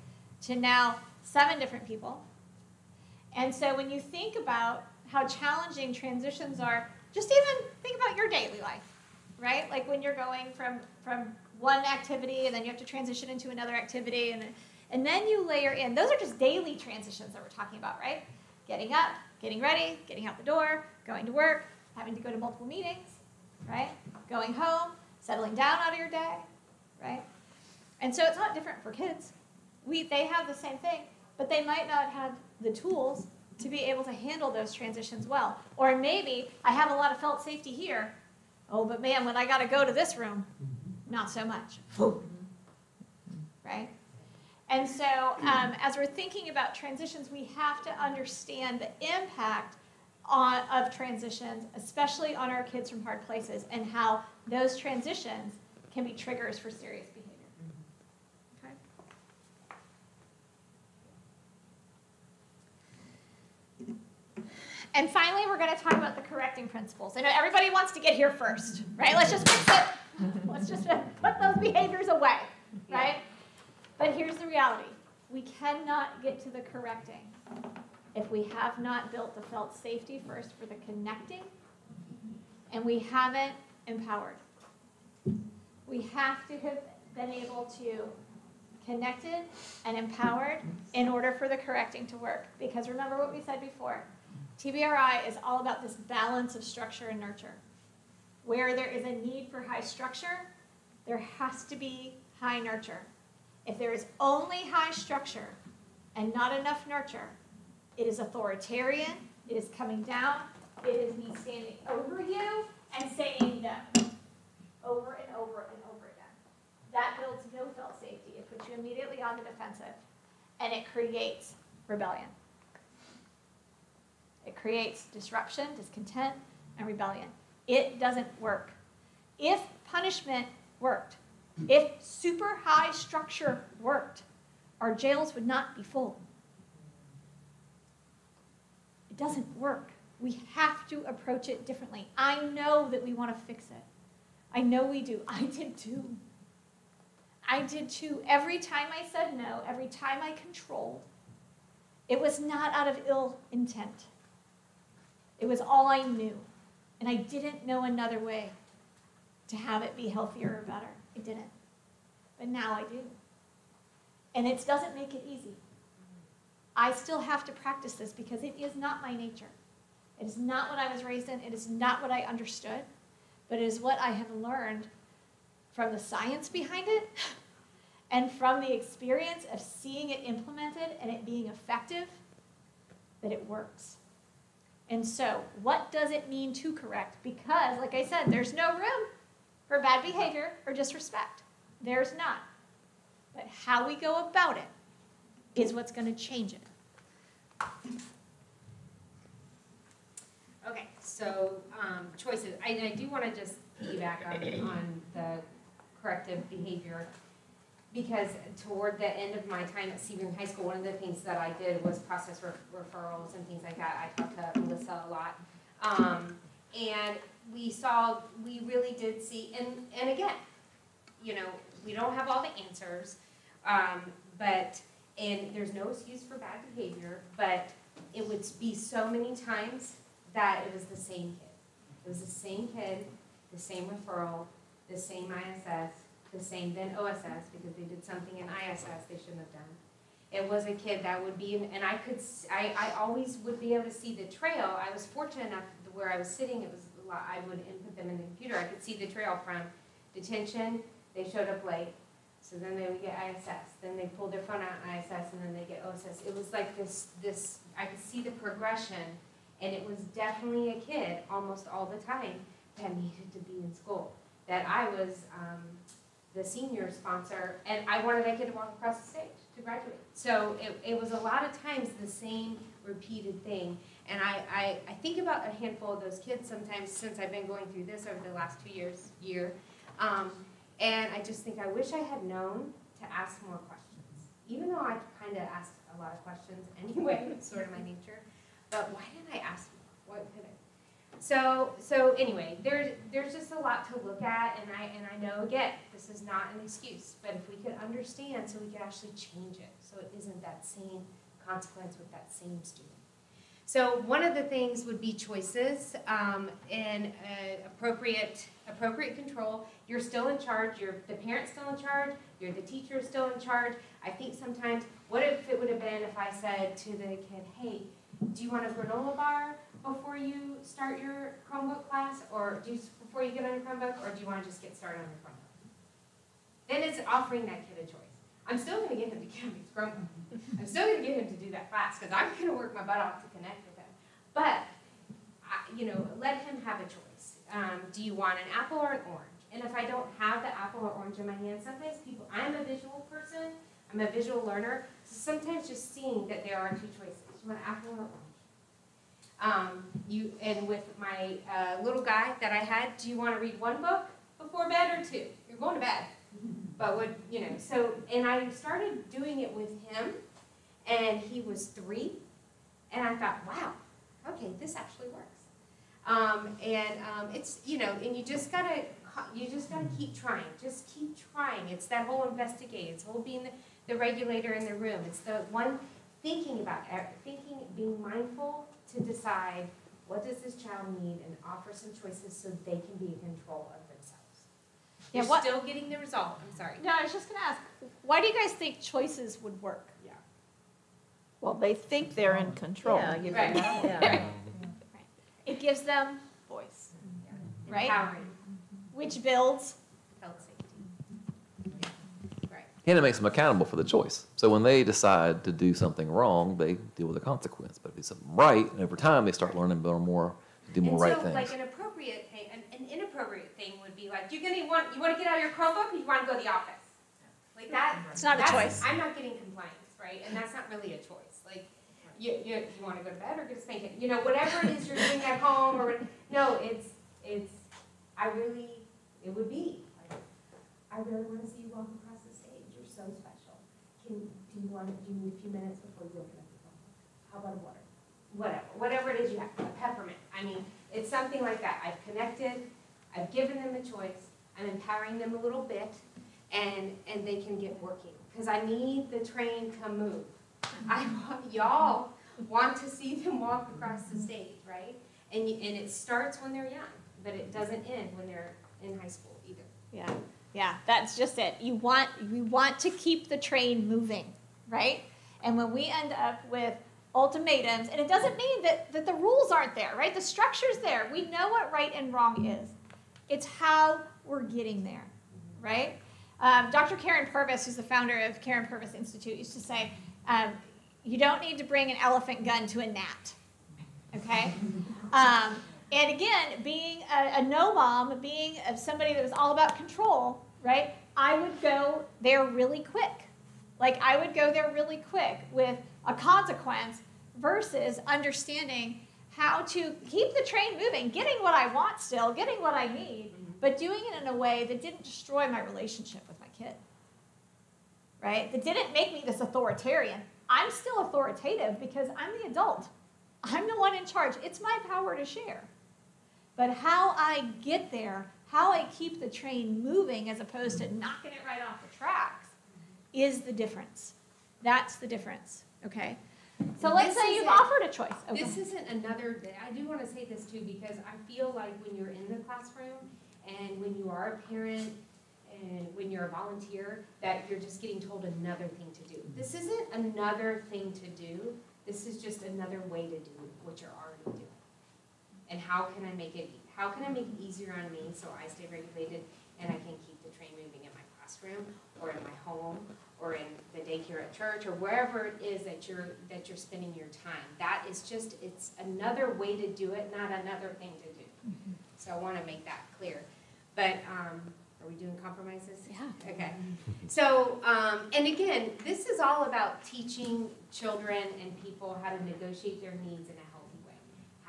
Speaker 3: To now seven different people. And so when you think about how challenging transitions are, just even think about your daily life, right? Like when you're going from from one activity and then you have to transition into another activity and and then you layer in those are just daily transitions that we're talking about, right? Getting up, getting ready, getting out the door, going to work, having to go to multiple meetings, right? Going home, settling down out of your day, right? And so it's not different for kids. We, they have the same thing, but they might not have the tools to be able to handle those transitions well. Or maybe I have a lot of felt safety here. Oh, but man, when I got to go to this room, not so much. Right? And so, um, as we're thinking about transitions, we have to understand the impact on, of transitions, especially on our kids from hard places, and how those transitions can be triggers for serious behavior. Okay? And finally, we're going to talk about the correcting principles. I know everybody wants to get here first, right? Let's just fix it. Let's just put those behaviors away, right? But here's the reality. We cannot get to the correcting if we have not built the felt safety first for the connecting and we haven't empowered. We have to have been able to connected and empowered in order for the correcting to work. Because remember what we said before, TBRI is all about this balance of structure and nurture. Where there is a need for high structure, there has to be high nurture. If there is only high structure and not enough nurture, it is authoritarian, it is coming down, it is me standing over you and saying no over and over and over again. That builds no felt safety. It puts you immediately on the defensive and it creates rebellion. It creates disruption, discontent, and rebellion. It doesn't work. If punishment worked, if super high structure worked, our jails would not be full. It doesn't work. We have to approach it differently. I know that we want to fix it. I know we do. I did too. I did too. Every time I said no, every time I controlled, it was not out of ill intent. It was all I knew. And I didn't know another way to have it be healthier or better. I didn't. But now I do. And it doesn't make it easy. I still have to practice this because it is not my nature. It is not what I was raised in. It is not what I understood, but it is what I have learned from the science behind it and from the experience of seeing it implemented and it being effective that it works. And so, what does it mean to correct? Because, like I said, there's no room for bad behavior or disrespect. There's not. But how we go about it is what's going to change it.
Speaker 5: Okay, so, um, choices, I, I do wanna just piggyback on, on the corrective behavior. Because toward the end of my time at Sebring High School, one of the things that I did was process ref- referrals and things like that. I talked to Melissa a lot. Um, and we saw, we really did see, and, and again, you know, we don't have all the answers. Um, but, and there's no excuse for bad behavior, but it would be so many times that it was the same kid. It was the same kid, the same referral, the same ISS, the same than OSS because they did something in ISS they shouldn't have done. It was a kid that would be, and I could, I, I always would be able to see the trail. I was fortunate enough where I was sitting, it was a lot, I would input them in the computer. I could see the trail from detention, they showed up late. So then they would get ISS, then they pulled their phone out in ISS, and then they get OSS. It was like this, this, I could see the progression, and it was definitely a kid, almost all the time, that needed to be in school. That I was, um, the senior sponsor, and I wanted that kid to walk across the stage to graduate. So it, it was a lot of times the same repeated thing. And I, I, I think about a handful of those kids sometimes since I've been going through this over the last two years, year. Um, and I just think I wish I had known to ask more questions. Even though I kind of asked a lot of questions anyway, sort of my nature. But why didn't I ask more? What could I? So, so anyway, there's, there's just a lot to look at, and I, and I know, again, this is not an excuse, but if we could understand so we could actually change it, so it isn't that same consequence with that same student. So one of the things would be choices, um, and uh, appropriate, appropriate control. You're still in charge, you're, the parent's still in charge, you're the teacher is still in charge. I think sometimes, what if it would have been if I said to the kid, hey, do you want a granola bar before you start your Chromebook class, or do you, before you get on your Chromebook, or do you want to just get started on your Chromebook? Then it's offering that kid a choice. I'm still going to get him to get on his Chromebook. I'm still going to get him to do that class because I'm going to work my butt off to connect with him. But you know, let him have a choice. Um, do you want an apple or an orange? And if I don't have the apple or orange in my hand, sometimes people, I'm a visual person, I'm a visual learner, so sometimes just seeing that there are two choices. You want apple or orange? Um, you, and with my uh, little guy that I had, do you want to read one book before bed or two? You're going to bed. But what, you know, so, and I started doing it with him, and he was three, and I thought, wow, okay, this actually works. Um, and um, it's, you know, and you just gotta, you just gotta keep trying. Just keep trying. It's that whole investigate. It's whole being the, the regulator in the room. It's the one thinking about, e- thinking, being mindful to decide what does this child need and offer some choices so they can be in control of themselves.
Speaker 3: Yeah,
Speaker 5: You're
Speaker 3: what-
Speaker 5: still getting the result. I'm sorry.
Speaker 3: No, I was just gonna ask, why do you guys think choices would work?
Speaker 5: Yeah.
Speaker 26: Well, they think they're in control.
Speaker 27: Yeah, give
Speaker 3: Right.
Speaker 27: them- yeah.
Speaker 3: It gives them voice, right?
Speaker 5: Empowering.
Speaker 3: Which builds
Speaker 5: felt safety. Right.
Speaker 28: And it makes them accountable for the choice. So when they decide to do something wrong, they deal with the consequence. But if they do something right, and over time they start learning more, more to do more
Speaker 5: and
Speaker 28: right
Speaker 5: so,
Speaker 28: things.
Speaker 5: like an appropriate thing, an, an inappropriate thing would be like, you're gonna want, you want to get out of your Chromebook, or you want to go to the office. Like that.
Speaker 3: It's not a choice.
Speaker 5: I'm not getting compliance, right? And that's not really a choice. Like, you, you, you want to go to bed or get a spanking? You know, whatever it is you're doing at home, or no, it's it's. I really, it would be. Like, I really want to see you walk across the stage. You're so special. Can do you want? Do you need a few minutes before you open up your phone? How about a water? Whatever, whatever it is you have, a peppermint. I mean, it's something like that. I've connected. I've given them a choice. I'm empowering them a little bit, and and they can get working because I need the train to move. I want y'all want to see them walk across the stage, right? And you, and it starts when they're young, but it doesn't end when they're in high school either.
Speaker 3: Yeah. Yeah, that's just it. You want we want to keep the train moving, right? And when we end up with ultimatums, and it doesn't mean that, that the rules aren't there, right? The structure's there. We know what right and wrong is. It's how we're getting there, right? Um, Dr. Karyn Purvis, who's the founder of Karyn Purvis Institute, used to say, um, you don't need to bring an elephant gun to a gnat, okay? Um, and again, being a, a no mom, being somebody that was all about control, right? I would go there really quick. Like I would go there really quick with a consequence versus understanding how to keep the train moving, getting what I want still, getting what I need, mm-hmm. but doing it in a way that didn't destroy my relationship with my kid. Right? That didn't make me this authoritarian. I'm still authoritative because I'm the adult. I'm the one in charge. It's my power to share. But how I get there, how I keep the train moving as opposed to knocking it right off the tracks, is the difference. That's the difference. Okay? So let's
Speaker 5: This
Speaker 3: say you've offered a choice.
Speaker 5: This isn't another, I do want to say this too, because I feel like when you're in the classroom and when you are a parent and when you're a volunteer, that you're just getting told another thing to do. This isn't another thing to do, this is just another way to do what you're already doing. And how can I make it, how can I make it easier on me so I stay regulated and I can keep the train moving in my classroom or in my home or in the daycare at church or wherever it is that you're, that you're spending your time. That is just, it's another way to do it, not another thing to do. So I want to make that clear. But, um, are we doing compromises? Yeah. Okay. So, um, and again, this is all about teaching children and people how to negotiate their needs in a healthy way.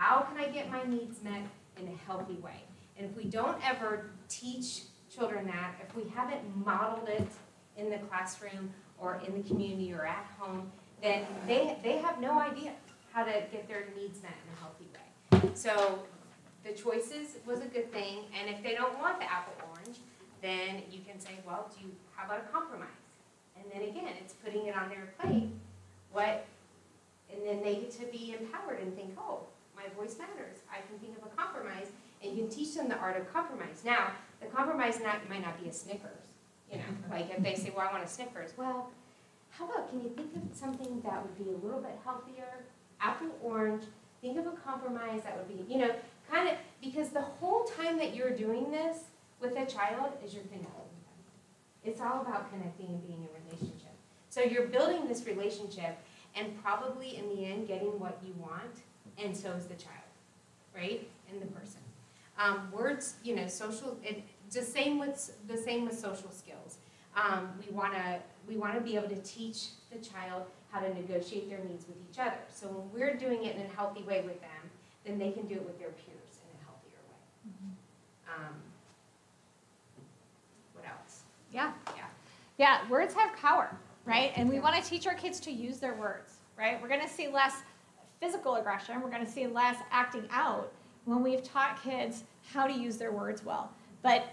Speaker 5: How can I get my needs met in a healthy way? And if we don't ever teach children that, if we haven't modeled it in the classroom or in the community or at home, then they, they have no idea how to get their needs met in a healthy way. So the choices was a good thing, and if they don't want the apple orange, then you can say, well, do you, how about a compromise? And then again, it's putting it on their plate, what, and then they get to be empowered and think, oh, my voice matters. I can think of a compromise, and you can teach them the art of compromise. Now, the compromise not, might not be a Snickers, you know, like if they say, well, I want a Snickers, well, how about, can you think of something that would be a little bit healthier, apple orange, think of a compromise that would be, you know, kind of, because the whole time that you're doing this with a child is you're connecting with them. It's all about connecting and being in a relationship. So you're building this relationship and probably in the end getting what you want, and so is the child, right? And the person. Um, words, you know, social, it, the same with, the same with social skills. Um, we wanna, we wanna be able to teach the child how to negotiate their needs with each other. So when we're doing it in a healthy way with them, then they can do it with their peers in a healthier way. Um, what else?
Speaker 3: Yeah.
Speaker 5: Yeah.
Speaker 3: Yeah, words have power, right? And we want to teach our kids to use their words, right? We're going to see less physical aggression, we're going to see less acting out when we've taught kids how to use their words well. But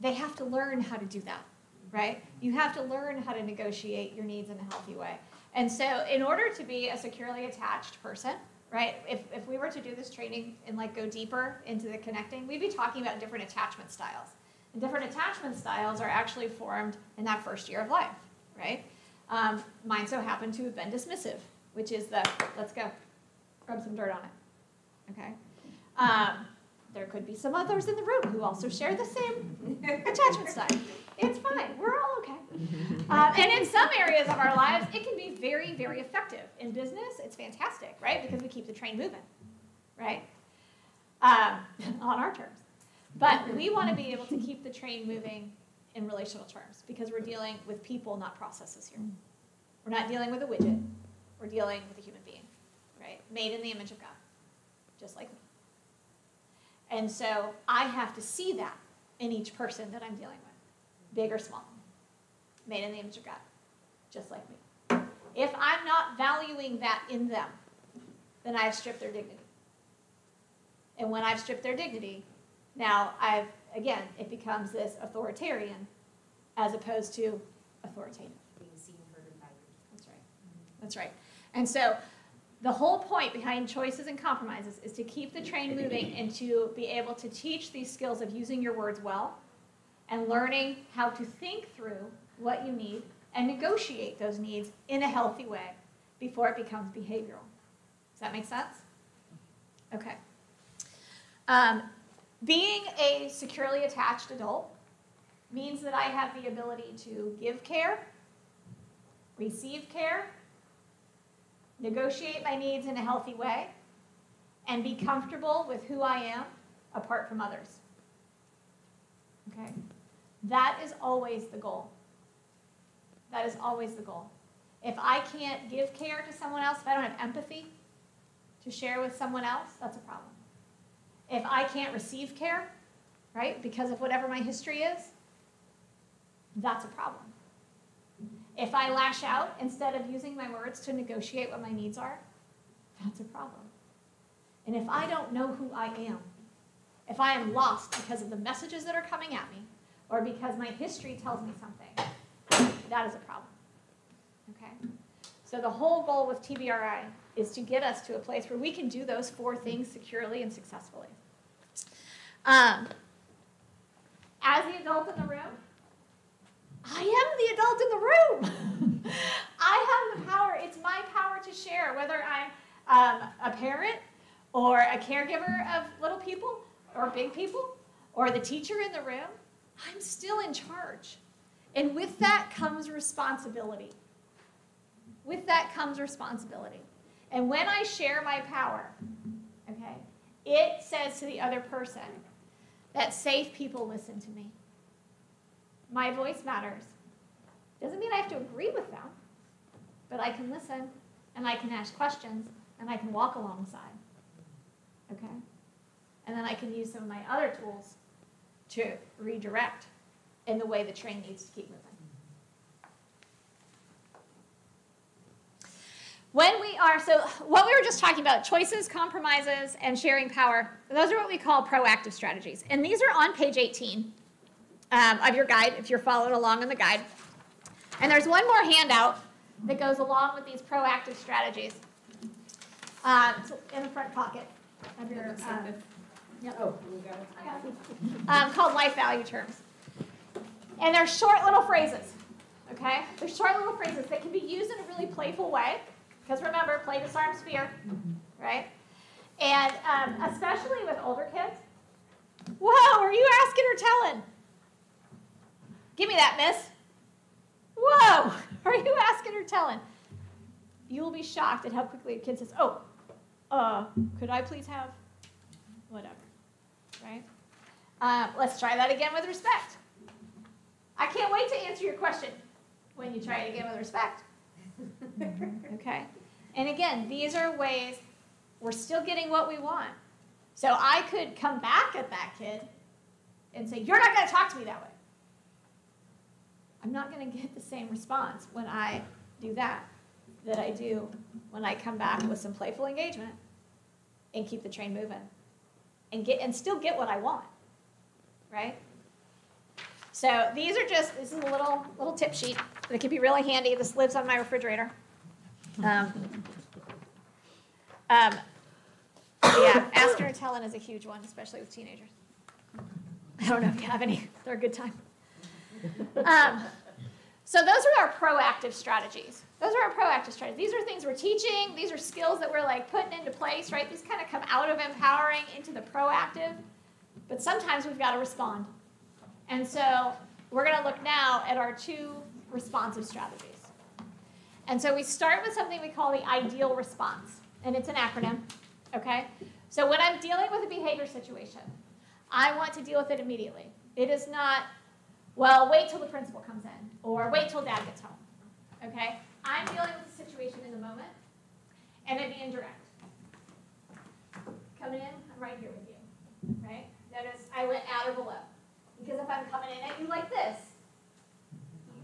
Speaker 3: they have to learn how to do that, right? You have to learn how to negotiate your needs in a healthy way. And so, in order to be a securely attached person, right, if, if we were to do this training and like go deeper into the connecting, we'd be talking about different attachment styles. And different attachment styles are actually formed in that first year of life, right? Um, mine so happened to have been dismissive, which is the let's go, rub some dirt on it, okay? Um, there could be some others in the room who also share the same attachment style. It's fine. We're all okay. Um, and in some areas of our lives, it can be very, very effective. In business, it's fantastic, right? Because we keep the train moving, right? Um, on our terms. But we want to be able to keep the train moving in relational terms because we're dealing with people, not processes here. We're not dealing with a widget. We're dealing with a human right? Made in the image of God, just like me. And so I have to see that in each person that I'm dealing with, big or small, made in the image of God, just like me. If I'm not valuing that in them, then I've stripped their dignity. And when I've stripped their dignity, now I've, again, it becomes this authoritarian as opposed to authoritative.
Speaker 5: Being seen, heard, and valued.
Speaker 3: That's right. That's right. And so the whole point behind choices and compromises is to keep the train moving and to be able to teach these skills of using your words well, and learning how to think through what you need and negotiate those needs in a healthy way before it becomes behavioral. Does that make sense? Okay. Um, being a securely attached adult means that I have the ability to give care, receive care, negotiate my needs in a healthy way, and be comfortable with who I am apart from others. Okay? That is always the goal. That is always the goal. If I can't give care to someone else, if I don't have empathy to share with someone else, that's a problem. If I can't receive care, right, because of whatever my history is, that's a problem. If I lash out instead of using my words to negotiate what my needs are, that's a problem. And if I don't know who I am, if I am lost because of the messages that are coming at me, or because my history tells me something, that is a problem. Okay? So the whole goal with TBRI is to get us to a place where we can do those four things securely and successfully. Um, as the adult in the room, I am the adult in the room. I have the power. It's my power to share, whether I'm um, a parent or a caregiver of little people or big people or the teacher in the room. I'm still in charge. And with that comes responsibility. With that comes responsibility. And when I share my power, okay, it says to the other person that safe people listen to me. My voice matters. Doesn't mean I have to agree with them, but I can listen and I can ask questions and I can walk alongside. Okay? And then I can use some of my other tools to redirect in the way the train needs to keep moving. When we are, so what we were just talking about, choices, compromises, and sharing power, those are what we call proactive strategies. And these are on page 18 um, of your guide, if you're following along in the guide. And there's one more handout that goes along with these proactive strategies. It's in the front pocket of your, um, yep.
Speaker 5: Oh, you got it?
Speaker 3: I got it. Um, called life value terms. And they're short little phrases, okay? They're short little phrases that can be used in a really playful way. Because remember, play disarms fear, right? And um, especially with older kids. Whoa, are you asking or telling? Give me that, miss. Whoa, are you asking or telling? You will be shocked at how quickly a kid says, oh, uh, could I please have whatever, right? Uh, let's try that again with respect. I can't wait to answer your question when you try it again with respect. okay? And again, these are ways we're still getting what we want. So I could come back at that kid and say, You're not going to talk to me that way. I'm not going to get the same response when I do that that I do when I come back with some playful engagement and keep the train moving and get and still get what I want. Right? So these are just this is a little little tip sheet that can be really handy. This lives on my refrigerator. Um, um, yeah, asking or telling is a huge one, especially with teenagers. I don't know if you have any. They're a good time. Um, so those are our proactive strategies. Those are our proactive strategies. These are things we're teaching. These are skills that we're like putting into place, right? These kind of come out of empowering into the proactive. But sometimes we've got to respond. And so we're going to look now at our two responsive strategies. And so we start with something we call the ideal response, and it's an acronym, okay? So when I'm dealing with a behavior situation, I want to deal with it immediately. It is not, well, wait till the principal comes in, or wait till dad gets home, okay? I'm dealing with the situation in the moment, and it'd be indirect. Coming in, I'm right here with you, right? Notice I went out or below. Because if I'm coming in at you like this,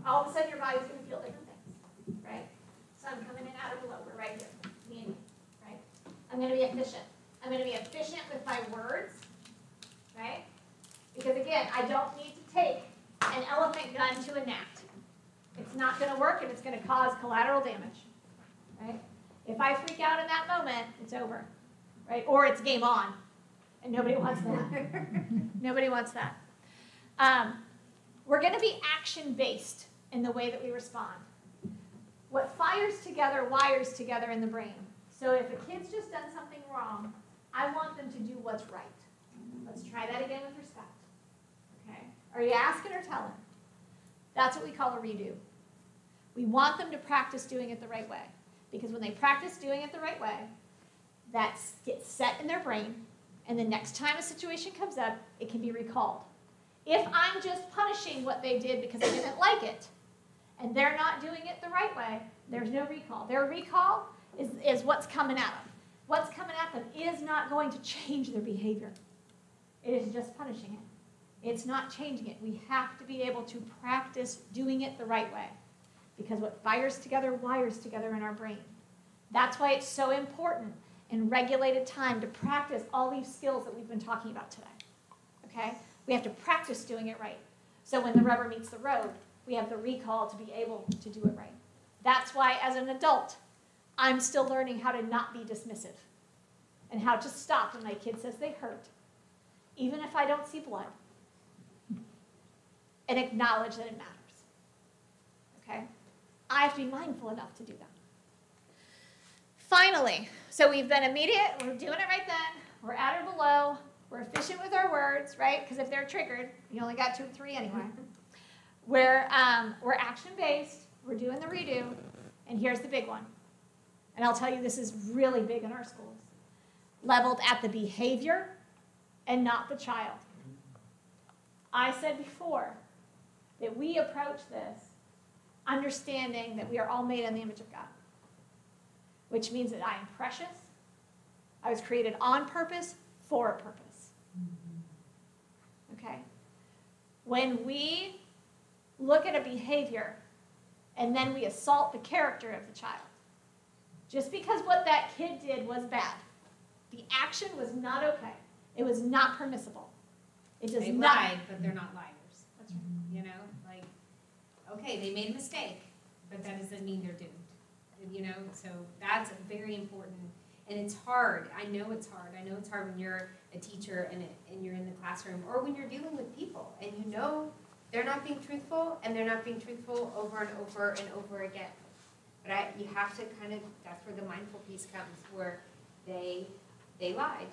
Speaker 3: all of a sudden your body's going to feel different things, right? So I'm coming in out or below. We're right here, me and you, right? I'm going to be efficient. I'm going to be efficient with my words, right? Because again, I don't need to take an elephant gun to a gnat. It's not going to work and it's going to cause collateral damage, right? If I freak out in that moment, it's over, right? Or it's game on, and nobody wants that. nobody wants that. Um, We're gonna be action-based in the way that we respond. What fires together wires together in the brain. So if a kid's just done something wrong, I want them to do what's right. Let's try that again with respect. Are you asking or telling? That's what we call a redo. We want them to practice doing it the right way. Because when they practice doing it the right way, that gets set in their brain, and the next time a situation comes up, it can be recalled. If I'm just punishing what they did because I didn't like it, and they're not doing it the right way, there's no recall. Their recall is, is what's coming at them. What's coming at them is not going to change their behavior. It is just punishing it. It's not changing it. We have to be able to practice doing it the right way. Because what fires together wires together in our brain. That's why it's so important in regulated time to practice all these skills that we've been talking about today. Okay? We have to practice doing it right. So when the rubber meets the road, we have the recall to be able to do it right. That's why, as an adult, I'm still learning how to not be dismissive and how to stop when my kid says they hurt, even if I don't see blood, and acknowledge that it matters. Okay? I have to be mindful enough to do that. Finally, so we've been immediate, we're doing it right then, we're at or below, we're efficient with our words, right? Because if they're triggered, you only got two or three anyway. We're, um, we're action based, we're doing the redo, and here's the big one. And I'll tell you, this is really big in our schools leveled at the behavior and not the child. I said before that we approach this understanding that we are all made in the image of God, which means that I am precious. I was created on purpose for a purpose. Mm-hmm. Okay? When we look at a behavior and then we assault the character of the child, just because what that kid did was bad, the action was not okay. It was not permissible. It does
Speaker 5: They
Speaker 3: not.
Speaker 5: lied, but they're not liars. That's right. You know, like, okay, they made a mistake, but that doesn't mean they're doomed. You know, so that's very important. And it's hard. I know it's hard. I know it's hard when you're a teacher and, and you're in the classroom or when you're dealing with people and you know they're not being truthful and they're not being truthful over and over and over again. But I, you have to kind of, that's where the mindful piece comes, where they, they lied.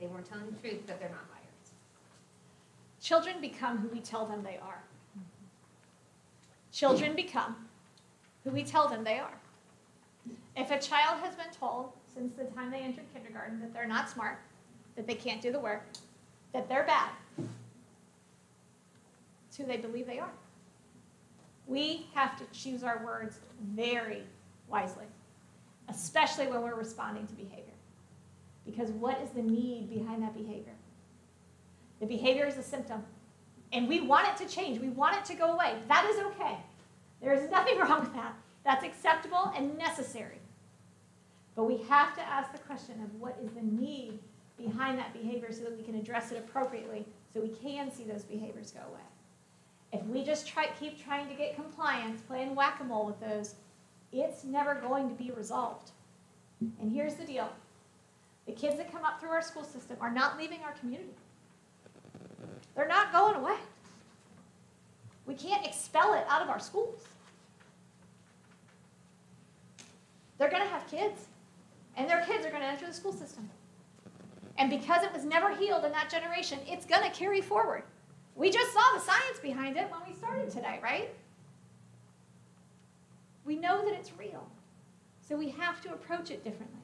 Speaker 5: They weren't telling the truth, but they're not liars.
Speaker 3: Children become who we tell them they are. Children become who we tell them they are. If a child has been told since the time they entered kindergarten that they're not smart, that they can't do the work, that they're bad, it's who they believe they are. We have to choose our words very wisely, especially when we're responding to behavior. Because what is the need behind that behavior? The behavior is a symptom. And we want it to change. We want it to go away. That is okay. There is nothing wrong with that. That's acceptable and necessary. But we have to ask the question of what is the need behind that behavior so that we can address it appropriately so we can see those behaviors go away. If we just try, keep trying to get compliance, playing whack-a-mole with those, it's never going to be resolved. And here's the deal. The kids that come up through our school system are not leaving our community. They're not going away. We can't expel it out of our schools. They're going to have kids, and their kids are going to enter the school system. And because it was never healed in that generation, it's going to carry forward. We just saw the science behind it when we started today, right? We know that it's real. So we have to approach it differently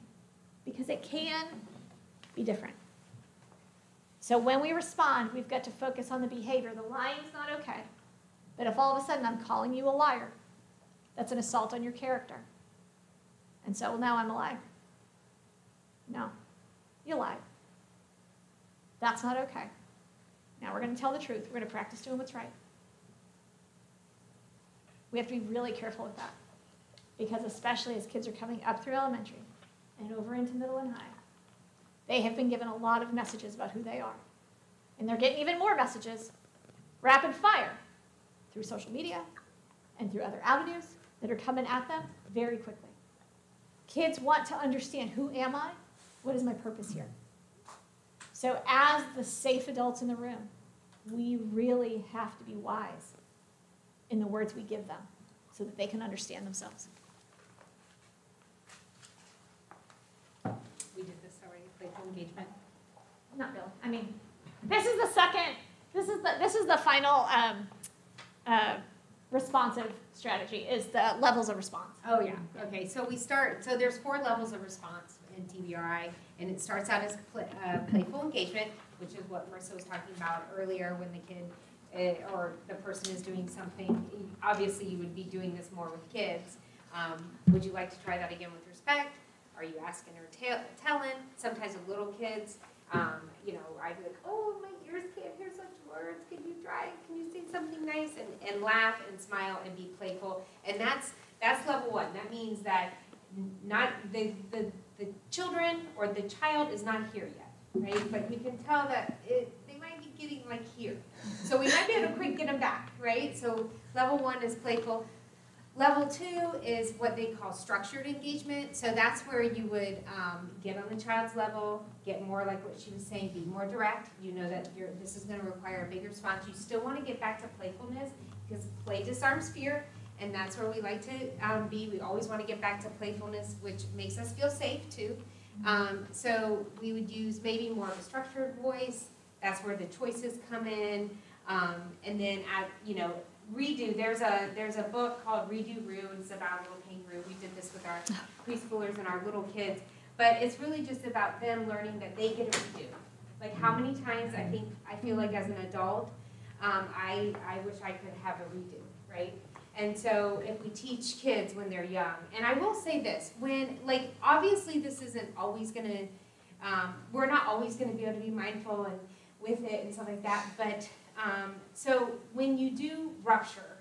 Speaker 3: because it can be different. So when we respond, we've got to focus on the behavior. The lying's not okay. But if all of a sudden I'm calling you a liar, that's an assault on your character. And so, well, now I'm a liar. No, you lied. That's not okay. Now we're going to tell the truth. We're going to practice doing what's right. We have to be really careful with that. Because especially as kids are coming up through elementary and over into middle and high, they have been given a lot of messages about who they are. And they're getting even more messages, rapid fire, through social media and through other avenues that are coming at them very quickly. Kids want to understand who am I? What is my purpose here? So, as the safe adults in the room, we really have to be wise in the words we give them so that they can understand themselves.
Speaker 5: We did this already, playful engagement.
Speaker 3: Not really. I mean, this is the second, this is the, this is the final um, uh, responsive strategy, is the levels of response.
Speaker 5: Oh, yeah, okay, so we start, so there's four levels of response in TBRI, and it starts out as pl- uh, playful engagement, which is what Marissa was talking about earlier, when the kid, uh, or the person is doing something, obviously you would be doing this more with kids. Um, Would you like to try that again with respect? Are you asking or tell- telling? Sometimes with little kids, um, you know, I'd be like, oh, my ears can't hear such words, can you try, can you say something nice? And, and laugh and smile and be playful, and that's, that's level one, that means that not, the, the, the children or the child is not here yet, right? But we can tell that it, they might be getting like here. So we might be able to quick get them back, right? So level one is playful. Level two is what they call structured engagement. So that's where you would um, get on the child's level, get more like what she was saying, be more direct. You know that this is going to require a big response. You still want to get back to playfulness because play disarms fear, and that's where we like to um, be. We always want to get back to playfulness, which makes us feel safe too. Um, so we would use maybe more of a structured voice. That's where the choices come in. Um, and then, at, you know, redo. There's a there's a book called Redo Roo. It's about little kangaroo. We did this with our preschoolers and our little kids. But it's really just about them learning that they get a redo. Like how many times I think I feel like as an adult, um, I I wish I could have a redo, right? And so if we teach kids when they're young, and I will say this, when like obviously this isn't always gonna, um, we're not always gonna be able to be mindful and with it and stuff like that, but um, so when you do rupture,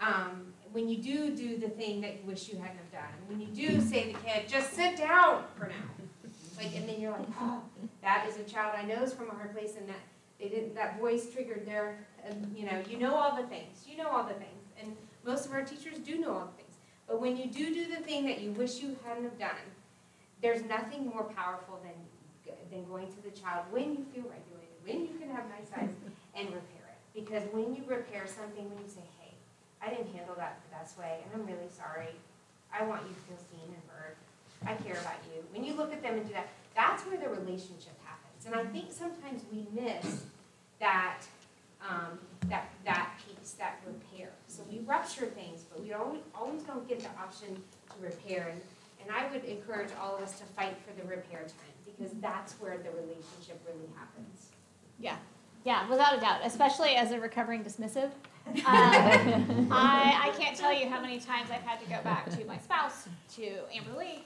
Speaker 5: um, when you do do the thing that you wish you hadn't have done, when you do say the kid, just sit down for now, like, and then you're like, oh, that is a child I know is from a hard place, and that they didn't, that voice triggered their, and you know, you know all the things, you know all the things, and most of our teachers do know all the things. But when you do do the thing that you wish you hadn't have done, there's nothing more powerful than than going to the child when you feel regulated, when you can have nice eyes, and repair it. Because when you repair something, when you say, hey, I didn't handle that the best way, and I'm really sorry. I want you to feel seen and heard. I care about you. When you look at them and do that, that's where the relationship happens. And I think sometimes we miss that um, that that piece, that repair. So we rupture things, but we always always don't get the option to repair. And, and I would encourage all of us to fight for the repair time because that's where the relationship really happens.
Speaker 3: Yeah, yeah, without a doubt, especially as a recovering dismissive. Um, I, I can't tell you how many times I've had to go back to my spouse, to Amberly,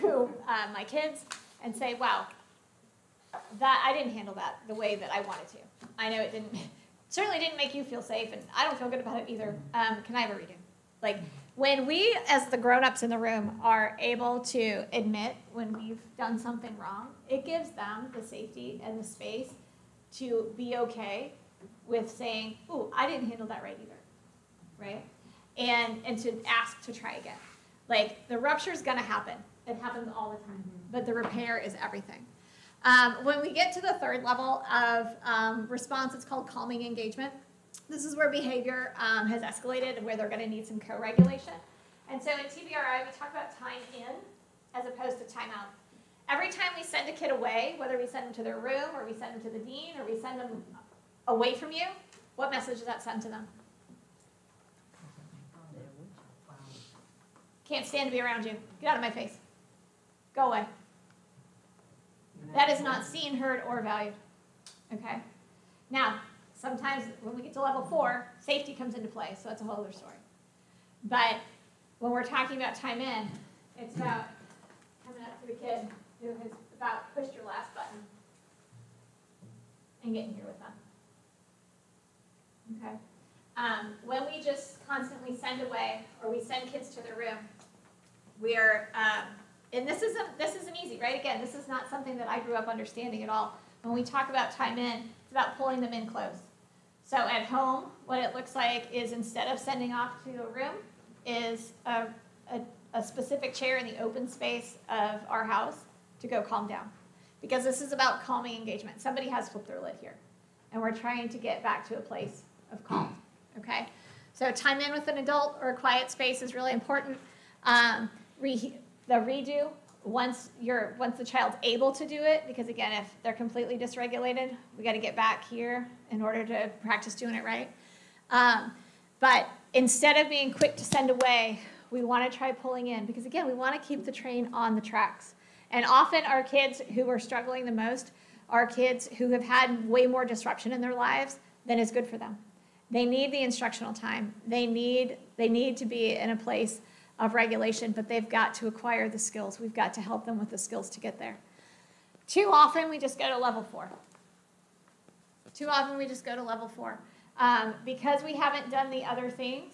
Speaker 3: to uh, my kids, and say, wow, that I didn't handle that the way that I wanted to. I know it didn't, certainly didn't make you feel safe, and I don't feel good about it either. Um, can I have a redo? Like, when we, as the grown-ups in the room, are able to admit when we've done something wrong, it gives them the safety and the space to be okay with saying, "Ooh, I didn't handle that right either," right? And and to ask to try again. Like the rupture is going to happen. It happens all the time, but the repair is everything. Um, when we get to the third level of um, response, it's called calming engagement. This is where behavior um, has escalated and where they're going to need some co-regulation. And so in TBRI, we talk about time in as opposed to time out. Every time we send a kid away, whether we send them to their room or we send them to the dean or we send them away from you, what message does that send to them? Can't stand to be around you. Get out of my face. Go away. That is not seen, heard, or valued. Okay? Now, sometimes when we get to level four, safety comes into play, so that's a whole other story. But when we're talking about time in, it's about coming up to the kid who has about pushed your last button and getting here with them. Okay? Um, when we just constantly send away or we send kids to their room, we are, um, and this isn't, this isn't easy, right? Again, this is not something that I grew up understanding at all. When we talk about time in, it's about pulling them in close. So at home, what it looks like is instead of sending off to a room, is a, a, a specific chair in the open space of our house to go calm down. Because this is about calming engagement. Somebody has flipped their lid here. and we're trying to get back to a place of calm, okay? So time in with an adult or a quiet space is really important. Um, re- the redo, once you're, once the child's able to do it, because again, if they're completely dysregulated, we gotta get back here in order to practice doing it right. Um, but instead of being quick to send away, we wanna try pulling in, because again, we wanna keep the train on the tracks. And often our kids who are struggling the most are kids who have had way more disruption in their lives than is good for them. They need the instructional time. They need, they need to be in a place of regulation, but they've got to acquire the skills. We've got to help them with the skills to get there. Too often, we just go to level four. Too often, we just go to level four. Um, because we haven't done the other things,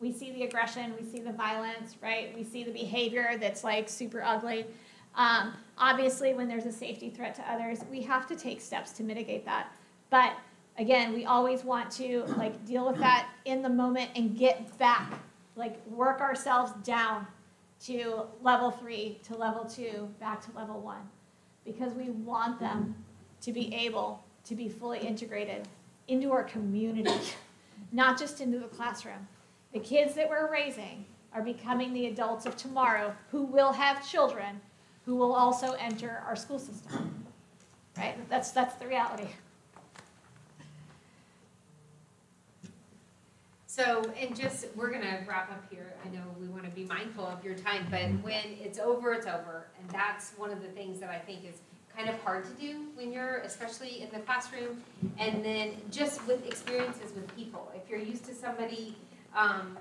Speaker 3: we see the aggression, we see the violence, right? We see the behavior that's like super ugly. Um, obviously, when there's a safety threat to others, we have to take steps to mitigate that. But again, we always want to like deal with that in the moment and get back, like work ourselves down to level three, to level two, back to level one. Because we want them to be able to be fully integrated into our community, not just into the classroom. The kids that we're raising are becoming the adults of tomorrow who will have children who will also enter our school system. Right? That's, that's the reality.
Speaker 5: So, and just, we're gonna wrap up here. I know we wanna be mindful of your time, but when it's over, it's over. And that's one of the things that I think is kind of hard to do when you're, especially in the classroom. And then just with experiences with people. If you're used to somebody, um,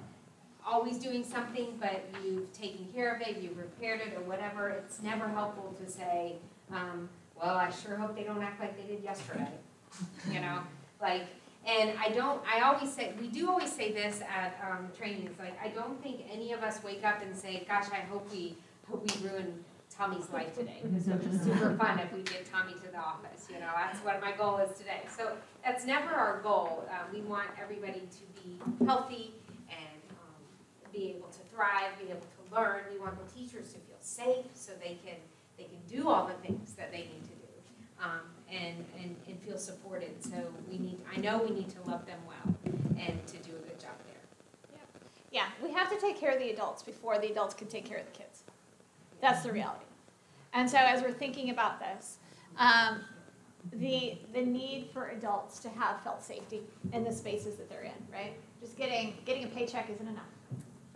Speaker 5: always doing something, but you've taken care of it, you've repaired it or whatever, it's never helpful to say, um, well, I sure hope they don't act like they did yesterday. You know, like, and I don't, I always say, we do always say this at um, trainings, like, I don't think any of us wake up and say, gosh, I hope we, hope we ruin Tommy's life today, because it'll be super fun if we get Tommy to the office, you know, that's what my goal is today. So that's never our goal. Uh, we want everybody to be healthy be able to thrive, be able to learn. We want the teachers to feel safe so they can, they can do all the things that they need to do. Um, and, and, and feel supported. So we need, I know we need to love them well and to do a good job there.
Speaker 3: Yeah, yeah. we have to take care of the adults before the adults can take care of the kids. That's the reality. And so as we're thinking about this, um, the, the need for adults to have felt safety in the spaces that they're in, right? Just getting, getting a paycheck isn't enough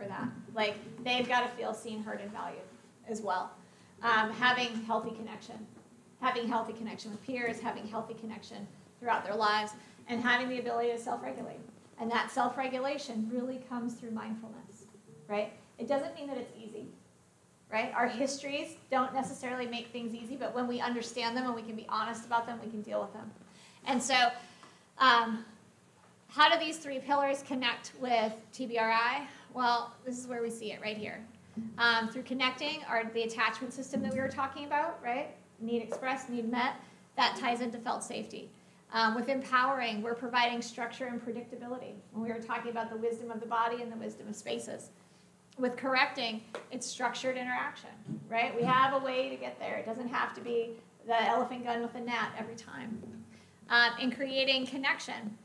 Speaker 3: for that. Like, they've got to feel seen, heard, and valued as well. Um, having healthy connection, having healthy connection with peers, having healthy connection throughout their lives, and having the ability to self-regulate. And that self-regulation really comes through mindfulness, right? It doesn't mean that it's easy, right? Our histories don't necessarily make things easy, but when we understand them and we can be honest about them, we can deal with them. And so, um, how do these three pillars connect with TBRI? Well, this is where we see it right here. Um, through connecting, or the attachment system that we were talking about, right? Need expressed, need met, that ties into felt safety. Um, with empowering, we're providing structure and predictability. When we were talking about the wisdom of the body and the wisdom of spaces. With correcting, it's structured interaction, right? We have a way to get there. It doesn't have to be the elephant gun with a gnat every time. Um, in creating connection,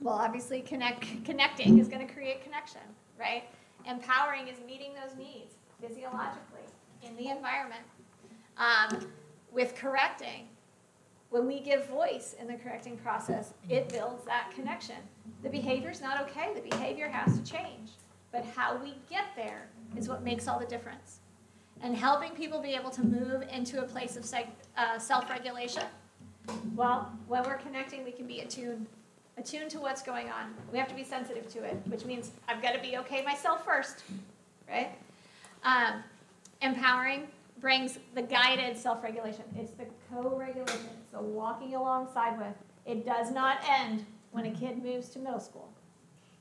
Speaker 3: well, obviously, connect, connecting is going to create connection, right? Empowering is meeting those needs physiologically in the environment. Um, with correcting, when we give voice in the correcting process, it builds that connection. The behavior's not okay, the behavior has to change. But how we get there is what makes all the difference. And helping people be able to move into a place of uh, self regulation. Well, when we're connecting, we can be attuned, attuned to what's going on. We have to be sensitive to it, which means I've got to be okay myself first, right? Um, empowering brings the guided self-regulation. It's the co-regulation. It's the walking alongside with. It does not end when a kid moves to middle school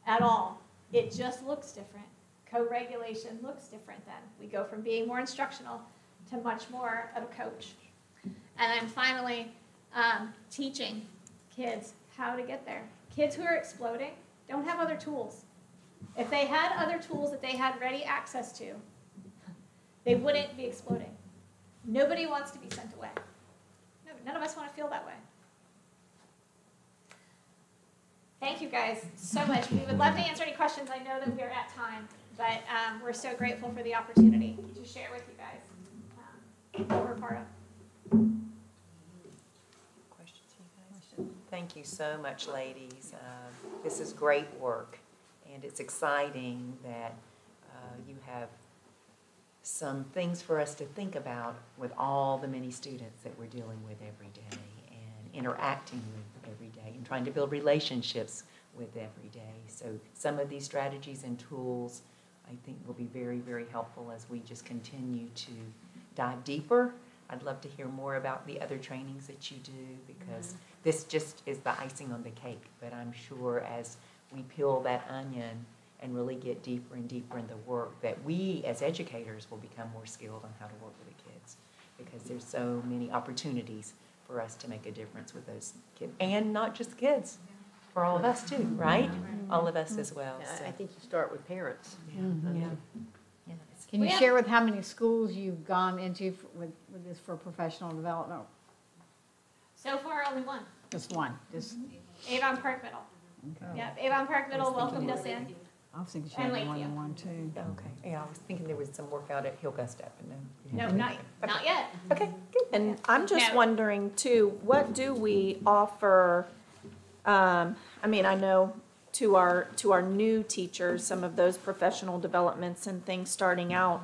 Speaker 3: at all. It just looks different. Co-regulation looks different then. We go from being more instructional to much more of a coach. And then finally, um, teaching kids how to get there. Kids who are exploding don't have other tools. If they had other tools that they had ready access to, they wouldn't be exploding. Nobody wants to be sent away. No, none of us want to feel that way. Thank you guys so much. We would love to answer any questions. I know that we're at time, but um, we're so grateful for the opportunity to share with you guys um, what we're part of.
Speaker 2: Thank you so much, ladies. Uh, This is great work, and it's exciting that uh, you have some things for us to think about with all the many students that we're dealing with every day and interacting with every day and trying to build relationships with every day. So some of these strategies and tools, I think, will be very, very helpful as we just continue to dive deeper. I'd love to hear more about the other trainings that you do because this just is the icing on the cake. But I'm sure as we peel that onion and really get deeper and deeper in the work, that we as educators will become more skilled on how to work with the kids because there's so many opportunities for us to make a difference with those kids. And not just kids, for all of us too, right? Mm-hmm. All of us as well.
Speaker 27: Yeah,
Speaker 2: so.
Speaker 27: I think you start with parents. Mm-hmm.
Speaker 2: Yeah. Yeah.
Speaker 1: Can you share with how many schools you've gone into f- with, with this for professional development?
Speaker 3: So far, only one.
Speaker 1: Just one, just,
Speaker 3: Avon Park Middle.
Speaker 1: okay.
Speaker 3: Yep, Avon Park Middle welcomed us in.
Speaker 1: I was thinking she
Speaker 3: And
Speaker 1: had more
Speaker 3: Lakeview.
Speaker 1: than one too.
Speaker 2: Okay, yeah, I was thinking there was some work out at Hill-Gustat but no.
Speaker 3: No, not, not yet.
Speaker 2: Okay, good.
Speaker 26: And I'm just
Speaker 3: No.
Speaker 26: wondering too, what do we offer? Um, I mean, I know to our, to our new teachers, some of those professional developments and things starting out.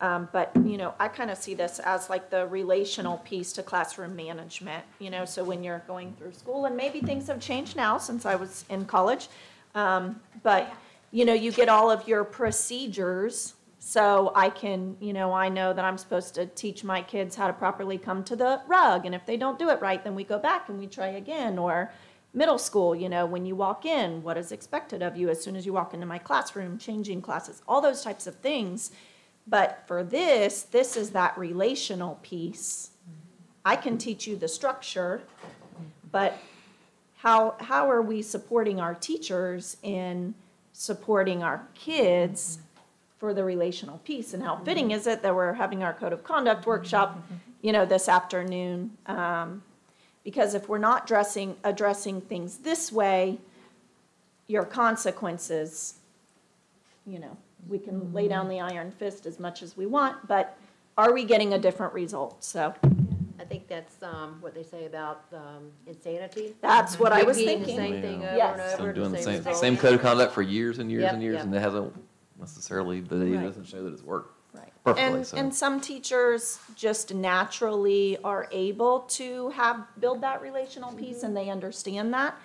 Speaker 26: Um, but, you know, I kind of see this as like the relational piece to classroom management, you know, so when you're going through school, and maybe things have changed now since I was in college. Um, but, you know, you get all of your procedures, so I can, you know, I know that I'm supposed to teach my kids how to properly come to the rug, and if they don't do it right, then we go back and we try again, or middle school, you know, when you walk in, what is expected of you as soon as you walk into my classroom, changing classes, all those types of things. But for this, this is that relational piece. I can teach you the structure, but how, how are we supporting our teachers in supporting our kids for the relational piece? And how fitting is it that we're having our code of conduct workshop, you know, this afternoon? Um, because if we're not dressing, addressing things this way, your consequences, you know, we can lay down the iron fist as much as we want, but are we getting a different result? So
Speaker 27: I think that's um, what they say about um, insanity.
Speaker 26: That's what I was
Speaker 27: Repeating
Speaker 26: thinking.
Speaker 27: the same thing
Speaker 28: Yeah.
Speaker 27: over
Speaker 26: Yes.
Speaker 27: and
Speaker 28: So
Speaker 27: over,
Speaker 28: doing the same,
Speaker 27: result.
Speaker 28: same code of conduct for years and years
Speaker 27: Yep,
Speaker 28: and years,
Speaker 27: yep.
Speaker 28: and it hasn't necessarily, the data
Speaker 26: Right.
Speaker 28: doesn't show that it's worked
Speaker 26: Right.
Speaker 28: perfectly,
Speaker 26: And,
Speaker 28: so.
Speaker 26: and some teachers just naturally are able to have, build that relational piece and they understand that.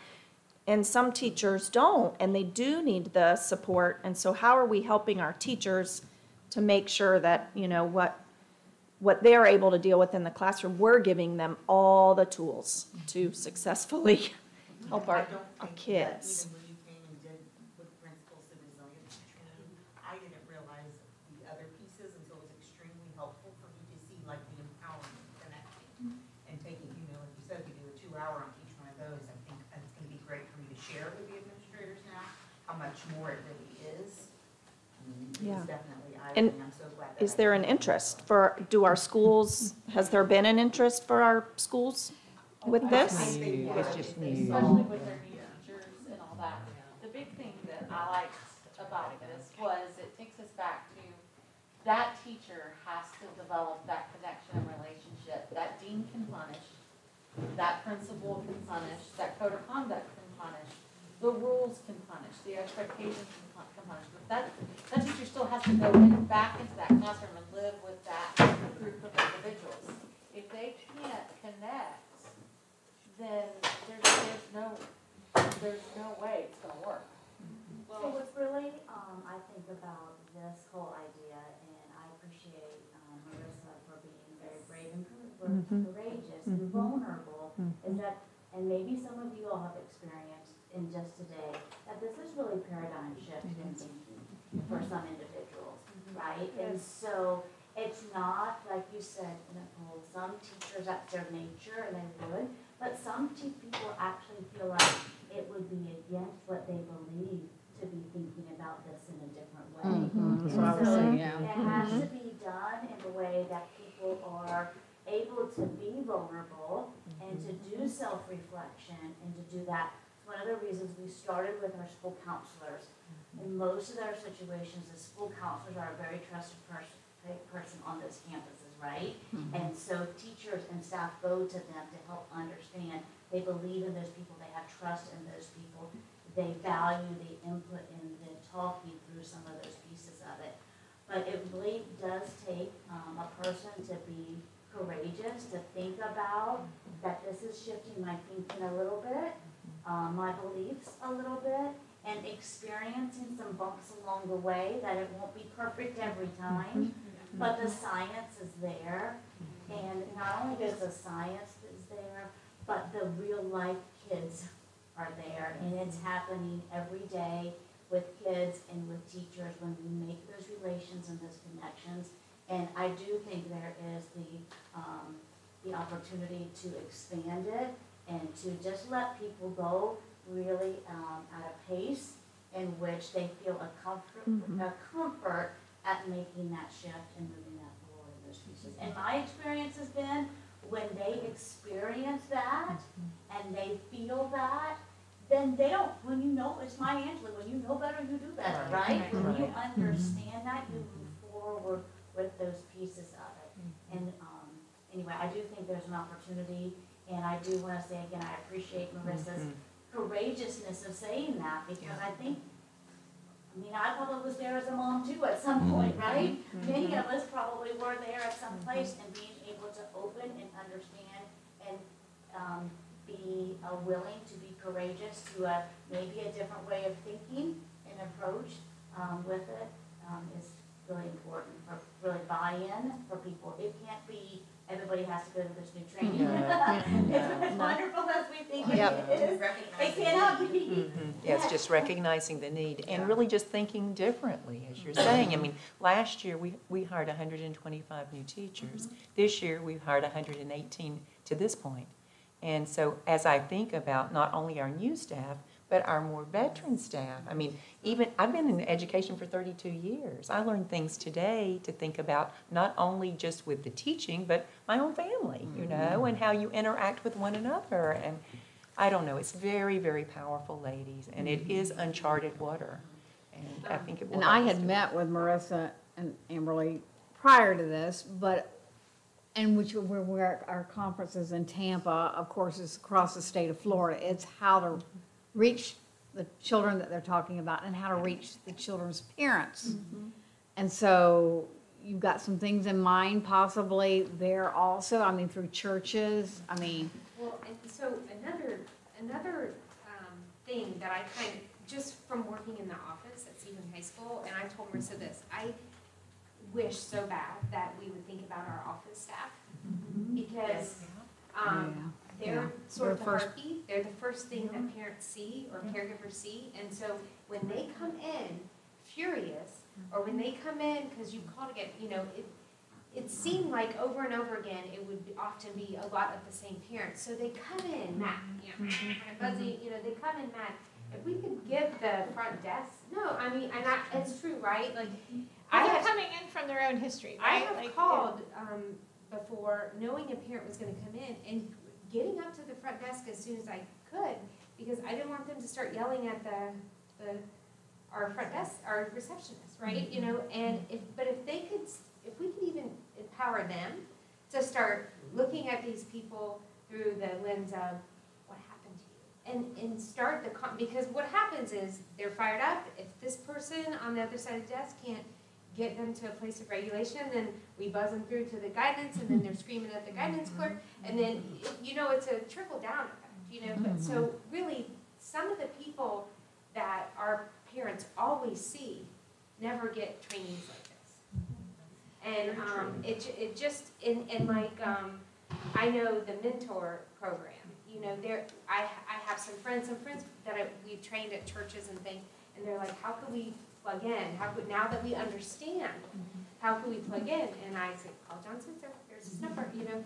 Speaker 26: And some teachers don't, and they do need the support. And so how are we helping our teachers to make sure that, you know, what, what they're able to deal with in the classroom, we're giving them all the tools to successfully help our, our kids.
Speaker 37: Even when you came and did with principals the resilience training, I didn't realize the other pieces until it was extremely helpful for me to see like the empowerment connecting and taking, you know, like you said, if you do a two hour on each one of those, I think it's gonna be great for me to share with the administrators now, how much more it really is. I mean,
Speaker 26: Yeah.
Speaker 37: It's definitely
Speaker 26: And
Speaker 37: eye-opening, I'm so glad that.
Speaker 26: Is
Speaker 37: I
Speaker 26: there
Speaker 37: did
Speaker 26: an
Speaker 37: that.
Speaker 26: interest for, do our schools, has there been an interest for our schools with this?
Speaker 27: It's just new.
Speaker 38: Especially with their new teachers and all that. The big thing that I liked about this was it takes us back to that teacher has to develop that connection and relationship. That dean can punish, that principal can punish, that code of conduct can punish, the rules can punish, the expectations can pun- can punish. But that, that teacher still has to go in, back into that classroom and live with that group of individuals. If they can't connect, then there's, there's no, there's no way it's gonna work.
Speaker 10: So what's really, um, I think about this whole idea, and I appreciate, um, Marissa for being very brave and cour-
Speaker 26: Mhm.
Speaker 10: courageous and
Speaker 26: Mhm.
Speaker 10: vulnerable,
Speaker 26: Mhm.
Speaker 10: is that, and maybe some of you all have experienced in just today, that this is really paradigm shift in thinking for some individuals, Mm-hmm. right? And so, it's not, like you said, Nicole, some teachers, that's their nature, and they would, but some te- people actually feel like it would be against what they believe to be thinking about this in a different way.
Speaker 1: Mhm,
Speaker 10: And
Speaker 1: what I was
Speaker 10: so
Speaker 1: saying, yeah.
Speaker 10: It has to
Speaker 1: Mhm.
Speaker 10: be done in a way that people are able to be vulnerable and to do self-reflection and to do that one of the reasons we started with our school counselors. In most of our situations, the school counselors are a very trusted person, person on those campuses, right? And so teachers and staff go to them to help understand. They believe in those people, they have trust in those people. They value the input and the talking through some of those pieces of it. But it really does take um, a person to be courageous, to think about that this is shifting my thinking a little bit, um, my beliefs a little bit, and experiencing some bumps along the way, that it won't be perfect every time. But the science is there, and not only is the science is there, but the real life kids are there, and it's happening every day with kids and with teachers when we make those relations and those connections. And I do think there is the, um, the opportunity to expand it and to just let people go really, um, at a pace in which they feel a comfort, mm-hmm. a comfort at making that shift and moving that forward in those pieces. And my experience has been, when they experience that mm-hmm. and they feel that, then they don't, when you know, it's Maya Angelou, when you know better, you do better,
Speaker 2: Right.
Speaker 10: right? When you
Speaker 2: Right. Mm-hmm.
Speaker 10: understand that, you move forward with those pieces of it. And, um, anyway, I do think there's an opportunity, and I do wanna say again, I appreciate Marissa's courageousness of saying that, because I think, I mean, I probably was there as a mom too at some point, right? Many of us probably were there at some place, and being able to open and understand and, um, be uh, willing to be courageous to a, maybe a different way of thinking and approach, um, with it, um, is really important for, really buy-in for people. It can't be, everybody has to go to this new training. Mm-hmm.
Speaker 2: No.
Speaker 10: It's mm-hmm. as wonderful as we think it
Speaker 2: Yep.
Speaker 10: is, it cannot be. Mm-hmm.
Speaker 2: Yeah, it's just recognizing the need and really just thinking differently, as you're saying. I mean, last year, we, we hired hundred and twenty-five new teachers. This year, we've hired hundred and eighteen to this point. And so as I think about not only our new staff, but our more veteran staff, I mean, even, I've been in education for thirty-two years. I learned things today to think about, not only just with the teaching, but my own family, you mm-hmm. know, and how you interact with one another. And I don't know, it's very, very powerful, ladies, and it mm-hmm. is uncharted water. And I think it will.
Speaker 1: And I had
Speaker 2: to-
Speaker 1: met with Marissa and Amberly prior to this, but, and which were, where our conferences in Tampa, of course, is across the state of Florida. It's how to reach the children that they're talking about and how to reach the children's parents. And so you've got some things in mind possibly there also, I mean, through churches, I mean,
Speaker 5: Well, and so another, another, um, thing that I kind of, just from working in the office at Stephen High School, and I told Marissa this, I wish so bad that we would think about our office staff. Because, um,
Speaker 1: Yeah.
Speaker 5: They're
Speaker 1: Yeah.
Speaker 5: sort of the
Speaker 1: They're first-
Speaker 5: heartbeat, they're the first thing that mm-hmm. parents see or mm-hmm. caregivers see, and so when they come in furious, or when they come in, cause you called again, you know, it, it seemed like over and over again, it would often be a lot of the same parents, so they come in mad, you know, buzzy, you know, they come in mad. If we could give the front desk, no, I mean, and I, it's true, right, like, I have
Speaker 3: coming in from their own history,
Speaker 5: I have
Speaker 3: Like,
Speaker 5: called, um, before, knowing a parent was gonna come in and getting up to the front desk as soon as I could, because I didn't want them to start yelling at the, the, our front desk, our receptionist, right, mm-hmm. you know, and if, but if they could, if we could even empower them to start looking at these people through the lens of, what happened to you? And, and start the, because what happens is, they're fired up, if this person on the other side of the desk can't get them to a place of regulation, then we buzz them through to the guidance, and then they're screaming at the guidance clerk, and then, you know, it's a trickle down effect, you know, but so really, some of the people that our parents always see never get trainings like this. And, um, it, it just, and, and like, um, I know the mentor program, you know, there, I, I have some friends, some friends that I, we've trained at churches and things, and they're like, how can we plug in? How could, now that we understand, how can we plug in? And I say, call John Switzer, here's his number, you know,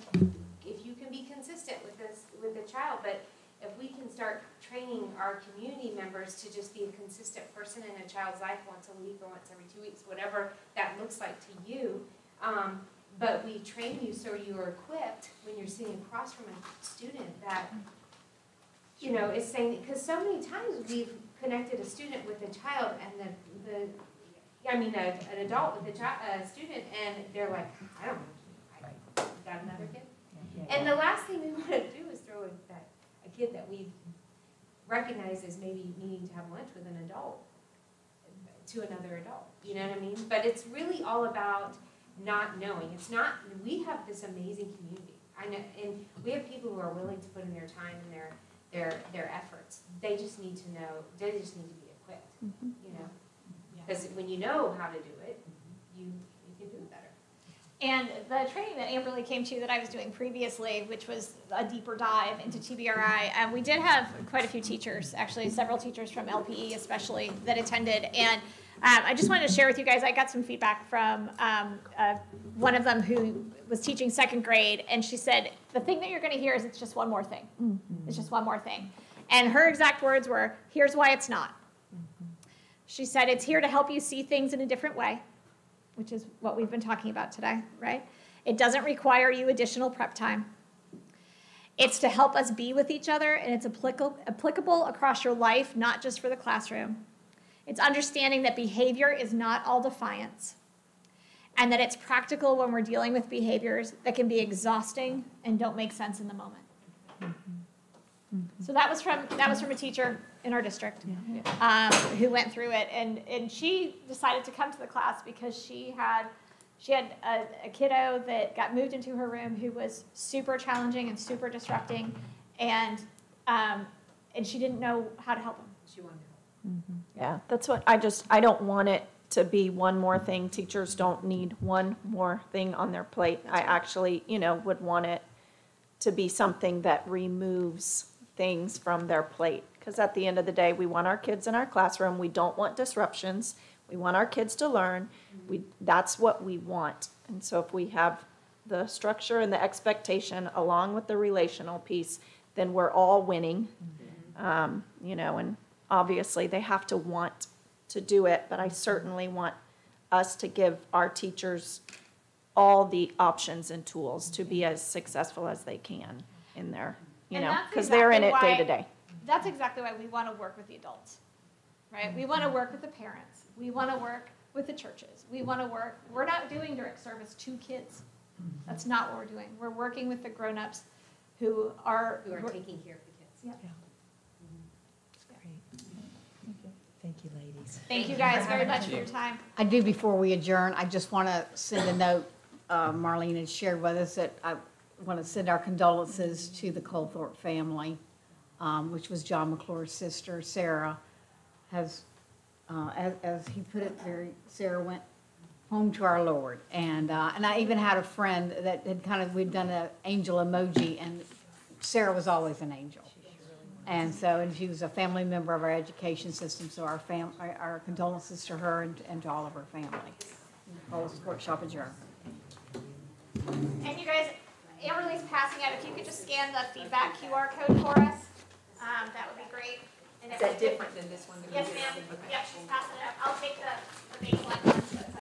Speaker 5: if you can be consistent with this, with the child, but if we can start training our community members to just be a consistent person in a child's life once a week or once every two weeks, whatever that looks like to you, um, but we train you so you're equipped when you're sitting across from a student that you know, is saying, because so many times we've connected a student with a child and the, the, I mean, a, an adult with a child, a student, and they're like, I don't know, I got another kid. And the last thing we wanna do is throw a, that, a kid that we've recognized as maybe needing to have lunch with an adult to another adult, you know what I mean? But it's really all about not knowing. It's not, we have this amazing community. I know, and we have people who are willing to put in their time and their, their, their efforts. They just need to know, they just need to be equipped, you know? Because when you know how to do it, you, you can do it better.
Speaker 3: And the training that Amberly came to that I was doing previously, which was a deeper dive into TBRI, um, we did have quite a few teachers, actually several teachers from LPE especially, that attended. And um, I just wanted to share with you guys, I got some feedback from um, uh, one of them who was teaching second grade, and she said, the thing that you're going to hear is it's just one more thing. It's just one more thing. And her exact words were, here's why it's not. She said, it's here to help you see things in a different way which is what we've been talking about today, right? It doesn't require you additional prep time. It's to help us be with each other, and it's applicable, applicable across your life, not just for the classroom. It's understanding that behavior is not all defiance, and that it's practical when we're dealing with behaviors that can be exhausting and don't make sense in the moment. So that was from that was from a teacher in our district um, who went through it, and and she decided to come to the class because she had she had a, a kiddo that got moved into her room who was super challenging and super disrupting, and um, and she didn't know how to help him.
Speaker 5: She wanted Mm-hmm.
Speaker 26: Yeah, that's what, I just, I don't want it to be one more thing. Teachers don't need one more thing on their plate. I actually, you know, would want it to be something that removes things from their plate. Because at the end of the day, we want our kids in our classroom. We don't want disruptions. We want our kids to learn. Mm-hmm. We, that's what we want. And so if we have the structure and the expectation along with the relational piece, then we're all winning. Mm-hmm. Um, you know, and obviously they have to want to do it, but I certainly want us to give our teachers all the options and tools to be as successful as they can in their, you
Speaker 3: And
Speaker 26: know,
Speaker 3: that's
Speaker 26: because they're in it
Speaker 3: exactly
Speaker 26: day to day.
Speaker 3: That's exactly why we want to work with the adults, right? We want to work with the parents. We want to work with the churches. We want to work, we're not doing direct service to kids. That's not what we're doing. We're working with the grown-ups who are.
Speaker 5: Who are taking care of the kids.
Speaker 3: Yeah.
Speaker 2: Thank you, ladies.
Speaker 3: Thank you guys very much for your time.
Speaker 1: I do, before we adjourn, I just want to send a note, uh, Marlene had shared with us that I want to send our condolences to the Colthorpe family, um, which was John McClure's sister, Sarah, has, uh, as, as he put it very, Sarah went home to our Lord. And, uh, and I even had a friend that had kind of, we'd done an angel emoji, and Sarah was always an angel. And so, and she was a family member of our education system, so our fam, our- our condolences to her and, and to all of her family. Whole workshop adjourned.
Speaker 3: And you guys, Amberly's passing out, if you could just scan the feedback QR code for us, um, that would be great. And
Speaker 2: Is that
Speaker 3: you could-
Speaker 2: different than this one?
Speaker 3: Yes, ma'am.
Speaker 2: Okay.
Speaker 3: Yep, she's passing it out. I'll take the, the baseline one.